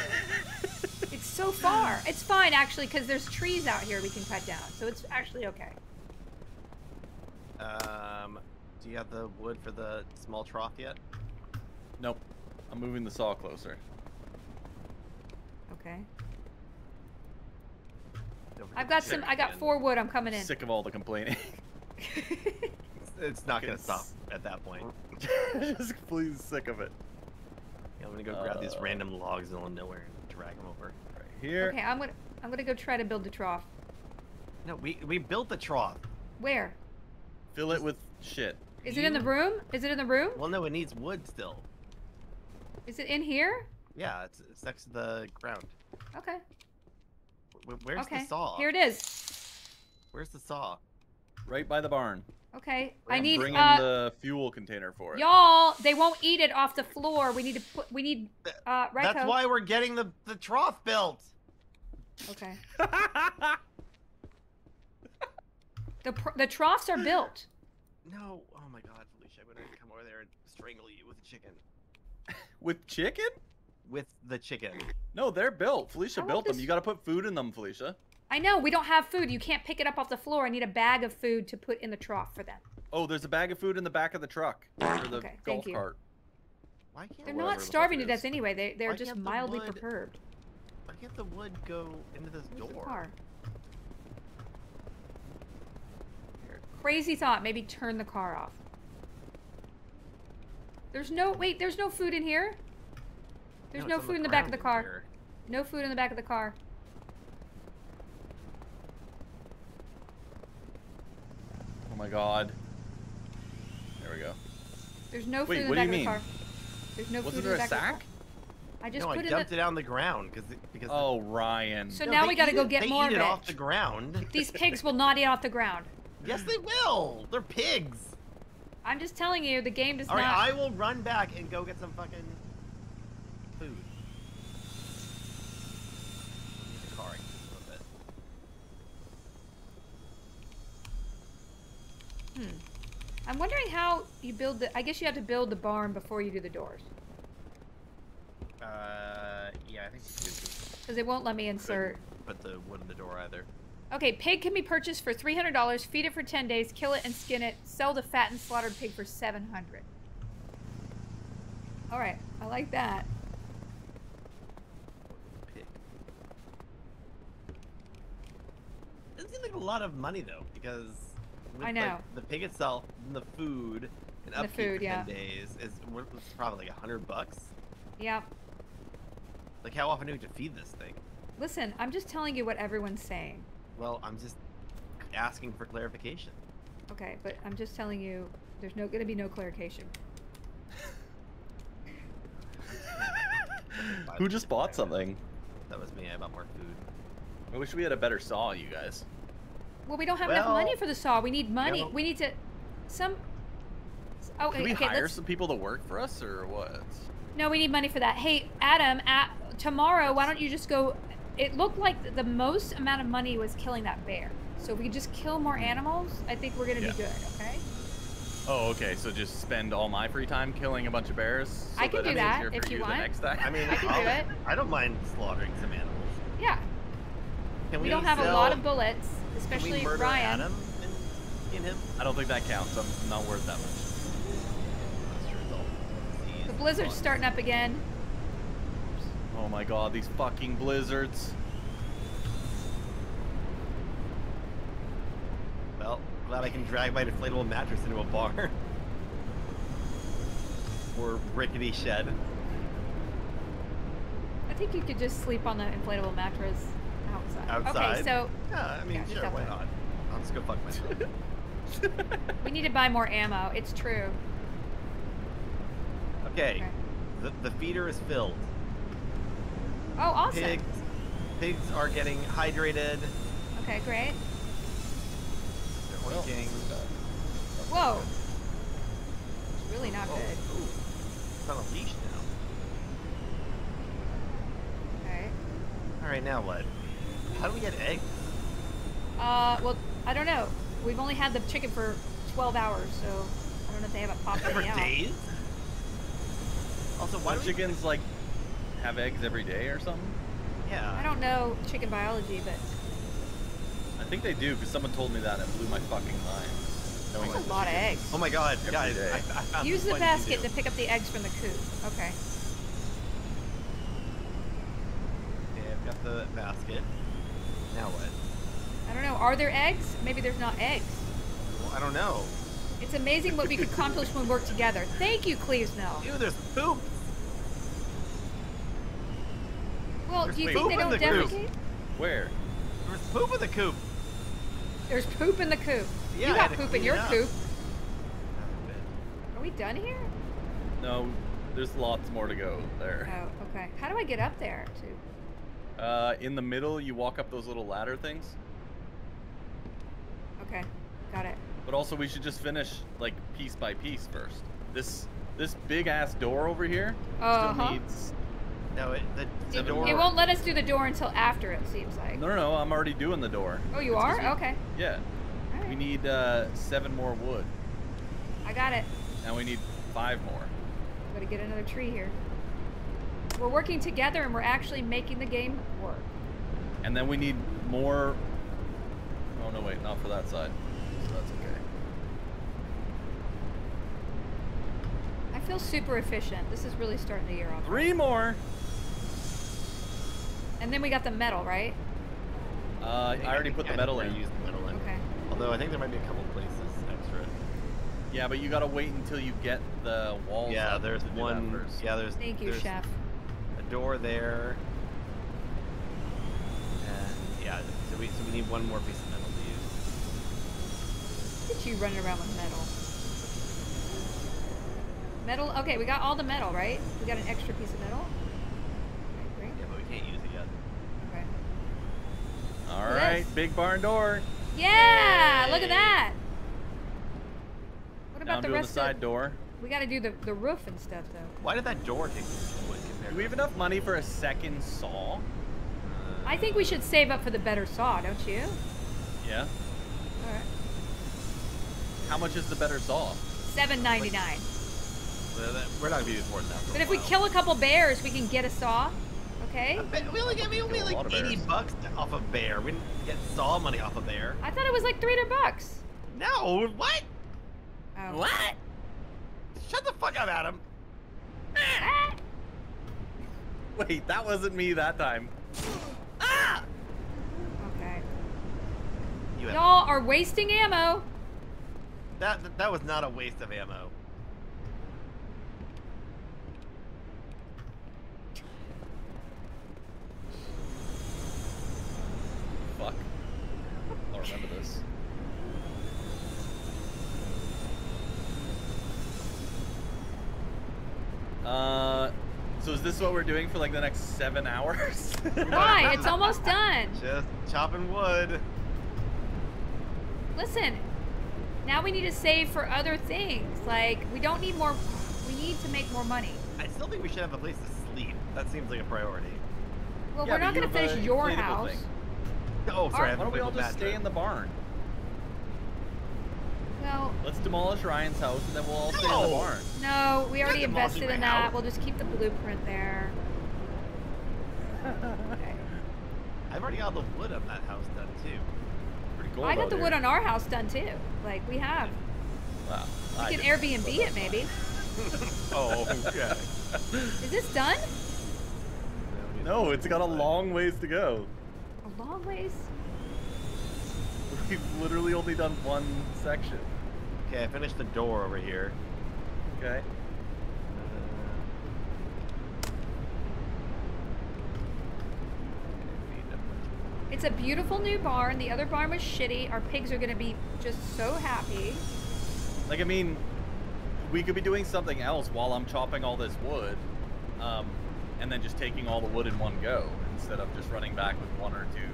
it's so far. It's fine actually, because there's trees out here we can cut down, so it's actually okay. Um, do you have the wood for the small trough yet? Nope. I'm moving the saw closer. Okay. Don't I've got some. I got four wood. I'm coming in. Sick of all the complaining. It's not gonna stop at that point. Just please sick of it. Yeah, I'm gonna go grab these Uh, random logs in the middle of nowhere and drag them over. Right here. okay, I'm gonna. I'm gonna go try to build the trough. No, we we built the trough. Where? Fill it with shit. Is it in the room? Is it in the room? Well, no, it needs wood still. Is it in here? Yeah, it's, it's next to the ground. Okay. Wh- Where's okay. the saw? Here it is. Where's the saw? Right by the barn. Okay. We're I gonna need Bring uh in the fuel container for it. y'all. They won't eat it off the floor. We need to put. We need uh Ryko. That's why we're getting the the trough built. Okay. The pr- the troughs are built. No, oh my God, Felicia, I'm gonna come over there and strangle you with the chicken. with chicken? With the chicken. No, they're built. Felicia I built them. this- You gotta put food in them, Felicia. I know we don't have food. You can't pick it up off the floor. I need a bag of food to put in the trough for them. Oh, there's a bag of food in the back of the truck. For the Okay, thank golf you. cart. Why can't They're not starving it to death anyway. They they're Why just can't the mildly wood- perturbed. Why can't the wood go into this Where's the door? car? Crazy thought. Maybe turn the car off. There's no wait. There's no food in here. There's it's no on food in the back of the car. here. No food in the back of the car. Oh my god. There we go. There's no food in the back you of the mean? car. There's no Wasn't food there in the a back of the sack? car. I just no, put I it dumped the. it on the ground because because Oh, Ryan. So No, now we gotta go get they more eat of it off it. the ground. These pigs will not eat off the ground. yes, they will. They're pigs. I'm just telling you, the game does All right, not. I will run back and go get some fucking food. Need the car a little bit. Hmm. I'm wondering how you build the. I guess you have to build the barn before you do the doors, Uh, yeah, I think because it won't let me insert. put the wood in the door either. Okay, pig can be purchased for three hundred dollars. Feed it for ten days. Kill it and skin it. Sell the fattened slaughtered pig for seven hundred. All right, I like that. Pig. Doesn't seem like a lot of money though, because with, I know. Like, the pig itself, and the food, and The food, for yeah. ten days is we're- it's probably like a hundred bucks. Yep. Like, how often do we have to feed this thing? Listen, I'm just telling you what everyone's saying. Well, I'm just asking for clarification. Okay, but I'm just telling you, there's no going to be no clarification. Who just bought something? That was me. I bought more food. I wish we had a better saw, you guys. Well, we don't have enough money for the saw. We need money. no. We need to. Some. Oh, Can we okay. hire let's, some people to work for us, or what? No, we need money for that. Hey, Adam, at, tomorrow, why don't you just go? It looked like the most amount of money was killing that bear. So if we just kill more hmm. animals, I think we're gonna Yeah. be good. Okay. Oh, okay. So just spend all my free time killing a bunch of bears. so I can that do that if you the want. next time. I mean, I can I'll- do it. I don't mind slaughtering some animals. Yeah. Can we, We don't have a lot of bullets, Can we especially murder Ryan. Adam and, and him? I don't think that counts. I'm not worth that much. That's true. It's all disease The blizzard's bugs. starting up again. Oh my god, these fucking blizzards. Well, glad I can drag my deflatable mattress into a bar. or rickety shed. I think you could just sleep on the inflatable mattress outside. Okay, so Yeah, I mean, Yeah, sure, why not? I'll just go fuck myself. we need to buy more ammo. It's true. okay, Okay. the, the feeder is filled. Oh, awesome. Pigs, pigs are getting hydrated. Okay, great. They're Well, oinking. Whoa. It's really not Oh, good. ooh. It's on a leash now. Okay. All right, now what? How do we get eggs? Uh, well, I don't know. We've only had the chicken for 12 hours, so I don't know if they haven't popped For any out. days? Also, why Why do we... chickens like have eggs every day or something? Yeah. I don't know chicken biology, but I think they do because someone told me that and it blew my fucking mind. Knowing that's a that lot of eggs. Oh my god, Every guys! day. I, I found Use the something to basket to pick up the eggs from the coop. Okay. Okay, I've got the basket. Now what? I don't know. Are there eggs? Maybe there's not eggs. Well, I don't know. It's amazing what we could accomplish when we work together. Thank you, Cleavesnell. Ew, there's poop. Well, There's do you think they don't the defecate? Where? There's poop in the coop. There's poop in the coop. Yeah, you got poop in your up. coop. Are we done here? No, there's lots more to go there. Oh, okay. How do I get up there? To Uh, in the middle, you walk up those little ladder things. okay, got it. But also, we should just finish like piece by piece first. This this big ass door over here Uh-huh. still needs. No, it, the, the It, door. it won't let us do the door until after. It seems like. No, no, no. I'm already doing the door. Oh, you It's 'cause are? we- Okay. Yeah. All We need uh, seven more wood, I got it. Now we need five more. Gotta get another tree here. We're working together and we're actually making the game work. And then we need more. Oh no, wait, not for that side. So that's okay. I feel super efficient. This is really starting the year off. Three more. And then we got the metal, right? Uh, I already put the metal in. Use the metal in. Okay. Although I think there might be a couple places extra. Yeah, but you gotta wait until you get the walls. Yeah, up there's to do that one. first. Yeah, there's. Thank you, there's chef. A door there. And yeah, so we so we need one more piece of metal to use. Look at you running around with metal. Metal. Okay, we got all the metal, right? We got an extra piece of metal. Okay, great. Yeah, but we can't use it yet. Okay. All Yes. right, big barn door. Yeah, look at that. What about I'm the doing rest the side of? door. We got to do the the roof and stuff though. Why did that door take so much wood compared Do we have enough money for a second saw? Uh, I think we should save up for the better saw, don't you? Yeah. All right. How much is the better saw? Seven ninety nine. that- We're not gonna be using towards that. For But a if we kill a couple bears, we can get a saw. Okay. We only get we only like eighty bears. bucks off a bear. We didn't get saw money off a bear. I thought it was like three hundred bucks. No, what? Oh. What? Shut the fuck up, Adam. Wait, that wasn't me that time. Ah! Okay. You have, Y'all are wasting ammo. that, that that was not a waste of ammo. Fuck. I'll remember this. Uh, so is this what we're doing for like the next seven hours? Why? It's almost done. Just chopping wood. Listen. Now we need to save for other things. Like we don't need more. We need to make more money. I still think we should have a place to sleep. That seems like a priority. Well, Yeah, we're not going to have a finish your house. thing. Oh, sorry. I Why Why don't we all just stay in the barn? Well, Let's demolish Ryan's house and then we'll all stay in the barn. no, we already invested in that. house. We'll just keep the blueprint there. Okay. I've already got the wood on that house done too. Pretty cool. I got the here. wood on our house done too. Like we have. Wow. I We can Airbnb it that's maybe. Oh, okay. Is this done? No, it's got a long ways to go. A long ways. We've literally only done one section. Okay, I finished the door over here. Okay. It's a beautiful new barn. The other barn was shitty. Our pigs are gonna be just so happy. Like, I mean, we could be doing something else while I'm chopping all this wood, um, and then just taking all the wood in one go instead of just running back with one or two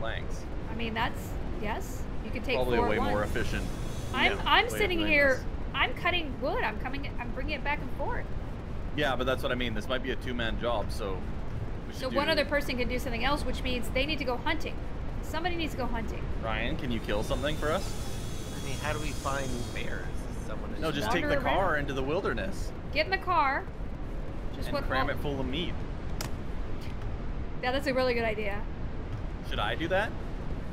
planks. I mean, that's yes. You could take Probably four a way more efficient. I'm yeah, I'm way sitting here. this. I'm cutting wood. I'm coming. I'm bringing it back and forth. Yeah, but that's what I mean. This might be a two-man job, so. We So should one other person can do something else, which means they need to go hunting. Somebody needs to go hunting. Ryan, can you kill something for us? I mean, how do we find bears? Someone No, just take the car around. into the wilderness Get in the car. Just and what? cram it full of meat. Yeah, that's a really good idea. Should I do that?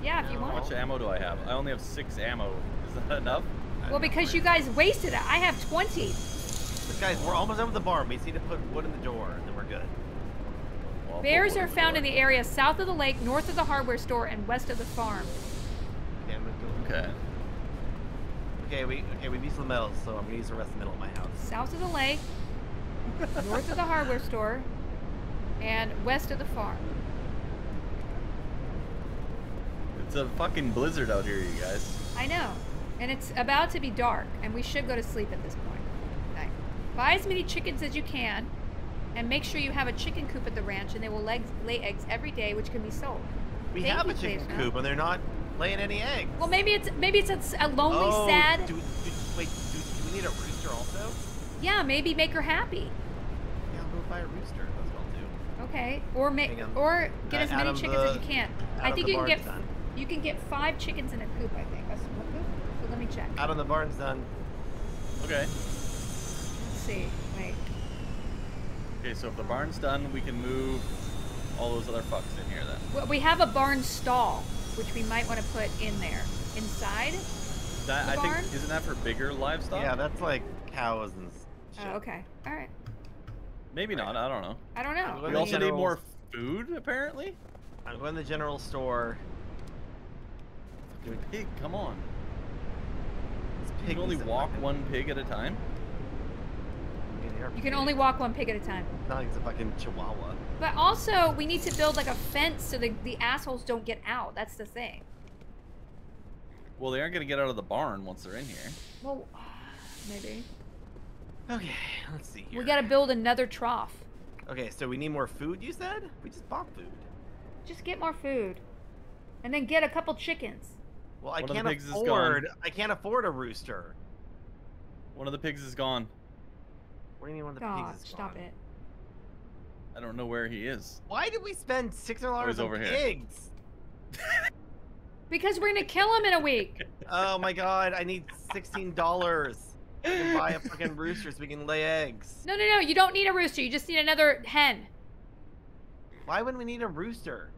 Yeah, if you want. How much ammo do I have? I only have six ammo. Is that enough? Well, because you guys wasted it. I have 20. But guys, we're almost done with the barn. We just need to put wood in the door, and then we're good. Well, Bears are in found in the area south of the lake, north of the hardware store, and west of the farm. Okay, I'm gonna go. Okay. Okay, we okay we've used the metals, so I'm gonna use the rest of the metal at my house. South of the lake, north of the hardware store, and west of the farm. It's a fucking blizzard out here, you guys. I know. And it's about to be dark, and we should go to sleep at this point. Okay. Buy as many chickens as you can, and make sure you have a chicken coop at the ranch, and they will leg- lay eggs every day, which can be sold. We Thank have a chicken coop, and they're not laying any eggs. Well, maybe it's maybe it's a lonely, oh, sad. Do, do, wait, do, do we need a rooster also? Yeah, maybe make her happy. Yeah, I'll go buy a rooster. That's what I'll do. Okay, or make or get Uh, as many chickens as you can. I think you can get done. you can get five chickens in a coop. I think. That's what coop? So let me check. Out on the barn's done. Okay. Let's see. Wait. Okay, so if the barn's done, we can move all those other fucks in here then. Well, we have a barn stall, which we might want to put in there inside. That The I barn? think isn't that for bigger livestock? Yeah, that's like cows and s- oh, shit. Oh, okay. All right. Maybe not. I don't know. I don't know. Well, We the also need more food, apparently. I'm going to the general store. Fucking pig, come on. This You pig can only walk fucking- one pig at a time. I mean, they're You can only walk one pig at a time. It's not like it's a fucking chihuahua. But also, we need to build like a fence so the, the assholes don't get out. That's the thing. Well, they aren't gonna get out of the barn once they're in here. Well, maybe. Okay, let's see here. We gotta build another trough. Okay, so we need more food. You said we just bought food. Just get more food. And then get a couple chickens. Well, I One can't pigs is gone. afford. I can't afford a rooster. One of the pigs is gone. What do you mean one of the God, pigs is gone? stop gone? it. I don't know where he is. Why did we spend six hundred dollars oh, he's on over here. pigs? Because we're gonna kill him in a week. oh my god, I need sixteen dollars to buy a fucking rooster so we can lay eggs. No, no, no. You don't need a rooster. You just need another hen. Why wouldn't we need a rooster?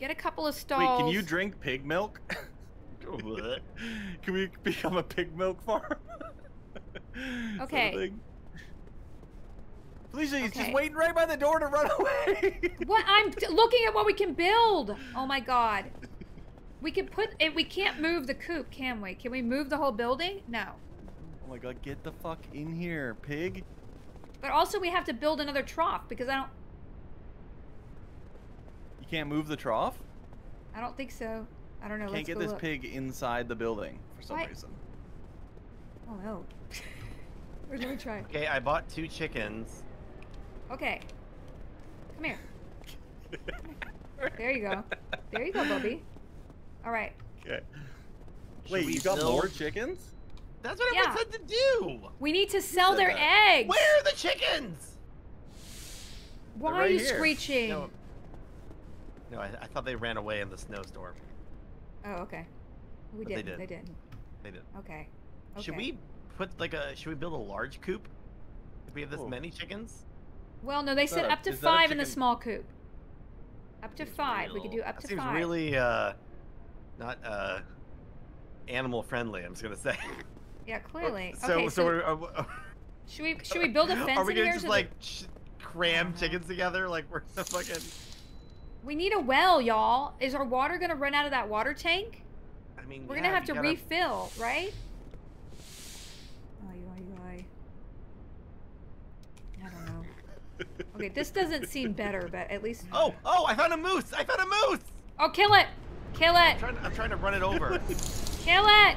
Get a couple of stalls. Wait, can you drink pig milk? Can we become a pig milk farm? Is that a Okay. thing? Felicia, he's Okay. just waiting right by the door to run away. What? I'm t- looking at what we can build. Oh my god. We can put. If we can't move the coop, can we? Can we move the whole building? No. Oh my god, get the fuck in here, pig. But also, we have to build another trough because I don't. You can't move the trough? I don't think so. I don't know. Can't Let's get go this look. pig inside the building for some Why- reason. Oh no. Or let me try. Okay, I bought two chickens. Okay. Come here. There you go. There you go, Bobby. All right. Okay. Wait, you got more chickens? That's what Yeah. everyone said to do. We need to sell their that. eggs. Where are the chickens? Why They're you here. screeching? No. No, I, I thought they ran away in the snowstorm. Oh, okay. We But they did. did. They did. They did. Okay. okay. Should we put like a? Should we build a large coop? If we have this Whoa. many chickens? Well, no, they Is said a- up to is that a five in the small coop. Up to Seems five. We could do up that to seems five. really uh, not uh, animal friendly. I'm just gonna say. Yeah, clearly. So okay, so, so, we're, are, should we should we build a fence are we gonna here? just like ch- cram chickens together like we're the fucking? We need a well, y'all. Is our water gonna run out of that water tank? I mean, We're yeah, gonna have to gotta- refill, right? Ay, ay, ay. I don't know. Okay, this doesn't seem better, but at least. Oh oh! I found a moose! I found a moose! Oh, kill it! Kill it! I'm trying, I'm trying to run it over. Kill it!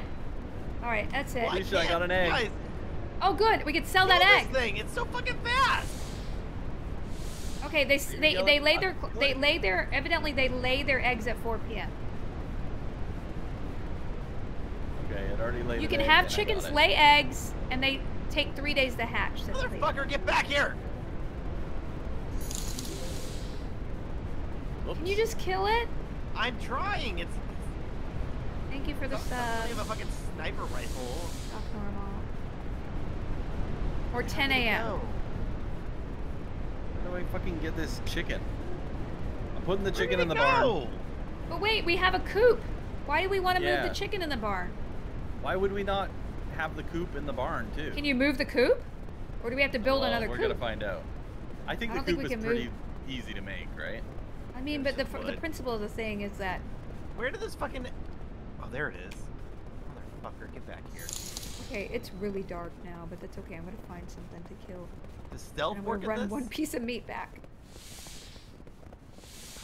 All right, that's it. Why Alicia, I got an egg. Guys, Oh, good. We could sell kill that this egg. thing! It's so fucking fast. Okay, they s- Are you they they lay their they lay their evidently they lay their eggs at 4 p.m. Okay, it already laid. You can have and I got chickens lay eggs, and they take three days to hatch. Motherfucker, get back here! Whoops. Can you just kill it? I'm trying. It's. Thank you for the it's sub. I have a fucking sniper rifle. Talk normal. Or 10 Where did it a.m. go? How do I fucking get this chicken? I'm putting the Where chicken in the it barn. But wait, we have a coop. Why do we want to move the chicken in the barn? Why would we not have the coop in the barn too? Can you move the coop? Or do we have to build Well, another We're coop? gonna find out. I think I the don't think coop we is can pretty move- easy to make, right? I mean, There's but the, the principle of the thing is that Where did this fucking? Oh, there it is. Motherfucker, get back here. Okay, it's really dark now, but that's okay. I'm gonna find something to kill. The stealth And I'm gonna work run this? one piece of meat back.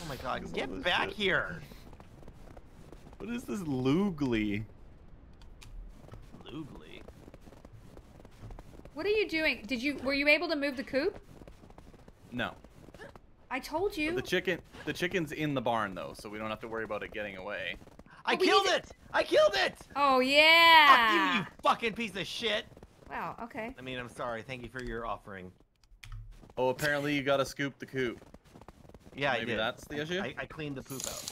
Oh my god, What is all get back shit? here! What is this Loogly? Lugly. What are you doing? Did you were you able to move the coop? No. I told you. The chicken the chicken's in the barn though, so we don't have to worry about it getting away. I we killed need to- it! I killed it! oh yeah! Fuck you, you fucking piece of shit! Wow. Okay. I mean, I'm sorry. Thank you for your offering. Oh, apparently you gotta scoop the coop. Yeah, I Maybe did. that's the issue? I, I cleaned the poop out.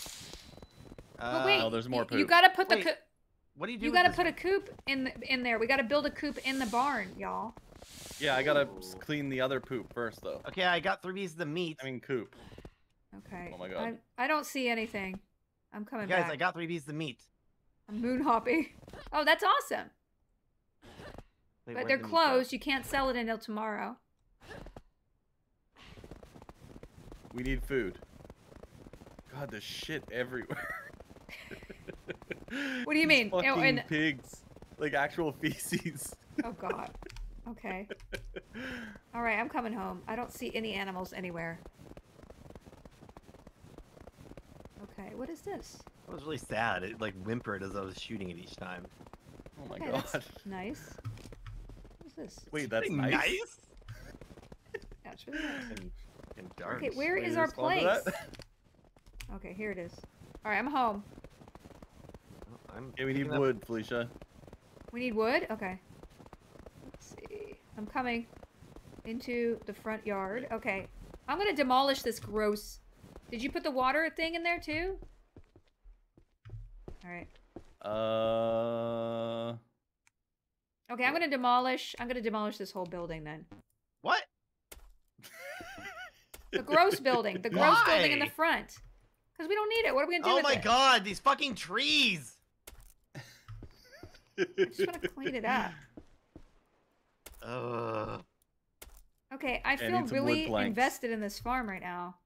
But Uh, wait, no, there's more poop. you gotta put the coop. What do you do? You gotta this- put a coop in the, in there. We gotta build a coop in the barn, y'all. Yeah, I gotta Ooh. clean the other poop first though. Okay, I got three pieces of meat. I mean coop. Okay. Oh my God. I, I don't see anything. I'm coming Guys, back. I got three pieces of meat. I'm moon hopping. Oh, that's awesome. Wait, but they're the closed. You can't sell it until tomorrow. We need food. God, there's shit everywhere. What do you These mean? Oh, Fucking and- pigs. Like actual feces. Oh God. Okay. All right, I'm coming home. I don't see any animals anywhere. Okay, what is this? That was really sad. It like whimpered as I was shooting it each time. Oh my okay, god. that's nice. What is this? Wait, that's nice. nice. Yeah, it's really nice. Fucking- fucking darn. Okay, where Will is you our place? Okay, here it is. All right, I'm home. Oh, I'm Okay, we need picking up- wood, Felicia. We need wood? Okay. Let's see. I'm coming into the front yard. Okay. I'm gonna demolish this gross. Did you put the water thing in there too? Alright. Uh. Okay, I'm gonna demolish I'm gonna demolish this whole building then. What? The gross building. The gross building in the front. Because we don't need it. What are we gonna do Oh with my it? god, these fucking trees! I just wanna clean it up. Ugh. Okay, I I feel need really invested in this farm right now.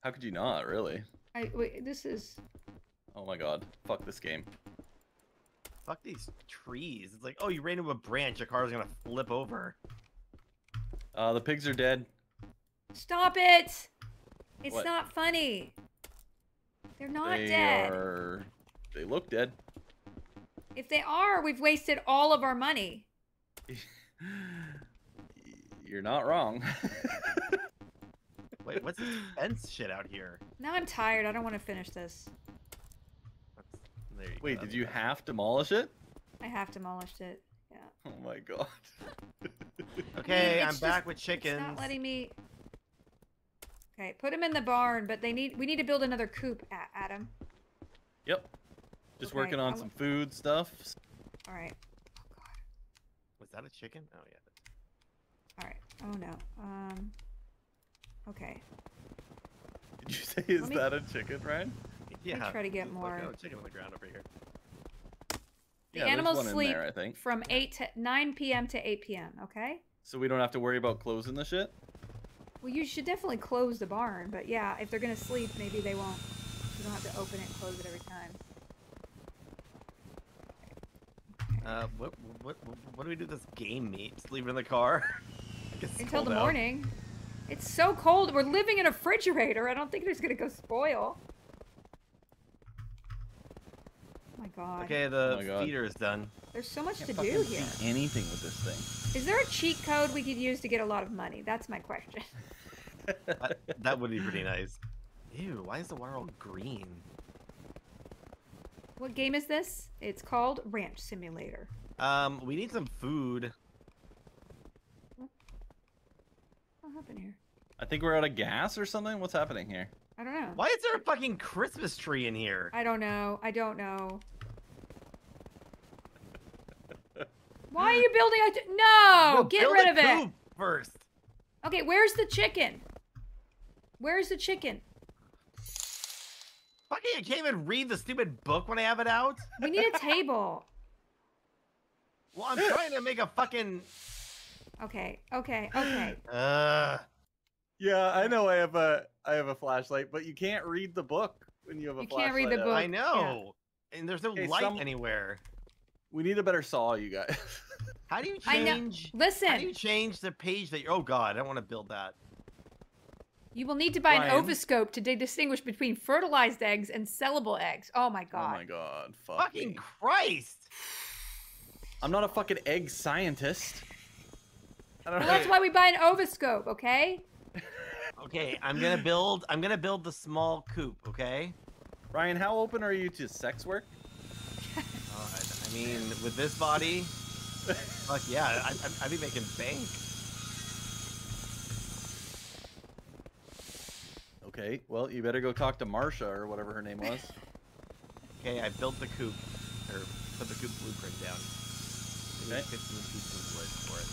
How could you not, really? I wait, this is Oh my god. Fuck this game. Fuck these trees. It's like, oh, you ran into a branch, your car's gonna flip over. Uh, the pigs are dead. Stop it! It's What? not funny. They're not they dead. are. They look dead. If they are, we've wasted all of our money. You're not wrong. Wait, what's this fence shit out here? Now I'm tired. I don't want to finish this. That's, there you go, Wait, that's did you half demolish it? I half demolished it. Yeah. Oh my god. Okay, It's I'm just- back with It's chickens. not letting me. Okay, put them in the barn, but they need we need to build another coop, Adam. Yep. Just Okay, working on I'll- some food stuff. All right. Oh god. Was that a chicken? Oh yeah. All right. Oh no. Um. Okay. Did you say is me- that a chicken, Ryan? Yeah. try to get more. oh, chicken on the ground over here. The yeah, there's animals sleep there, I think. from 8 to 9 p.m. to 8 p.m. Okay. So we don't have to worry about closing the shit. Well, you should definitely close the barn, but yeah, if they're gonna sleep, maybe they won't. You don't have to open it and close it every time. Uh, what, what, what, what do we do with this game meat? Just leave it in the car? I guess it's Until the out. morning. It's so cold. We're living in a refrigerator. I don't think it's gonna go spoil. Oh my god. Okay, the Oh God. feeder is done. There's so much to fucking do see here. anything with this thing. Is there a cheat code we could use to get a lot of money? That's my question. that, that would be pretty nice. Ew, why is the wire all green? What game is this? It's called Ranch Simulator. Um, we need some food. What happened here? I think we're out of gas or something. What's happening here? I don't know. Why is there a fucking Christmas tree in here? I don't know. I don't know. Why are you building a? T- no, No, get rid of it. first. Okay, where's the chicken? Where's the chicken? Fucking, I can't even read the stupid book when I have it out. We need a table. Well, I'm trying to make a fucking. Okay, okay, okay. Uh, Yeah, I know I have a I have a flashlight, but you can't read the book when you have a flashlight. You can't read the flashlight out. book. I know. And there's no Okay, light some- anywhere. We need a better saw, you guys. How do you change? I know- change? How do you change the page that? You Oh god, I don't want to build that. you will need to buy an Brian. ovoscope to distinguish between fertilized eggs and sellable eggs. Oh my god. Oh my god, fuck Fucking me. Christ! I'm not a fucking egg scientist. I don't Well, that's why we buy an ovoscope, okay? Okay, I'm gonna build. I'm gonna build the small coop. Okay. Ryan, how open are you to sex work? God, I mean, with this body, fuck yeah, I, I, I'd be making bank. Okay, well, you better go talk to Marsha or whatever her name was. Okay, I built the coop, or put the coop blueprint down. I need Okay. 15 pieces of wood for it.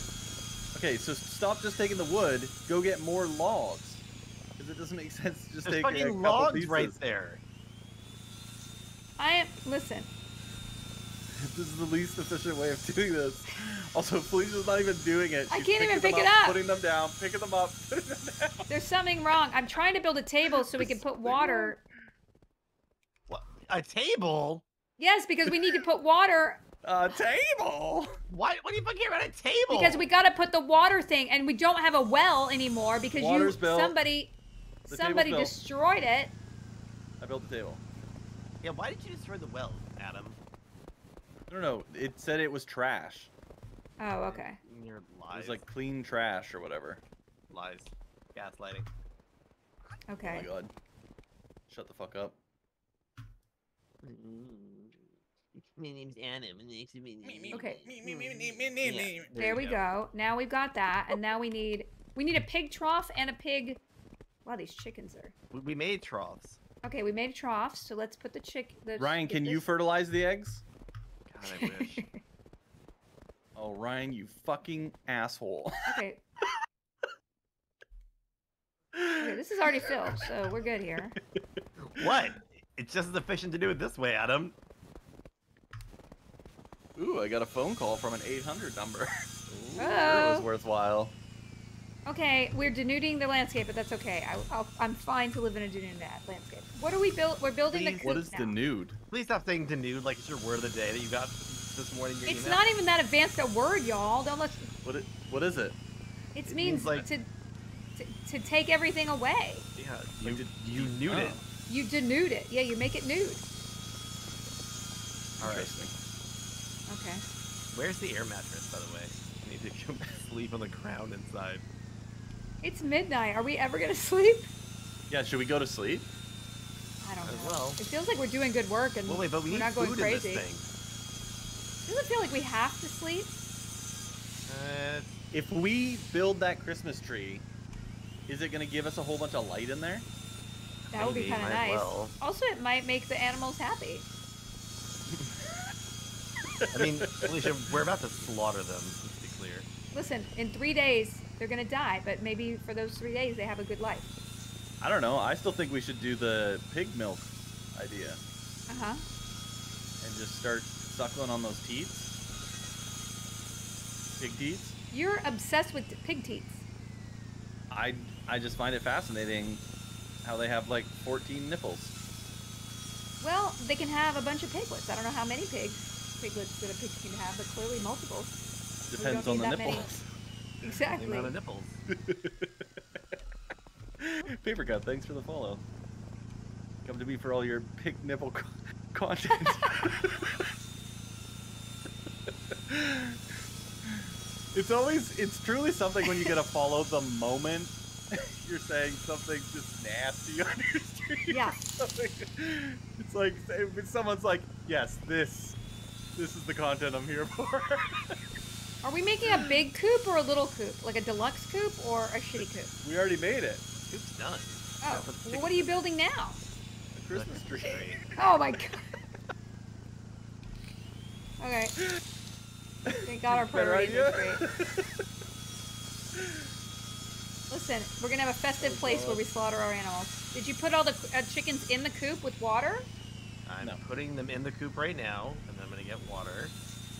Okay, so stop just taking the wood. Go get more logs. Because it doesn't make sense to just There's take a fucking couple logs pieces. right there. I am. Listen, This is the least efficient way of doing this. Also, Felicia's not even doing it. I She's can't even pick them it up. Putting them down, picking them up, putting them down. there's something wrong. I'm trying to build a table so we can put water. What? A table? Yes, because we need to put water A table. Why? What do you fucking about a table? because we got to put the water thing, and we don't have a well anymore because Water's you built. somebody The somebody destroyed it. I built the table. Yeah. Why did you destroy the well, Adam? I don't know. it said it was trash. Oh, okay. Your It lies. was like clean trash or whatever. lies, gaslighting. Okay. Oh my god. Shut the fuck up. Mm. My name's Adam. Okay. Yeah, There we go. Now we've got that, and now we need we need a pig trough and a pig. Wow, these chickens are. We, we made troughs. Okay, we made troughs, so let's put the chick. The Ryan, get can you fertilize the eggs? God, I wish. Oh, Ryan, you fucking asshole. okay. Okay, this is already filled, so we're good here. what? It's just as efficient to do it this way, Adam. Ooh, I got a phone call from an 800 number. Sure it Oh. was worthwhile. Okay, we're denuding the landscape, but that's okay. I, I'll, I'm fine to live in a denuded landscape. What are we build? We're building the Please, coop What is now. the nude? Please stop saying denude like it's your word of the day that you got this morning. in your It's email. not even that advanced a word, y'all. Don't let. What it, What is it? It, It means, means, like- to, to to take everything away. Yeah, Like you, did- you nude oh. it. Oh, You denude it. Yeah, you make it nude. All right. Interesting. Okay. Where's the air mattress, by the way? I need to go sleep on the ground inside. It's midnight. Are we ever gonna sleep? Yeah, should we go to sleep? I don't as know. well. It feels like we're doing good work and Well, wait, but we we're not going crazy. this thing. Does it feel like we have to sleep? Uh, If we build that Christmas tree Is it gonna give us a whole bunch of light in there? That would be kind of nice. well. Also, it might make the animals happy. I mean, Alicia, we're about to slaughter them. Let's be clear. Listen, in three days they're gonna die, but maybe for those three days they have a good life. I don't know. I still think we should do the pig milk idea Uh huh. and just start suckling on those teats. Pig teats. You're obsessed with pig teats. I I just find it fascinating how they have like 14 nipples. Well, they can have a bunch of piglets. I don't know how many pigs, piglets that a pig can have, but clearly multiples. Depends on the that many. nipples. The Exactly. amount of nipples. Paper cut, thanks for the follow. Come to me for all your pig nipple content. it's always, it's truly something when you get a follow the moment you're saying something just nasty on your stream. Yeah. It's like if someone's like, yes, this, this is the content I'm here for. Are we making a big coop or a little coop? Like a deluxe coop or a shitty coop? we already made it. Coop's done. Oh, well, what are you building now? A Christmas tree. Oh my god. Okay. Thank God our Better priorities are idea? straight. Listen, we're gonna have a festive Oh, place where we slaughter our animals. Did you put all the uh, chickens in the coop with water? I'm No. putting them in the coop right now, and I'm gonna get water.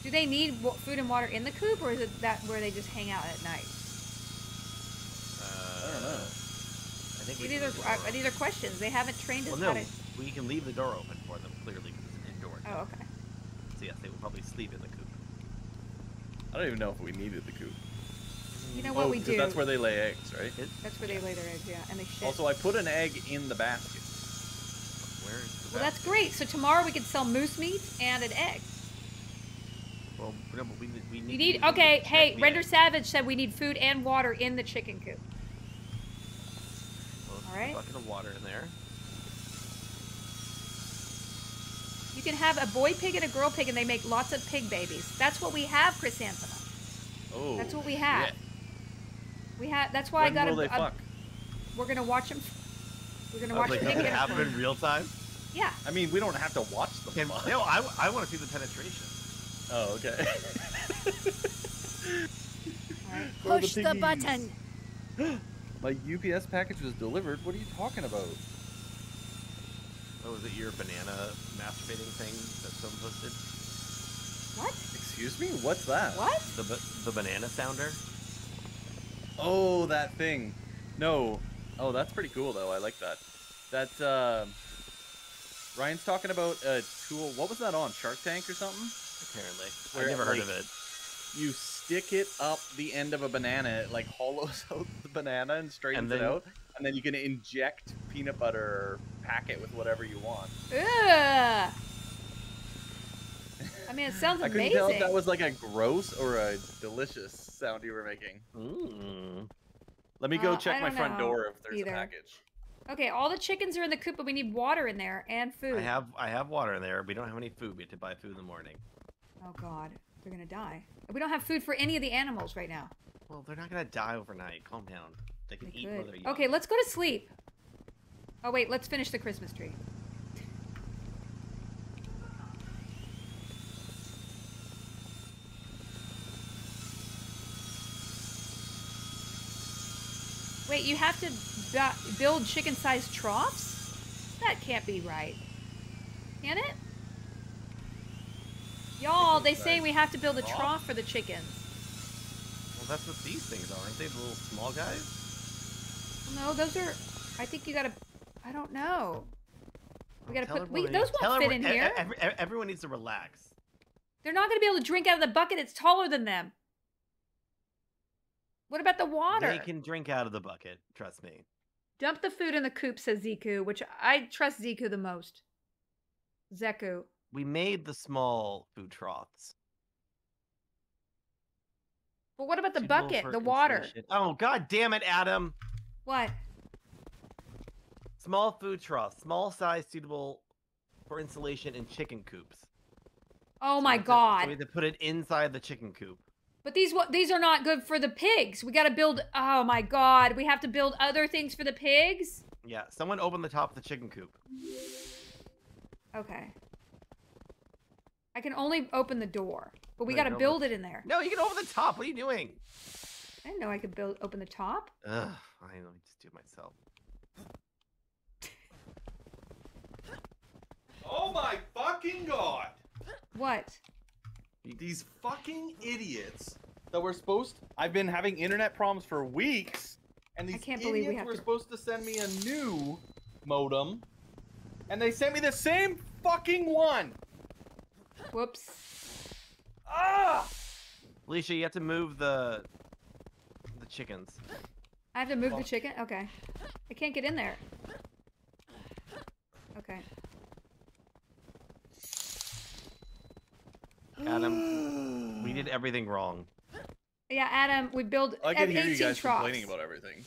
Do they need wa- food and water in the coop, or is it that where they just hang out at night? Uh, I don't know. I think These are, the uh, these are questions. They haven't trained us Well, no, to. we can leave the door open for them clearly because it's an indoor. Oh, okay. So yes, they will probably sleep in the coop. I don't even know if we needed the coop. You know what Oh, we 'cause do? That's where they lay eggs, right? It, That's where they lay their eggs, yeah, and they shit. Also, I put an egg in the basket. Where is the well, that's great. So tomorrow we can sell moose meat and an egg. Well, no, but we, we need. We need to okay. check Hey, Render egg. Savage said we need food and water in the chicken coop. Well, All right. Bucket of water in there. You can have a boy pig and a girl pig, and they make lots of pig babies. That's what we have, Chrysanthemum. Oh. That's what we have. We have. That's why when I got will a, they a- fuck? We're gonna watch them. We're gonna watch like, it happen in real time? Yeah. I mean, we don't have to watch them. Can, fuck. no, I, I want to see the penetration. Oh, okay. All right. Push the piggies. button. My UPS package was delivered. What are you talking about? Oh, was it your banana masturbating thing that someone posted? What? Excuse me? What's that? What? The the banana sounder? Oh, that thing. No. Oh, that's pretty cool though. I like that. That uh, Ryan's talking about a tool. What was that on? Shark Tank or something? Apparently, Where I've it, never heard like, of it. You stick it up the end of a banana, it like hollows out the banana and straightens And it out, and then you can inject peanut butter or pack it with whatever you want. Ugh. I mean, it sounds amazing. I couldn't tell if that was like a gross or a delicious sound you were making. Mm. Let me go Uh, check my don't front know door if there's either. a package. Okay, all the chickens are in the coop, but we need water in there and food. I have I have water in there. We don't have any food. We have to buy food in the morning. Oh God, they're gonna die. We don't have food for any of the animals right now. Well, they're not gonna die overnight. Calm down. They can They eat while could. they're young. Okay, let's go to sleep. Oh wait, let's finish the Christmas tree. Wait, you have to build chicken-sized troughs? That can't be right. Can it? Y'all, they say we have to build a trough? for the chickens. Well, that's what these things are, aren't they? The little small guys. No, those are. I think you gotta. I don't know. We gotta Tell put. We, those won't fit in here. every- everyone needs to relax. They're not gonna be able to drink out of the bucket. It's taller than them. What about the water? They can drink out of the bucket. Trust me. Dump the food in the coop, says Ziku, which I trust Ziku the most. Zeku. We made the small food troughs. But what about the suitable bucket, the water? Oh god damn it, Adam! What? Small food troughs, small size, suitable for insulation in chicken coops. Oh So my have to- god. So we have to put it inside the chicken coop. But these these are not good for the pigs. We got to build. Oh my god, we have to build other things for the pigs. Yeah, someone open the top of the chicken coop. Okay. I can only open the door, but we Wait, got to build it in there. No, you can open the top. What are you doing? I didn't know I could build open the top. Ugh, I know. I just do it myself. Oh my fucking god! What? These fucking idiots that were supposed. I've been having internet problems for weeks, and these can't believe we idiots have were to- supposed to send me a new modem, and they sent me the same fucking one. Whoops. Ah! Alicia, you have to move the the chickens. I have to move the chicken. Okay. I can't get in there. Okay. Adam, mm. we did everything wrong. Yeah, Adam, we build. I can hear you 18 guys troughs. complaining about everything.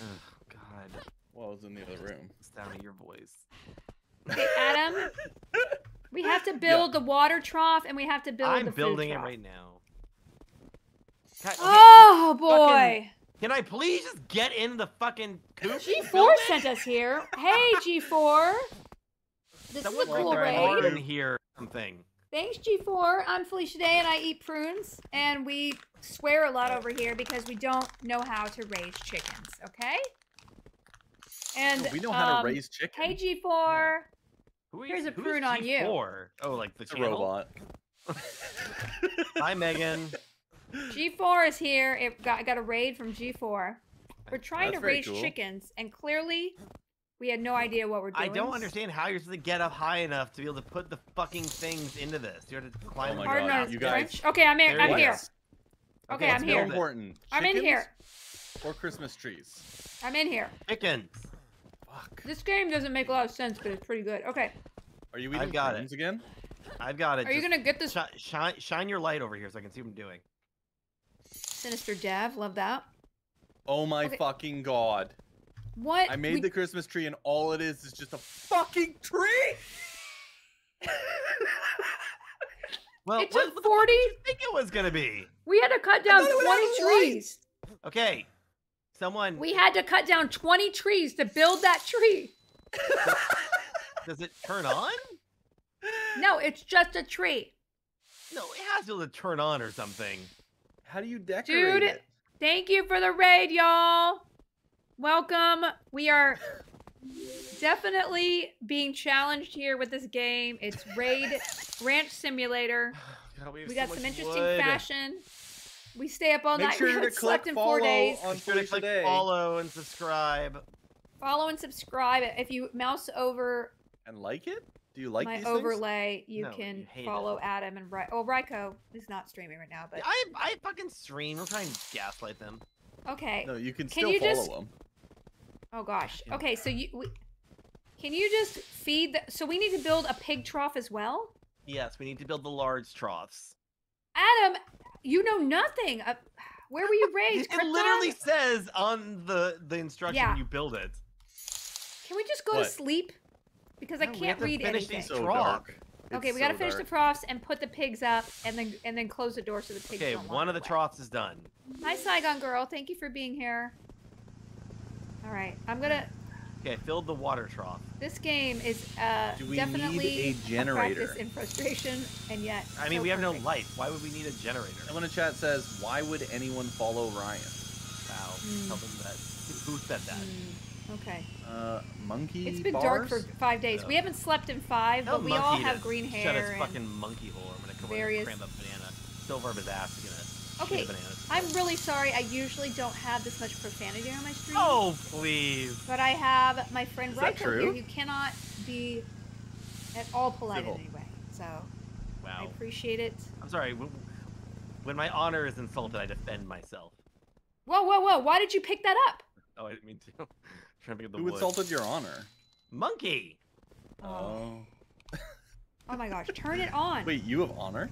Ugh, God, While I was in the other room. It's down to your voice. Okay, Adam, we have to build the water trough and we have to build the water. I'm the food building it right now. Can okay, Oh boy. fucking- can I please just get in the fucking coop? G4 sent us here. Hey, G4. This Someone is a write cool their write own raid. in here something. Thanks, G4. I'm Felicia Day and I eat prunes. And we swear a lot over here because we don't know how to raise chickens, okay? And No, we know how um, to raise chickens. Hey, G4. Who is, Here's a who is prune on you. G4? Oh, like the It's robot. Hi, Megan. G4 is here. It got, I got a raid from G4. We're trying That's to raise cool. chickens, and clearly, we had no idea what we're doing. I don't understand how you're supposed to get up high enough to be able to put the fucking things into this. You have to oh climb. Oh my the Pardon God, our you guys- Okay, I'm here. There I'm here. here. is. Okay, I'm here. important. I'm in here. Or Christmas trees. I'm in here. Chickens. Fuck. This game doesn't make a lot of sense, but it's pretty good. Okay, Are you I've eating got it. again? I've got it. are you gonna get this shi- shine, shine your light over here so I can see what I'm doing. sinister dev? Love that. Oh my Okay. fucking god. What? I made we- the Christmas tree and all it is is just a fucking tree! Well, It what, took what 40 did you think it was gonna be? We had to cut down thought it would have 20 a light. trees. Okay, someone. We had to cut down 20 trees to build that tree. Does it turn on? No, it's just a tree. No, it has to to turn on or something. How do you decorate Dude, it? Thank you for the raid, y'all. Welcome. We are definitely being challenged here with this game. It's Raid Ranch Simulator. God, we, We so got much some interesting wood. fashion. We stay up all Make night. sure we to haven't click slept in follow four days. on Be sure to click Day. follow and subscribe. Follow and subscribe. If you mouse over And like it? Do you like my these things? overlay, you No, you can it. follow Adam and Ry- Oh, Ryko is not streaming right now, but I I fucking stream. We're trying to gaslight them. okay. No, you can, Can still you follow just- them. Oh gosh. Okay, so you we, can you just feed the so we need to build a pig trough as well? Yes, we need to build the large troughs. Adam, you know nothing. Uh, where were you raised? It literally says on the the instruction Yeah. you build it. Can we just go to sleep? Because I No, we can't have to read finish anything. these So trough. dark. okay, It's we gotta finish dark. the troughs and put the pigs up, and then and then close the door so the pigs Okay, don't one of the away. troughs is done. Hi, Saigon girl. Thank you for being here. All right, I'm gonna. Okay, I filled the water trough. This game is uh, Do we need definitely a generator? practice in frustration, and yet. I mean, so we have perfect. no lights. Why would we need a generator? Someone in chat says, why would anyone follow Ryan? Wow. Mm. Tell them that. Who said that? Mm, okay. Uh, monkey It's been dark for five days. We haven't slept in five, Tell but we all Monkey have green hair. Shut his fucking monkey hole. I'm gonna come over various- and cram a banana. Silver up his ass. He's gonna Okay, shit. I'm really sorry. I usually don't have this much profanity on my stream. Oh please. But I have my friend Is that Ryko here who cannot be at all polite Civil. in any way. So I appreciate it. I'm sorry. When my honor is insulted, I defend myself. Whoa, whoa, whoa! Why did you pick that up? Oh, I didn't mean to. trying to pick up the Who wood. insulted your honor? Monkey. Oh, oh. Oh my gosh! Turn it on. Wait, you have honor?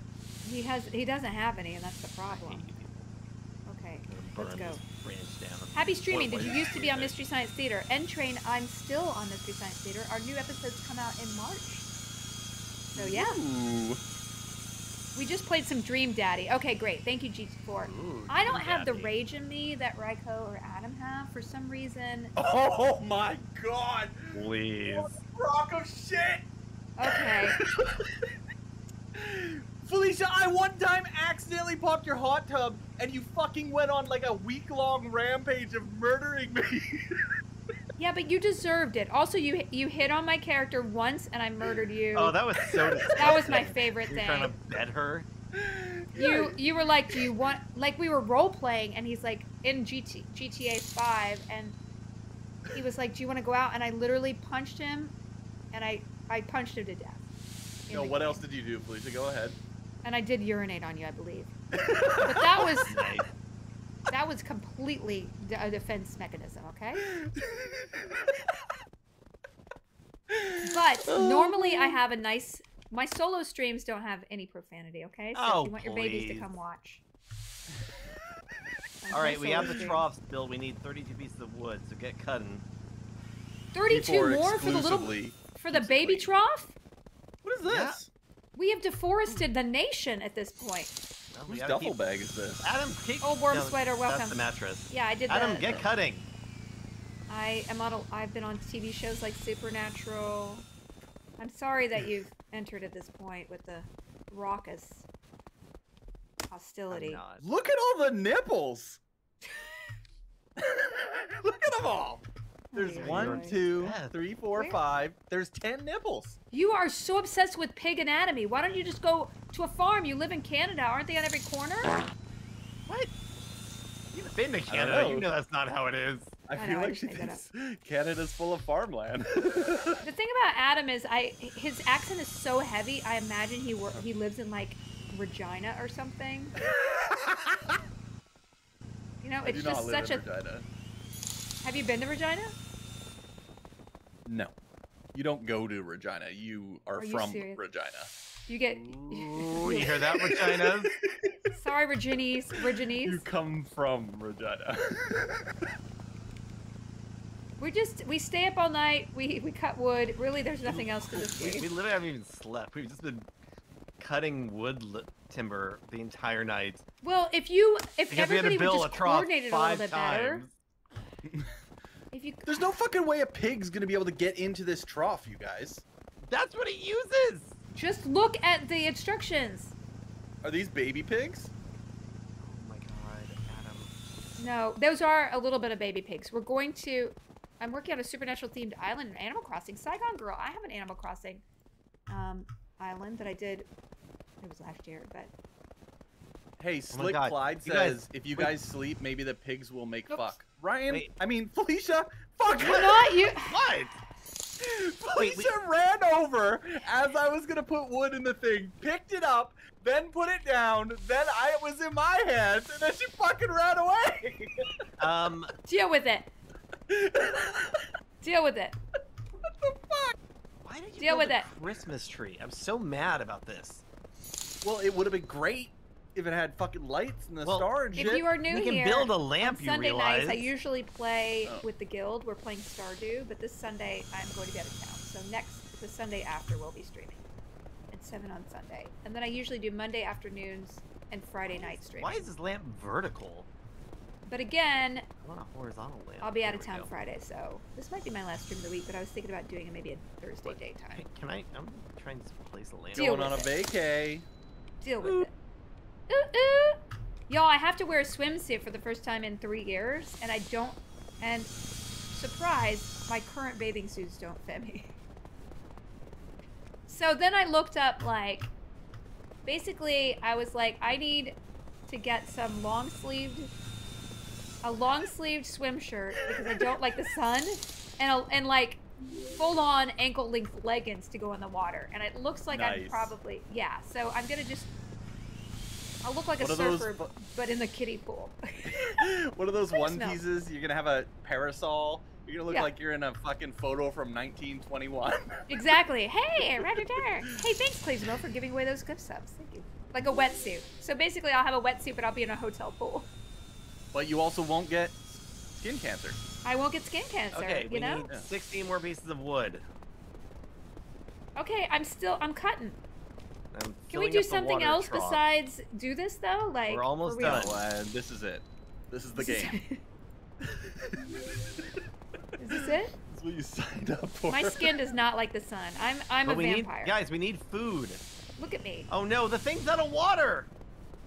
He has. He doesn't have any, and that's the problem. Okay, let's go. down. Happy streaming. Did you used to be on Mystery Science Theater? N Train, I'm still on Mystery Science Theater. Our new episodes come out in March. So yeah. Ooh. We just played some Dream Daddy. Okay, great. Thank you, G4. Ooh, I don't Dream have the rage in me that Ryko or Adam have for some reason. Oh my god! Please. Rock of shit! Okay. Felicia, I one time accidentally popped your hot tub and you fucking went on like a week long rampage of murdering me. Yeah, but you deserved it. Also, you you hit on my character once, and I murdered you. Oh, that was so. That was my favorite You're trying to bed her. You you were like, do you want like we were role playing, and he's like in GT, GTA Five, and he was like, do you want to go out? And I literally punched him, and I I punched him to death. No, what game. else did you do, Felicia? Go ahead. And I did urinate on you, I believe. But that was Nice. that was completely a defense mechanism, okay? But normally I have a nice. My solo streams don't have any profanity, okay? So Oh, if you want your babies to come watch. All right, we have the troughs built. We need 32 pieces of wood, so get cutting. 32 more for the little for the baby trough? What is this? Yeah. We have deforested the nation at this point. Well, Whose duffel keep- bag is this? Adam, keep. Oh, worm no, sweater, That's the mattress. Yeah, I did Adam, the, get cutting. I am on. A, I've been on TV shows like Supernatural. I'm sorry that you've entered at this point with the raucous hostility. Look at all the nipples! Look at them all! There's Ay, ay, one, ay. two, Death. three, four, Where? five. There's ten nipples. You are so obsessed with pig anatomy. Why don't you just go to a farm? You live in Canada, aren't they on every corner? What? You've been to Canada. know. You know that's not how it is. I, I feel know, like just she made thinks Canada's full of farmland. The thing about Adam is, I his accent is so heavy. I imagine he wor- he lives in like Regina or something. You know, I it's do not just live such in a. Regina. Have you been to Regina? No. You don't go to Regina. You are, Are you from serious? Regina. You get. Ooh, you hear that, Reginas? Sorry, Reginies, You Reginies. come from Regina. We just we stay up all night. We we cut wood. Really, there's nothing else to this we, we literally haven't even slept. We've just been cutting wood li- timber the entire night. Well, if you if Because we had everybody to would build just a trough coordinate a little bit times. better. If you There's no fucking way a pig's gonna be able to get into this trough, you guys. That's what he uses. just look at the instructions. Are these baby pigs? Oh my god, Adam. No, those are a little bit of baby pigs. We're going to. I'm working on a supernatural themed island in Animal Crossing. Saigon Girl. I have an Animal Crossing um, island that I did. It was last year, but Hey, Slick Oh God, Clyde you guys- says if you wait. guys sleep, maybe the pigs will make Oops. fuck. Ryan, Wait. I mean Felicia, fuck. we're not you. What? Wait, Felicia ran over as I was gonna put wood in the thing, picked it up, then put it down, then I it was in my hands, and then she fucking ran away. Um, Deal with it. Deal with it. what the fuck? why did you Deal build with a it. Christmas tree? I'm so mad about this. Well, it would have been great if it had fucking lights and the Well, star and If you are new we can here, build a lamp. on you Sunday realize? nights, I usually play Oh. with the guild. We're playing Stardew, but this Sunday I'm going to be out of town. So next, the Sunday after, we'll be streaming at seven on Sunday, and then I usually do Monday afternoons and Friday night streaming. Why is this lamp vertical? But again, I want a horizontal lamp. I'll be There out of town go. Friday, so this might be my last stream of the week. But I was thinking about doing it maybe a Thursday What? daytime. Can I? I'm trying to place a lamp. Deal Going on a it. vacay. Deal with it. Ooh, ooh. Y'all, I have to wear a swimsuit for the first time in three years, and I don't. And surprise, my current bathing suits don't fit me. So then I looked up, like, basically, I was like, I need to get some long sleeved, a long sleeved swim shirt because I don't like the sun, and a, and like full on ankle length leggings to go in the water. And it looks like I'm probably yeah. So I'm gonna just. I'll look like a What are those surfer, fu- but in the kiddie pool. One of those Please one no. pieces. You're gonna have a parasol. You're gonna look Yeah. like you're in a fucking photo from 1921. exactly. Hey, Roger Turner. Hey, thanks, Claysmo, for giving away those gift subs. Thank you. Like a wetsuit. So basically, I'll have a wetsuit, but I'll be in a hotel pool. but you also won't get skin cancer. I won't get skin cancer. Okay, you we know. need 16 more pieces of wood. Okay, I'm still I'm cutting. I'm Can we do something else trough. besides do this though? Like We're almost for real. done. And this is it. This is the This game. Is this it? That's what you signed up for. My skin does not like the sun. I'm I'm But a we vampire. need, guys, we need food. Look at me. Oh no, the thing's out of water.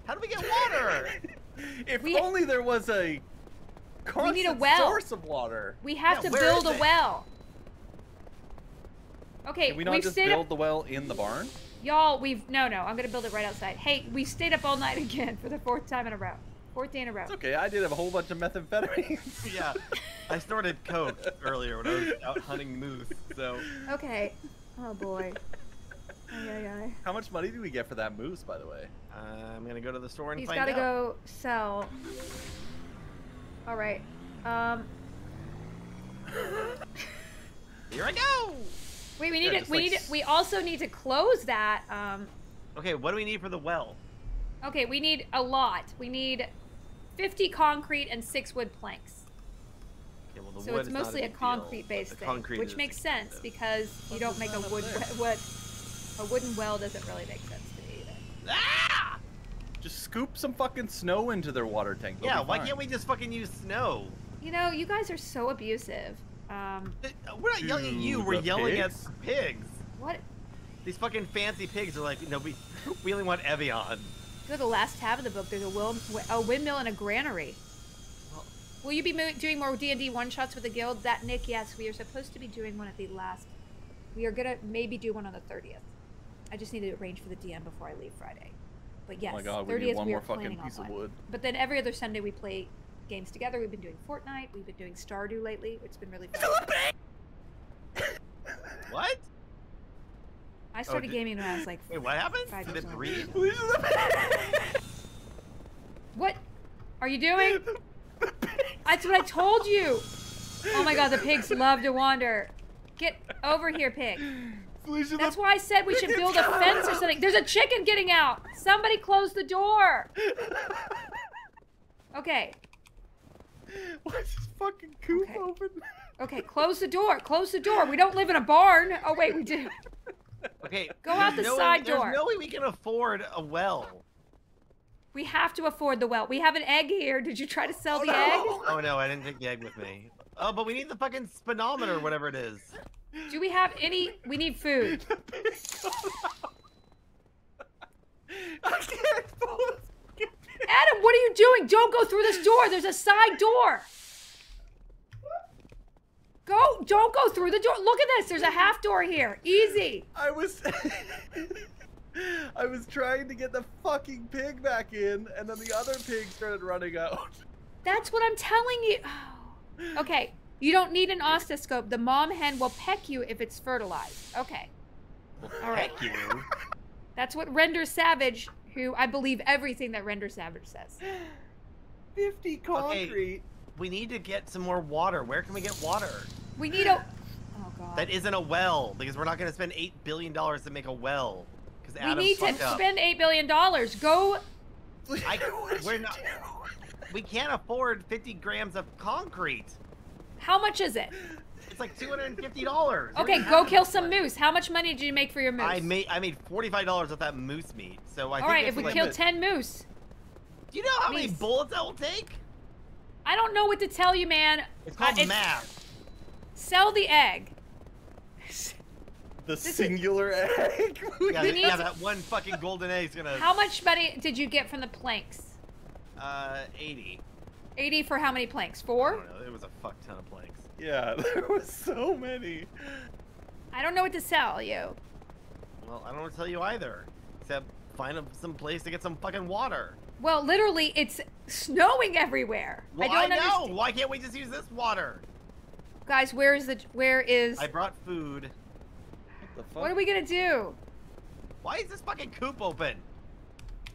How do we get water? if We- only there was a constant need a well. source of water. We have Yeah, to build a it? well. Okay, Can we not we've just build the well in the barn? Y'all. We've no, no. I'm gonna build it right outside. Hey, we stayed up all night again for the fourth time in a row. Fourth day in a row. It's okay. I did have a whole bunch of methamphetamines. yeah, I snorted coke earlier when I was out hunting moose. So Okay. Oh boy. Ay, ay, ay. How much money do we get for that moose, by the way? uh, I'm gonna go to the store and He's find got to out. go sell. All right. Um. Here I go. Wait, we need Yeah, to. We like need. To, we also need to close that. Um. Okay, what do we need for the well? Okay, we need a lot. We need 50 concrete and six wood planks. Okay, well, the So wood it's is not mostly a big concrete-based thing, concrete which is makes sense expensive. because you don't make a wood what a wooden well doesn't really make sense to me either. Ah! Just scoop some fucking snow into their water tank. they'll Yeah, why fine. can't we just fucking use snow? You know, you guys are so abusive. Um, We're not yelling at you. We're yelling pigs? at pigs. what? These fucking fancy pigs are like, no, we we only want Evian. Go to the last tab of the book. There's a, will, a windmill and a granary. Well- Will you be doing more D and D one shots with the guild? That Nick, yes, we are supposed to be doing one at the last. We are gonna maybe do one on the thirtieth. I just need to arrange for the DM before I leave Friday. But yes, Oh my god, we 30th need one we more are fucking planning on piece of wood. But then every other Sunday we play games together. We've been doing Fortnite. We've been doing Stardew lately, which has been really fun. What? I oh, started did- gaming when I was like, Wait, what happened? Five Did years it breathe? what are you doing? That's what I told you. Oh my god, the pigs love to wander. Get over here, pig. Felicia, That's the- why I said we should build a fence or something. There's a chicken getting out. Somebody close the door. Okay. Why is this fucking coop Okay. open? Okay, close the door. Close the door. We don't live in a barn. Oh wait, we do. Okay. Go out the no side way, there's door. no way we can afford a well. We have to afford the well. We have an egg here. Did you try to sell Oh, the no. egg? Oh no, I didn't take the egg with me. Oh, but we need the fucking speedometer, whatever it is. Do we have any? We need food. The pig's gone out. I can't pull this fucking pig. Adam, what are you doing? Don't go through this door. There's a side door. Go, don't go through the door. Look at this. There's a half door here. Easy. I was I was trying to get the fucking pig back in, and then the other pig started running out. That's what I'm telling you. Okay, you don't need an ostoscope. The mom hen will peck you if it's fertilized. Okay, All right. Heck you. that's what Render Savage, who I believe everything that Render Savage says. 50 concrete. We need to get some more water. Where can we get water? We need a. Oh God. That isn't a well, because we're not going to spend eight billion dollars to make a well. Because we need to up. spend eight billion dollars. Go. I- we're not- do? We can't afford 50 grams of concrete. How much is it? It's like $250. Okay, go kill some moose. How much money did you make for your moose? I made I made $45 with that moose meat. So I All think right, if we like, kill ten moose, Do you know how many bullets that will take? I don't know what to tell you, man. It's called Uh, it's- math. Sell the egg. The is- singular egg. Yeah, We that- yeah, to- that one fucking golden egg is gonna How much money did you get from the planks? uh 80. 80 for how many planks? I Four? don't know. It was a fuck ton of planks. Yeah, there was so many. I don't know what to sell you. Well, I don't want to tell you either. Except find some place to get some fucking water. Well, literally, it's snowing everywhere. Well, I I, don't know. understand. Why can't we just use this water? Guys, where is the where is I brought food. What the fuck? What are we going to do? Why is this fucking coop open?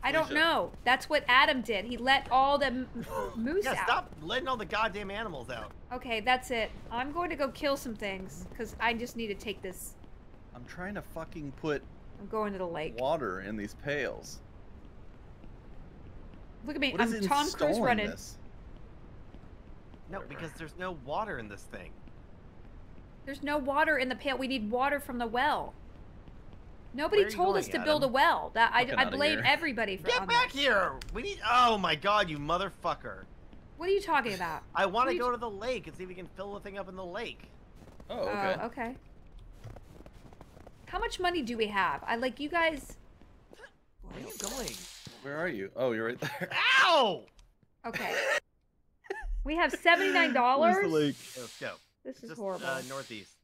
I don't know. That's what Adam did. He let all the m- moose Yeah, out. stop letting all the goddamn animals out. Okay, that's it. I'm going to go kill some things cuz I just need to take this. I'm trying to fucking put I'm going to the lake. water in these pails. Look at me. What is I'm Tom Cruise installing running. this? No, because there's no water in this thing. There's no water in the pail. We need water from the well. Nobody Where are you told going, us to build a well. That I, Fucking I blame here. everybody for that. Get back that. here! We need. Oh my god, you motherfucker! What are you talking about? I want to go to the lake and see if we can fill the thing up in the lake. Oh, okay. Oh, okay. How much money do we have? I like you guys. Where are you going? Where are you? Oh, you're right there. Ow! Okay. we have seventy nine dollars. Let's go. This is Just horrible. Uh, northeast.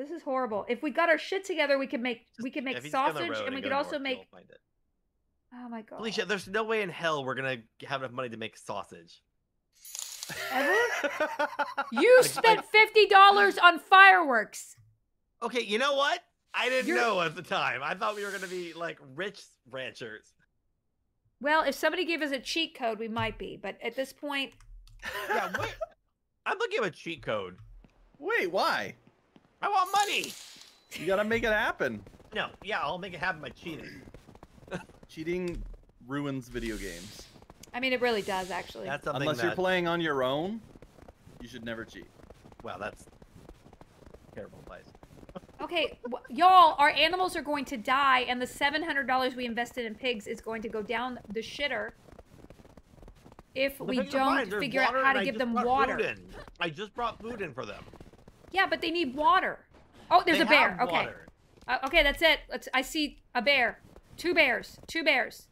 This is horrible. If we got our shit together, we could make we could make if you just go on the sausage, and we could also north, make. you'll find it. Oh my god. Felicia, there's no way in hell we're gonna have enough money to make sausage. Ever? You spent fifty dollars on fireworks. Okay, you know what? I didn't You're- know at the time. I thought we were gonna be like rich ranchers. Well, if somebody gave us a cheat code, we might be. But at this point, Yeah, what? I'm looking at a cheat code. Wait, why? I want money. You gotta make it happen. No, yeah, I'll make it happen by cheating. Cheating ruins video games. I mean, it really does actually. That's something Unless that. you're playing on your own, you should never cheat. Wow, that's terrible advice. Okay, w- y'all, our animals are going to die, and the seven hundred dollars we invested in pigs is going to go down the shitter if The we don't figure out water, how and to I give just them brought water. Food in. I just brought food in for them. Yeah, but they need water. Oh, there's They a bear. have Okay, water. uh, okay, that's it. Let's. I see a bear. Two bears. Two bears.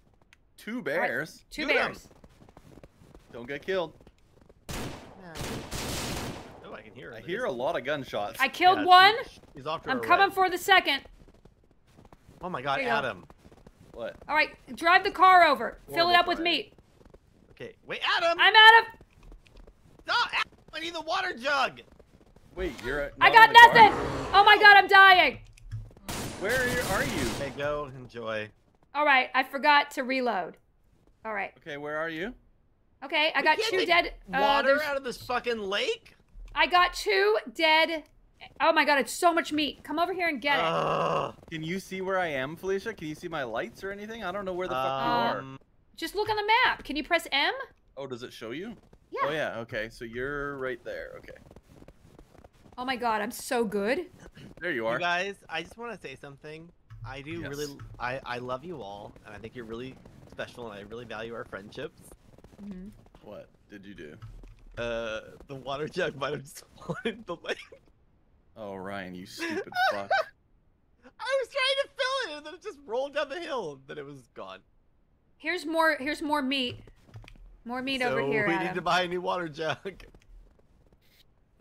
Two bears. Two Shoot 'em. bears. Don't get killed. Oh, I can hear. I hear a lot of gunshots. I killed Yeah, one. He's off to I'm coming right. for the second. Oh my god, Here you go. Adam. What? All right, drive the car over. Fill it up with meat. Okay, wait, Adam. I'm out of. Stop! Adam, I need the water jug. Wait, you're. at- I got in the car? nothing. Oh my god, I'm dying. Where are you? Are you? Okay, go enjoy. All right, I forgot to reload. All right. Okay, where are you? Okay, I We got two dead. Uh, Water there's- out of this fucking lake? I got two dead. Oh my god, it's so much meat. Come over here and get it. Can you see where I am, Felicia? Can you see my lights or anything? I don't know where the fuck you are. Um, Just look on the map. Can you press M? Oh, does it show you? Yeah. Oh yeah. Okay, so you're right there. Okay, Oh my god, I'm so good. there you You are. guys, I just want to say something. I do Yes. really, I, I love you all, and I think you're really special, and I really value our friendships. Mhm. What did you do? Uh, the water jug might have spawned the lake. Oh, Ryan, you stupid fuck. I was trying to fill it, and then it just rolled down the hill, and then it was gone. Here's more. Here's more meat. More meat over so here. we Adam. need to buy a new water jug.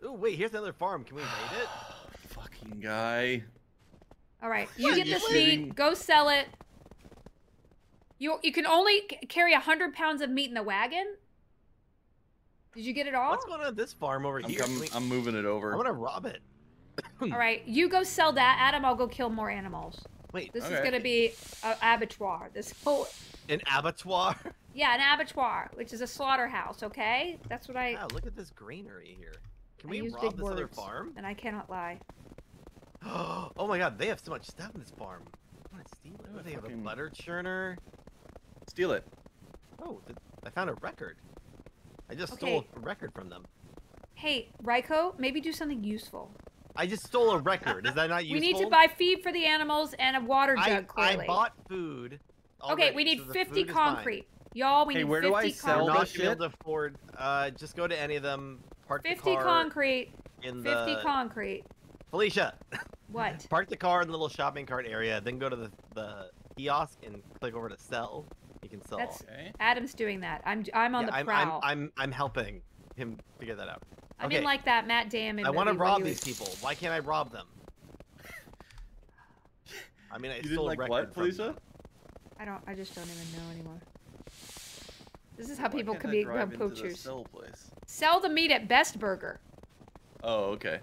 Oh wait, here's another farm. Can we raid it? Fucking guy. All right, you get are this meat. Go sell it. You you can only carry a hundred pounds of meat in the wagon. Did you get it all? What's going on at this farm over I'm, here? com- Can we- I'm moving it over. I want to rob it. All right, you go sell that. Adam, I'll go kill more animals. Wait, This is gonna be an abattoir. This whole an abattoir? yeah, an abattoir, which is a slaughterhouse. Okay, that's what I. Wow, look at this greenery here. Can I we use rob big this other farm? and I cannot lie. oh my god, they have so much stuff in this farm. I want to steal it. Oh, they have a butter churner. Steal it. Oh, I found a record. I just Okay. stole a record from them. Hey, Ryko, maybe do something useful. I just stole a record. Is that not useful? We need to buy feed for the animals and a water jug. I, clearly. I bought food. okay, we need so 50 food is fine. concrete. Y'all, we Hey, need where 50 do I You're sell concrete. not this gonna be able shit? to afford. Uh, just go to any of them. Park 50 the car concrete. in 50 the. concrete. Felicia, What? park the car in the little shopping cart area. Then go to the the kiosk and click over to sell. You can sell. That's Okay. Adam's doing that. I'm I'm on Yeah, the I'm, prowl. I'm, I'm I'm helping him figure that out. I okay. mean, like that Matt Damon. I want to rob these was- people. Why can't I rob them? I mean, I You didn't stole like a record what, Felicia? I don't. I just don't even know anymore. This is how Why people can't can be become into the poachers. Sell the meat at Best Burger. Oh, okay.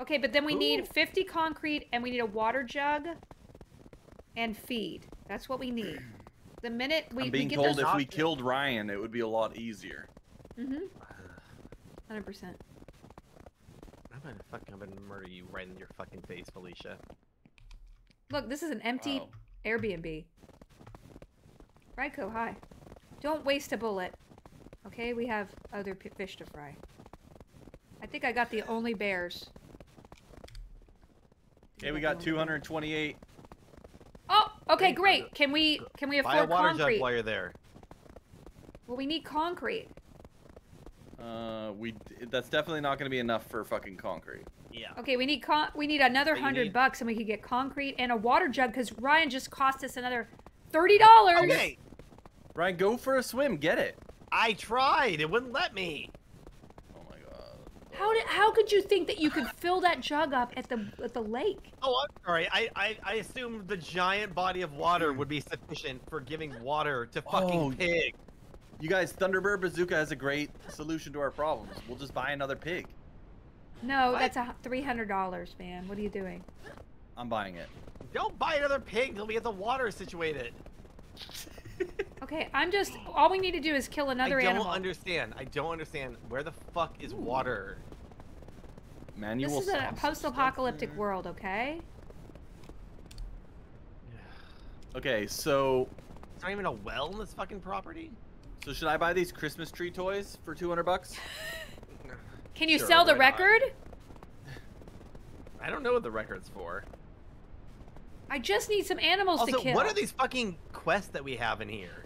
Okay, but then we Ooh. need 50 concrete and we need a water jug and feed. That's what we need. The minute we, I'm we being get told those. if we killed Ryan, it would be a lot easier. Mm-hmm. 100%. I'm gonna fucking I'm gonna murder you right in your fucking face, Felicia. Look, this is an empty Wow. Airbnb. Ryko, hi. Don't waste a bullet. Okay, we have other fish to fry. I think I got the only bears. Okay, we got 228. Oh, okay, great. Can we can we afford Buy a afford water concrete? jug while you're there. Well, we need concrete. Uh, we that's definitely not going to be enough for fucking concrete. Yeah. Okay, we need con- we need another But hundred need- bucks, and we could get concrete and a water jug because Ryan just cost us another thirty dollars. Okay. Ryan, go for a swim. Get it. I tried. It wouldn't let me. Oh my god. How did how could you think that you could fill that jug up at the at the lake? Oh, I'm sorry. I, I, I assumed the giant body of water would be sufficient for giving water to fucking Oh, pig. You guys, Thunderbird Bazooka has a great solution to our problems. We'll just buy another pig. No, What? that's a three hundred dollars, man. What are you doing? I'm buying it. Don't buy another pig until we get the water situated. Okay, I'm just all we need to do is kill another animal. I don't animal. understand. I don't understand. Where the fuck is water? Manual this is a post-apocalyptic world, okay? Okay, so It's not even a well in this fucking property. so should I buy these Christmas tree toys for 200 bucks? Can you Sure, sell the why not? record? I don't know what the record's for. I just need some animals Also, to kill. what are these fucking quests that we have in here?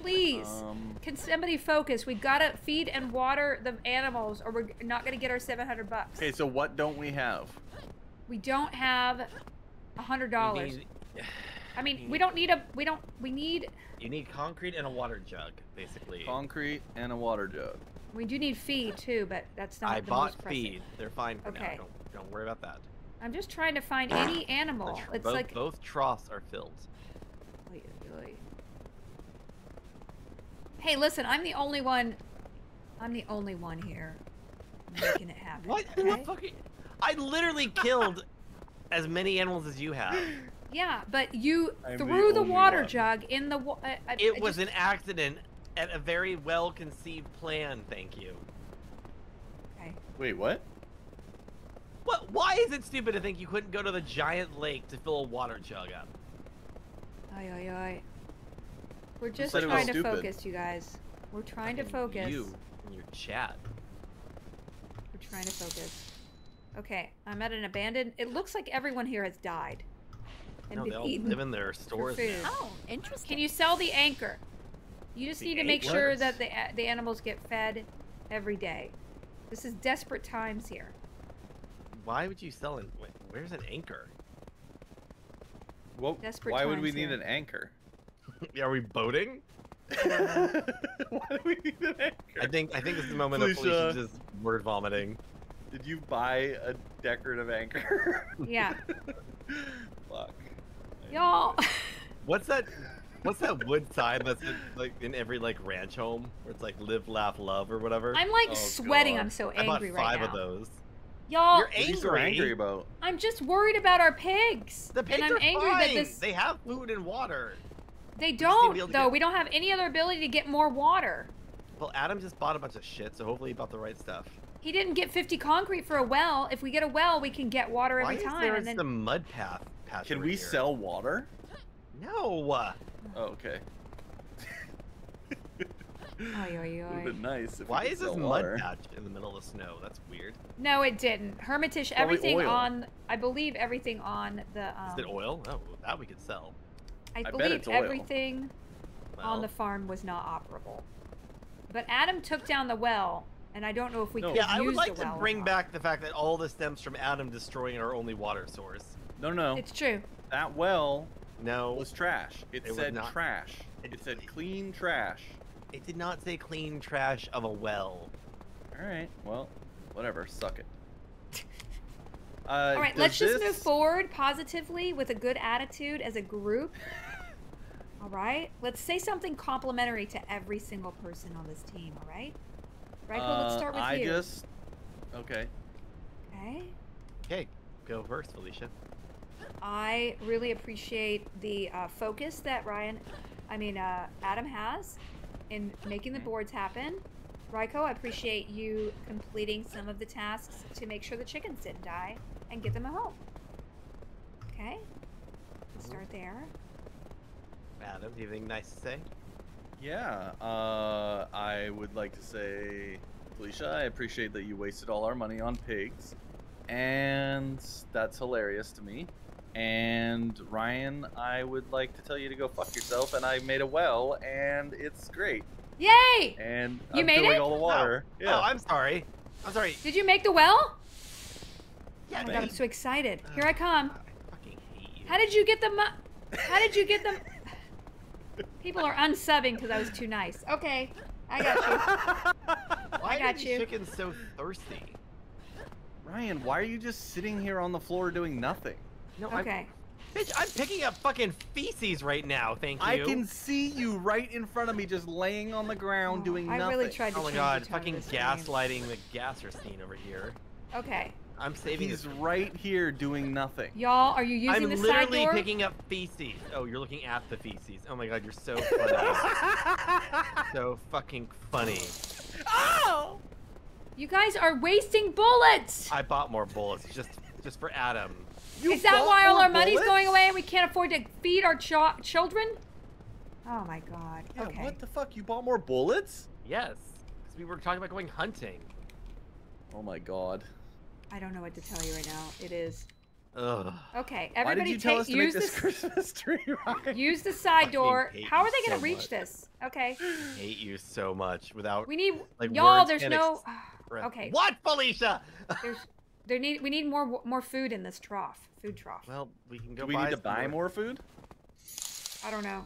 Please. Um, Can somebody focus? We gotta feed and water the animals, or we're not gonna get our seven hundred bucks. okay, so what don't we have? We don't have a hundred dollars. I mean, you we don't need a. We don't. We need. you need concrete and a water jug, basically. Concrete and a water jug. We do need feed too, but that's not I the bought most pressing. feed. They're fine for Okay. now. Don't, don't worry about that. I'm just trying to find ah, any animal. It's both, like. both troughs are filled. Oy, oy, oy. Hey, listen, I'm the only one. I'm the only one here making it happen. What in the okay? fucking? I literally killed as many animals as you have. Yeah, but you I'm threw the, only water one. jug in the. Wa- I- I- It I was just- an accident and a very well conceived plan. Thank you. Okay. Wait, what? What? Why is it stupid to think you couldn't go to the giant lake to fill a water jug up? Oy, oy, oy. We're just said it was trying to stupid? focus, you guys. We're trying to Fucking focus. You and your chat. We're trying to focus. Okay, I'm at an abandoned. It looks like everyone here has died and No, been they all eaten. live in their stores. food. now. Oh, interesting. Can you sell the anchor? You just The need to make anchor? sure that the the animals get fed every day. This is desperate times here. Why would you sell it? wait, Where's an anchor? Well, Desperate why would we times need an anchor? Are we boating? why do we need an anchor? I think I think this is the moment of Felicia. Felicia just word vomiting. Did you buy a decorative anchor? Yeah. Fuck. Y'all. What's that? What's that wood sign that's in, like in every like ranch home where it's like live, laugh, love or whatever? I'm like Oh, sweating. God. I'm so angry right now. I bought angry five right of those. Y'all, You're What are so angry. angry about? I'm just worried about our pigs. The pigs and I'm are angry fine. that this They have food and water. they just need to don't be though. get- We don't have any other ability to get more water. Well, Adam just bought a bunch of shit, so hopefully he bought the right stuff. He didn't get 50 concrete for a well. If we get a well, we can get water Why every is time. there and then the mud path? Patch Can we here? sell water? No. Oh, okay. Oy, oy, Would have oy. been nice if Why is this mud patch in the middle of snow? That's weird. No, it didn't. Hermitage, Probably everything oil. on, I believe everything on the, um, Is it oil? Oh, that we could sell. I, I believe everything Well, on the farm was not operable. But Adam took down the well, and I don't know if we No. could yeah, I use would like to well bring back the fact that all this stems from Adam destroying our only water source. No, no. It's true. That well No, was trash. It, It was said not. trash. It- It, said clean trash. It did not say clean trash of a well. All right. Well, whatever. Suck it. Uh, All right, let's just move forward positively with a good attitude as a group. All right, let's say something complimentary to every single person on this team. All right, right Ryko, let's Uh, start with I you. just. Okay. Okay. Okay, go first, Felicia. I really appreciate the uh, focus that Ryan, I mean uh, Adam has in making the boards happen. Ryko, I appreciate you completing some of the tasks to make sure the chickens didn't die and get them a home. Okay, let's start there. Adam, do you have anything nice to say? Yeah. Uh, I would like to say, Felicia, I appreciate that you wasted all our money on pigs. and that's hilarious to me. And Ryan, I would like to tell you to go fuck yourself. And I made a well, and it's great. Yay! And You I'm made filling it? all the water. Oh, Yeah. Oh, I'm sorry. I'm sorry. Did you make the well? Yeah, Oh my god, I'm so excited. Oh, here I come. I fucking hate you. How did you get them? How did you get them? People are unsubbing because I was too nice. Okay, I got you. Why I got are these you. chickens so thirsty? Ryan, why are you just sitting here on the floor doing nothing? No, I'm- Okay. bitch, I'm picking up fucking feces right now. Thank you. I can see you right in front of me, just laying on the ground Oh, doing I nothing. I really tried to Oh my change god, the tone of fucking this game. gaslighting the gasser scene over here. Okay, I'm saving He's this. right here doing nothing. y'all, are you using I'm the side literally picking up feces. Oh, you're looking at the feces. Oh my god, you're so funny. so fucking funny. oh! You guys are wasting bullets. I bought more bullets just just for Adam. You Is that why all more our money's bullets? going away and we can't afford to feed our cho- children? Oh my god. Yeah, okay. what the fuck? You bought more bullets? Yes, because we were talking about going hunting. Oh my god. I don't know what to tell you right now. It is. Ugh. Okay, Why did everybody you tell take us to use this this Christmas tree, Ryan? use the side door. How are they gonna so reach much. this? Okay. I hate you so much without We need like y'all. There's no. okay. What, Felicia? There's there need we need more more food in this trough. Food trough. well, we can go. Do we buy need to some buy more food? I don't know.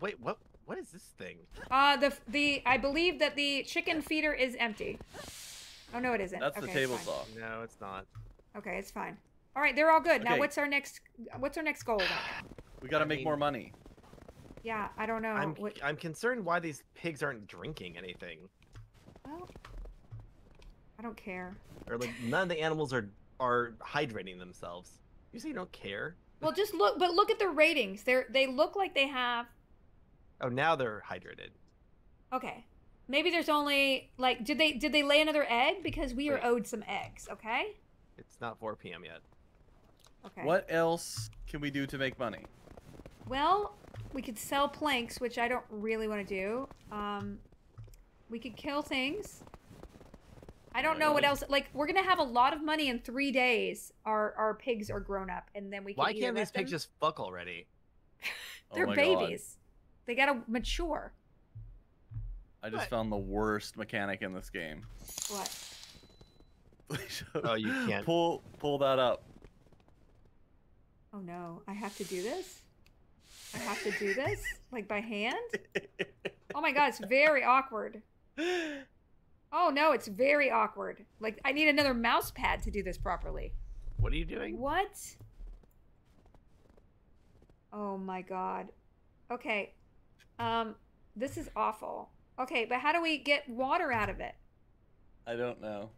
Wait, what? What is this thing? Uh, the the I believe that the chicken feeder is empty. Oh no, it isn't. That's okay, the table saw. No, it's not. Okay, it's fine. All right, they're all good. Now, what's our next? What's our next goal? Then? We gotta I make mean- more money. Yeah, I don't know. I'm What, I'm concerned why these pigs aren't drinking anything, well, I don't care. or like none of the animals are are hydrating themselves. You say you don't care? Well, just look, but look at their ratings. They're they look like they have. Oh, now they're hydrated. Okay, maybe there's only like did they did they lay another egg because we are owed some eggs? Okay. It's not 4 p.m. yet. Okay. What else can we do to make money? Well, we could sell planks, which I don't really want to do. Um, we could kill things. I don't know what else. Like, we're gonna have a lot of money in three days. Our our pigs are grown up, and then we can. Why either can't these pigs just fuck already? They're oh my God. babies. They gotta mature. I just What? found the worst mechanic in this game. What? Oh, you can't. Pull pull that up. Oh no! I have to do this. I have to do this like by hand. Oh my god! It's very awkward. Oh no! It's very awkward. Like I need another mouse pad to do this properly. What are you doing? What? Oh my god. Okay. Um this is awful. Okay, but how do we get water out of it? I don't know.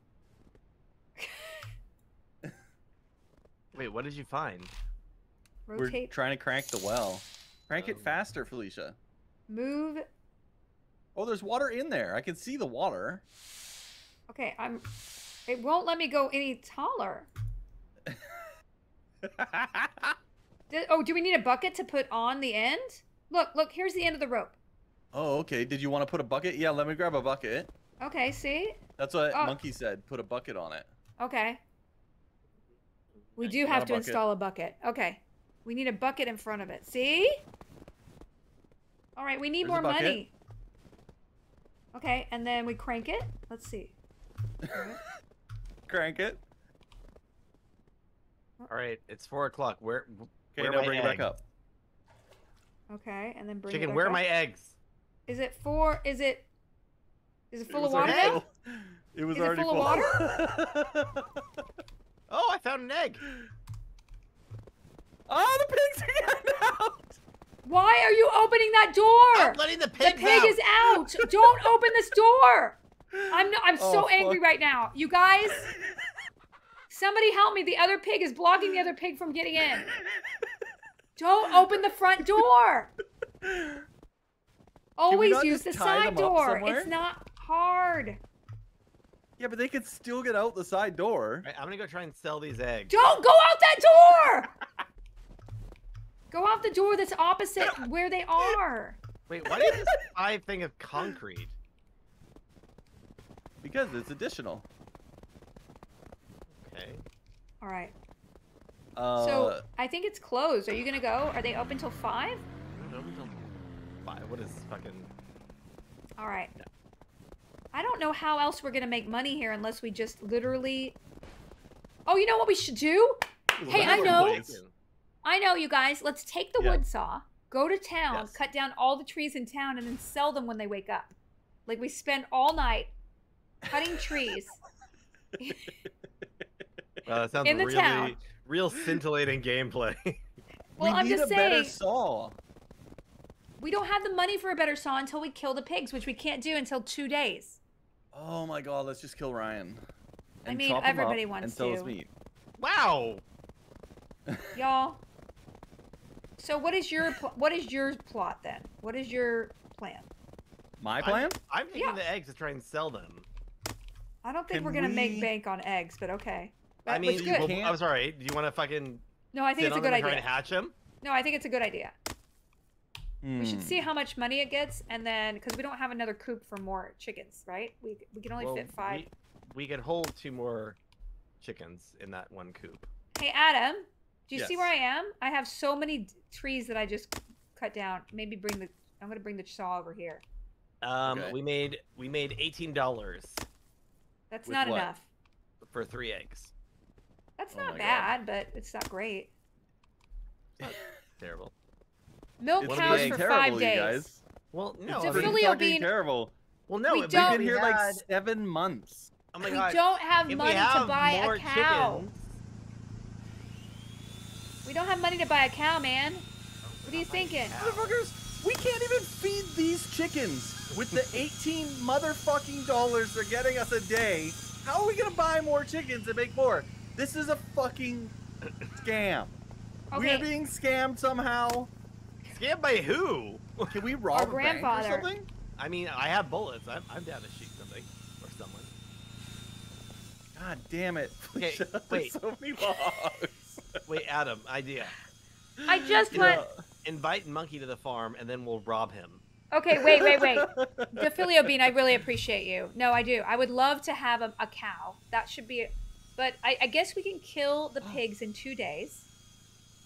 Wait, what did you find? Rotate. We're Rotate, trying to crank the well. Crank it Um, faster, Felicia. move. Oh, there's water in there. I can see the water. Okay, I'm it won't let me go any taller. Di- Oh, do we need a bucket to put on the end? Look, look, here's the end of the rope. oh, okay. Did you want to put a bucket? Yeah, let me grab a bucket. Okay, see? That's what Oh. Monkey said. Put a bucket on it. Okay. We do have to install a bucket. Okay. We need a bucket in front of it. See? All right, we need There's more money. Okay, and then we crank it. Let's see. Alright. Crank it. All right, it's four o'clock. Where? Okay, where now my bring it back up. Okay, and then bring it Chicken, back where are my eggs? Is it four? is it is it full of was water already full. It was Is it already full of full. Oh, I found an egg. oh, the pigs are getting out. Why are you opening that door? I'm letting the the pig out. is out. Don't open this door. I'm no, I'm so Oh, angry right now. You guys, somebody help me. The other pig is blocking the other pig from getting in. Don't open the front door. Always use the side door. It's not hard. Yeah, but they could still get out the side door. All right, I'm gonna go try and sell these eggs. Don't go out that door. Go out the door that's opposite where they are. Wait, what is this five thing of concrete? Because it's additional. Okay. All right. Uh, so I think it's closed. Are you gonna go? Are they open till five? I don't until five. What is fucking? All right. I don't know how else we're gonna make money here unless we just literally. Oh, you know what we should do? Hey, I know. place. I know, you guys. Let's take the Yeah. wood saw, go to town, Yes. cut down all the trees in town, and then sell them when they wake up. Like we spend all night cutting trees. That sounds In the really, town. real scintillating gameplay. Well, we I'm need just a better saw. we don't have the money for a better saw until we kill the pigs, which we can't do until two days. Oh my god, let's just kill Ryan. I And mean, chop him everybody up wants and sell his meat. wow. Y'all. So what is your pl- what is your plot then? What is your plan? My plan? I'm taking Yeah. the eggs to try and sell them. I don't think Can we're gonna make bank on eggs, but okay. I mean, looks good. Well, I'm sorry. Do you want to fucking No, I think sit it's a good them and try idea. and hatch them? No, I think it's a good idea. We should Hmm. see how much money it gets, and then because we don't have another coop for more chickens, right? We we can only Well, fit five. We, we could hold two more chickens in that one coop. Hey Adam, do you see where I am? I have so many trees that I just cut down. Maybe bring the I'm gonna bring the saw over here. Um, Okay. we made we made eighteen dollars That's not what? enough. for three eggs. That's Oh not my God. bad, but it's not great. Terrible. Milk It's cows for terrible, five you days. guys. Well, no, It's I a mean, Philly- pretty fucking being- terrible. well, no, We if We've been here like seven months. Oh my we god. don't have if money have to buy a cow. chickens, We don't have money to buy a cow, man. What are you thinking? Motherfuckers, we can't even feed these chickens with the 18 motherfucking dollars they're getting us a day. How are we gonna buy more chickens and make more? This is a fucking scam. Okay. We're being scammed somehow. Scammed by who? Can we rob a bank or something? I mean, I have bullets. I'm, I'm down to shoot something or someone. God damn it. Okay, There's wait. so many logs. Wait, Adam, idea. I just went. Invite Monkey to the farm, and then we'll rob him. Okay, wait, wait, wait. The Filio bean, I really appreciate you. No, I do. I would love to have a, a cow. That should be. But I, I guess we can kill the oh. pigs in two days.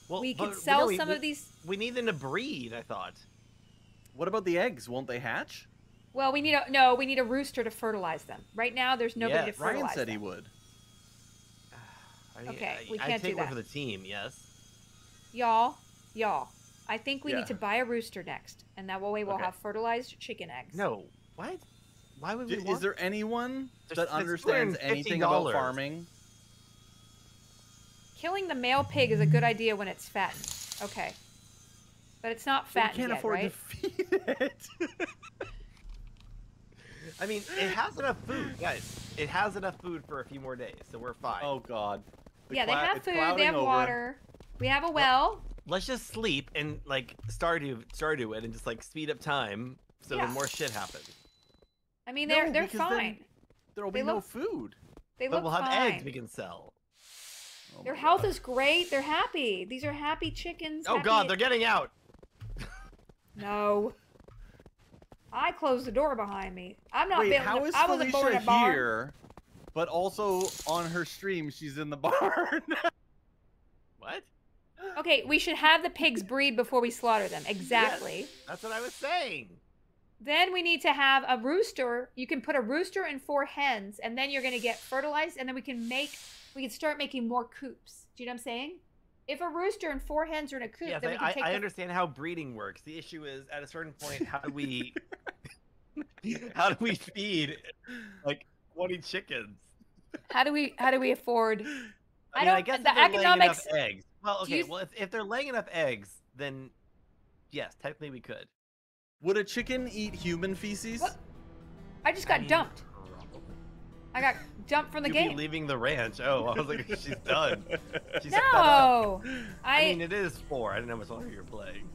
Well, we but could sell we- some we- of these. We need them to breed. I thought. What about the eggs? Won't they hatch? Well, we need a no. We need a rooster to fertilize them. Right now, there's nobody Yes. to Ryan fertilize said he would. I mean, Okay, I, we can't do take one that. for the team. Yes. Y'all, y'all. I think we Yeah. need to buy a rooster next, and that way we'll Okay. have fertilized chicken eggs. No. What? Why would we? D- want Is there anyone There's- that understands anything about farming? Killing the male pig is a good idea when it's fattened. Okay. But it's not But fattened we can't yet, afford right? to feed it. I mean, it has enough food, guys. It has enough food for a few more days, so we're fine. oh God. The yeah, they have food, they have over. water. We have a well. Let's just sleep and like Stardew, Stardew it, and just like speed up time so Yeah. that more shit happens. I mean, they're they're fine. There will They be no food. They look But we'll have fine. eggs we can sell. Oh Their health God. is great. They're happy. These are happy chickens. Oh happy- God, they're getting out. No. I closed the door behind me. I'm not Wait, building. how a- is I wasn't born in Felicia a barn. here? But also on her stream, she's in the barn. What? Okay, we should have the pigs breed before we slaughter them. Exactly. That's what I was saying. Then we need to have a rooster. You can put a rooster and four hens, and then you're gonna get fertilized, and then we can make we can start making more coops. Do you know what I'm saying? If a rooster and four hens are in a coop, Yes, then I, we can I, take I the understand how breeding works. The issue is, at a certain point, how do we, how do we feed like 20 chickens? how do we how do we afford I, I mean, I don't- guess the if economics- enough eggs. Well, okay. you- Well, if, if they're laying enough eggs, then yes, technically we could. Would a chicken eat human feces? What? I just I got mean, dumped. probably. I got dumped from the You'd game. be leaving the ranch. Oh, I was like, she's done. She's. No, I, I, mean, it is four. I don't know how much longer you're playing.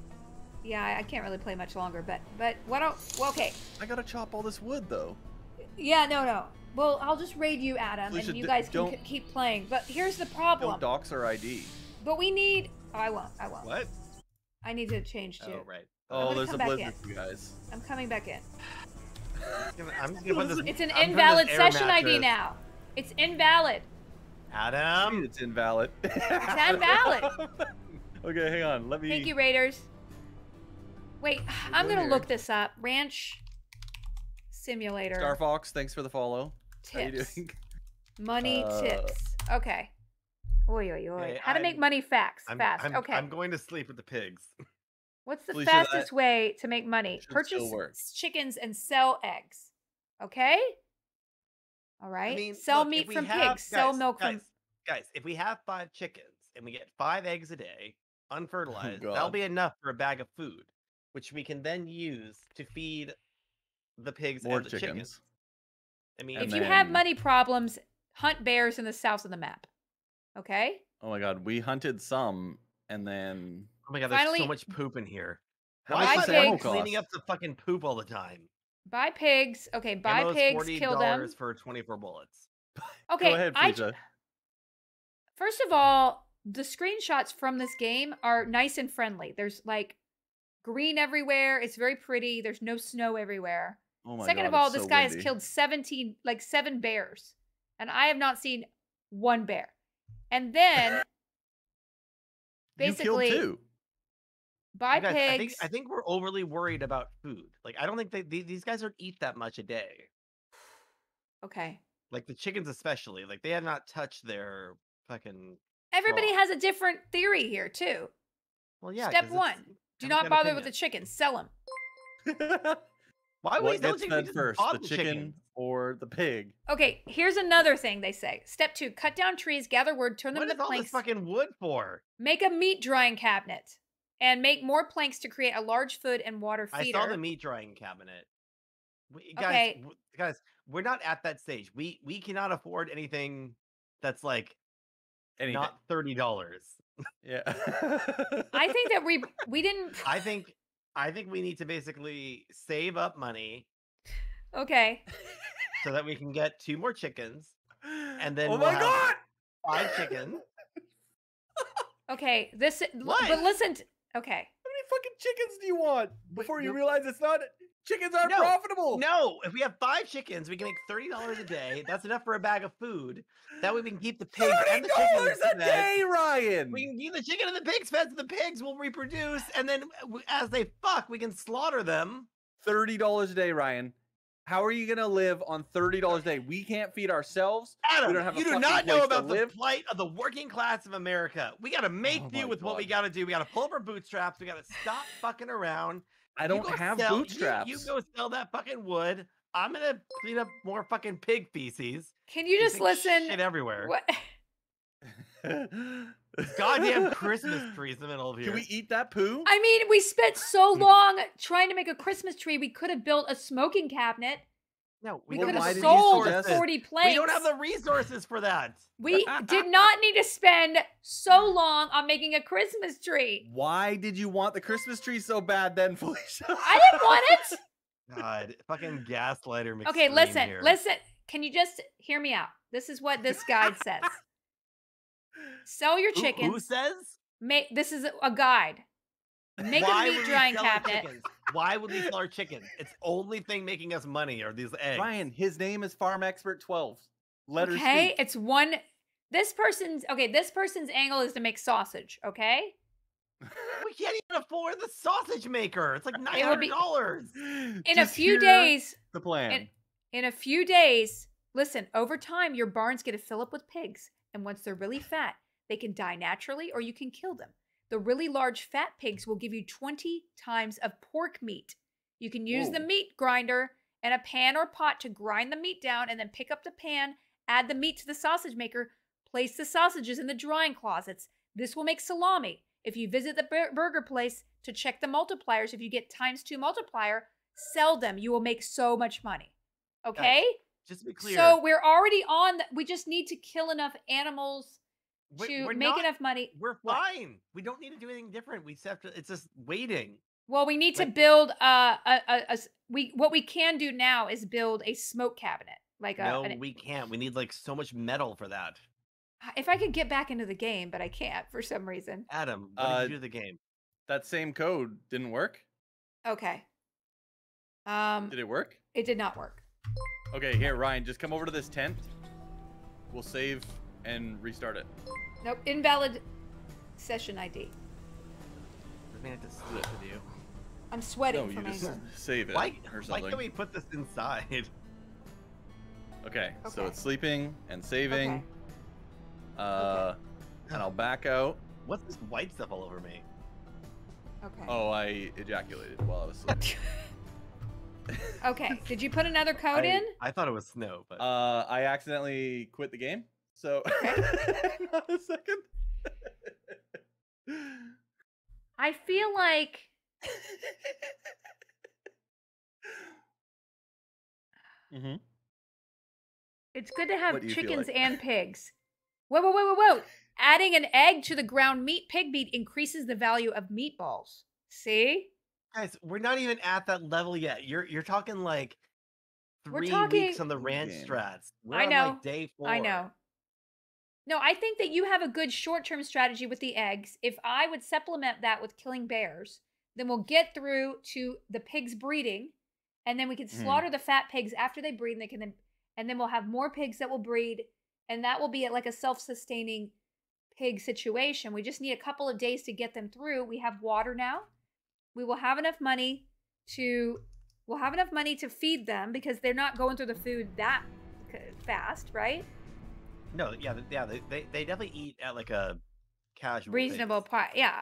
yeah, I- I can't really play much longer, but but what? do well, okay, I gotta chop all this wood though. yeah, no, no. Well, I'll just raid you, Adam, Felicia, and you d- guys can don't- keep playing. But here's the problem. Don't dox our ID. But we need. Oh, I won't. I won't. What? I need to change too. Oh, right. Oh, there's come a back blizzard, in. you guys. I'm coming back in. I'm just gonna put this. It's an I'm invalid this air session ID now. It's invalid. Adam. it's invalid. It's invalid. okay, hang on. Let me. Thank you, Raiders. Wait, I'm gonna look this up. Ranch Simulator Star Fox, thanks for the follow. Tips. Money Uh, tips. Okay. Oi, oi, oi. Hey, How to make I'm- money facts I'm, fast. I'm, okay. I'm going to sleep with the pigs. What's the Felicia, fastest way to make money? Purchase still work. s- chickens and sell eggs. Okay? All right. I mean, sell look, meat from have- pigs. sell milk guys, from. Guys, if we have five chickens and we get five eggs a day, unfertilized, that'll be enough for a bag of food, which we can then use to feed the pigs More and the chickens. chickens. I mean, And If you have money problems, hunt bears in the south of the map. Okay? Oh my god, we hunted some and then oh my god, there's finally- so much poop in here. How Why much is does my ammo cleaning up the fucking poop all the time? Buy pigs. Okay, buy Ammo's pigs, $40 kill them. for 24 bullets. Okay, go ahead, I First of all, the screenshots from this game are nice and friendly. There's like green everywhere. It's very pretty. There's no snow everywhere. Oh my Second god, of all, this so guy windy. has killed 17, like seven bears. And I have not seen one bear. And then basically you killed two. buy You guys, pigs. I think I think we're overly worried about food. Like I don't think they, the- these guys don't eat that much a day. okay. Like the chickens especially. Like they have not touched their fucking Everybody Well- has a different theory here too. well yeah. Step one, Do not got bother with the chickens. Sell them. Why would what we gets fed first, bought the chicken chickens. or the pig? Okay, here's another thing they say. Step two, cut down trees, gather wood, turn them What is into all this planks. fucking wood for? Make a meat drying cabinet and make more planks to create a large food and water feeder. I saw the meat drying cabinet. We, guys, Okay. w- guys, we're not at that stage. We we cannot afford anything that's like Anything. not thirty dollars. Yeah. I think that we we didn't. I think I think we need to basically save up money Okay, so that we can get two more chickens, and then Oh we'll my god! five chickens. okay. This, What? but listen. t- okay, fucking chickens do you want before you realize it's not chickens aren't No, profitable? No, if we have five chickens, we can make thirty dollars a day. That's enough for a bag of food. That way we can keep the pigs and the chickens dollars a day, Ryan. We can keep the chicken and the pigs fed, so the pigs will reproduce, and then as they fuck, we can slaughter them. Thirty dollars a day, Ryan. How are you gonna live on thirty dollars a day? We can't feed ourselves. Adam, don't have a you do not know about the live? plight of the working class of America. We got to make Oh do my with what we got to do. We got to pull up our bootstraps. We got to stop fucking around. I don't have sell- bootstraps. You, go sell that fucking wood. I'm gonna clean up more fucking pig feces. can you just listen? Shit everywhere. What? Goddamn Christmas trees in the middle of here. Can we eat that poo? I mean, we spent so hmm. long trying to make a Christmas tree. We could have built a smoking cabinet. no, We, Well, could have sold forty planks. We don't have the resources for that. We did not need to spend so long on making a Christmas tree. Why did you want the Christmas tree so bad then, Felicia? I didn't want it. God, fucking gaslighter. Okay, listen, here. listen. Can you just hear me out? This is what this guide says. Sell your Who- chickens. Who, says? Make this is a guide. Make Why a meat drying cabinet. Why would we sell our chickens? It's only thing making us money are these eggs. Ryan, his name is Farm Expert 12. Let her Okay, speak. it's one. This person's okay. This person's angle is to make sausage. Okay, We can't even afford the sausage maker. It's like nine It would be- hundred dollars. in a few days, The plan. in a few days, listen. Over time, your barn's gonna fill up with pigs, and once they're really fat, they can die naturally, or you can kill them. The really large fat pigs will give you 20 times of pork meat. You can use the meat grinder and a pan or pot to grind the meat down and then pick up the pan, add the meat to the sausage maker, place the sausages in the drying closets. This will make salami. If you visit the bur- burger place to check the multipliers, if you get times two multiplier, sell them. You will make so much money. Okay? Just to be clear. So we're already on, the, we just need to kill enough animals we- to we're make not- enough money. We're What? fine. We don't need to do anything different. We just have to. It's just waiting. Well, we need to Like- build uh, a, a, a s- we what we can do now is build a smoke cabinet. Like a, no, an- we can't. We need like so much metal for that. if I could get back into the game, but I can't for some reason. Adam, what Uh, did you do the game? that same code didn't work? Okay. Um, Did it work? it did not work. Okay, here, Ryan, just come over to this tent. We'll save and restart it. Nope, invalid session ID. I may have to switch with you. I'm sweating no, from you just anger. save it Why, or why can't we put this inside? Okay, so it's sleeping and saving. Okay. Uh, and I'll back out. What's this white stuff all over me? Okay. Oh, I ejaculated while I was sleeping. Okay. Did you put another code I, in? I thought it was snow, but Uh, I accidentally quit the game. So, hang on a second. I feel like mm-hmm. it's good to have What do you feel chickens like? and pigs. Whoa, whoa, whoa, whoa, whoa! Adding an egg to the ground meat pig meat increases the value of meatballs. See? Guys, we're not even at that level yet. You're you're talking like We're 3 talking- weeks on the ranch Game. strats. We're I on, know, like day four. I know. No, I think that you have a good short term strategy with the eggs. If I would supplement that with killing bears, then we'll get through to the pigs breeding, and then we can Mhm. slaughter the fat pigs after they breed, and they can then, and then we'll have more pigs that will breed, and that will be at like a self sustaining pig situation. We just need a couple of days to get them through. We have water now. We will have enough money to we'll have enough money to feed them because they're not going through the food that fast, right? No, yeah, yeah, they, they, they definitely eat at like a casual reasonable part. Yeah.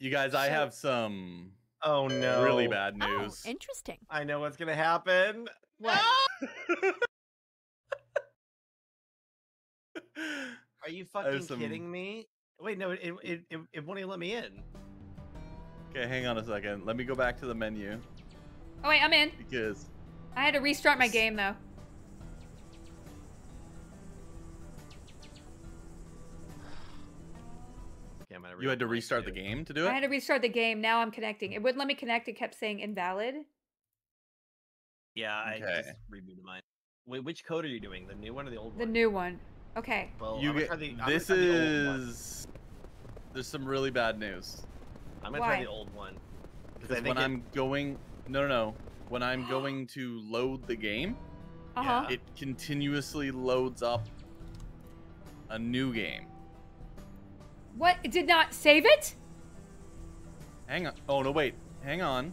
You guys, I have some Oh no. really bad Oh, news. interesting. I know what's gonna happen. What? Are you fucking some- kidding me? Wait, no, it, it, it, it won't even let me in. Okay, hang on a second. Let me go back to the menu Oh wait, I'm in. because I had to restart my game though. Okay, I'm you had to restart the game to do it? I had to restart the game. Now I'm connecting. It wouldn't let me connect. It kept saying invalid. Yeah, I Okay. just rebooted mine. Wait, which code are you doing? The new one or the old The one? The new one. Okay. Well, You I'm get the, this try the is there's some really bad news. I'm gonna try the old one. Because Because when I'm going, no, no, no. When I'm going to load the game, Uh huh. It continuously loads up a new game. What? It did not save it? Hang on. Oh no, wait. Hang on.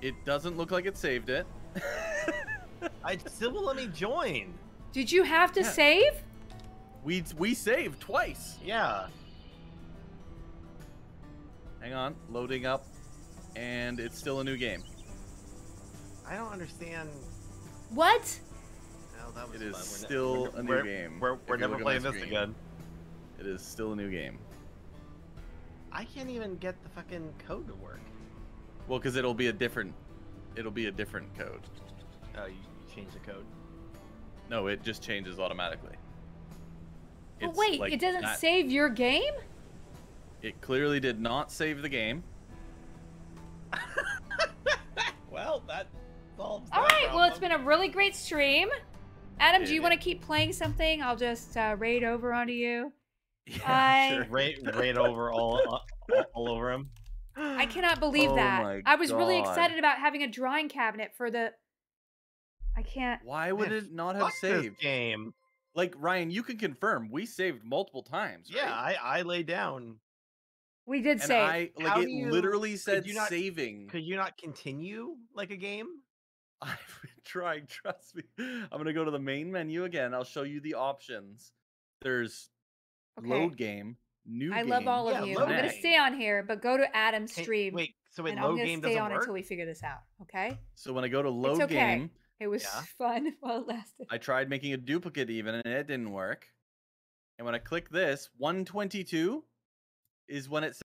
It doesn't look like it saved it. I still won't let me join. Did you have to Yeah. save? we we saved twice. Yeah. Hang on, loading up, and it's still a new game. I don't understand. What? No, that was It is fun. Still we're, a new we're, game, We're, if we're never look at my playing this screen. again. It is still a new game. I can't even get the fucking code to work. Well, because it'll be a different, it'll be a different code. Oh, you, you changed the code. No, it just changes automatically. But wait, like it doesn't not- save your game? It clearly did not save the game. well, that solves All that right. Well, it's been a really great stream. Adam, do you want to keep playing something? I'll just uh, raid over onto you. Yeah, I- sure. Raid, right over all, all, all over him. I cannot believe Oh that. my I was really excited about having a drying cabinet for the. I can't. Why would Man, it not have saved? game. Like Ryan, you can confirm we saved multiple times. Yeah. I, I lay down. We did and save. I like How it you- literally said you not- saving. Could you not continue like a game? I've been trying. Trust me. I'm gonna go to the main menu again. I'll show you the options. There's Okay. load game, new I game. love all of Yeah, you. I'm gonna stay on here, but go to Adam's Hey, stream, Wait, so wait, and I'm load gonna game stay doesn't on work? until we figure this out. Okay? So when I go to load okay. game, It was Yeah. fun while it lasted. I tried making a duplicate even, and it didn't work. And when I click this, 122 is when it's.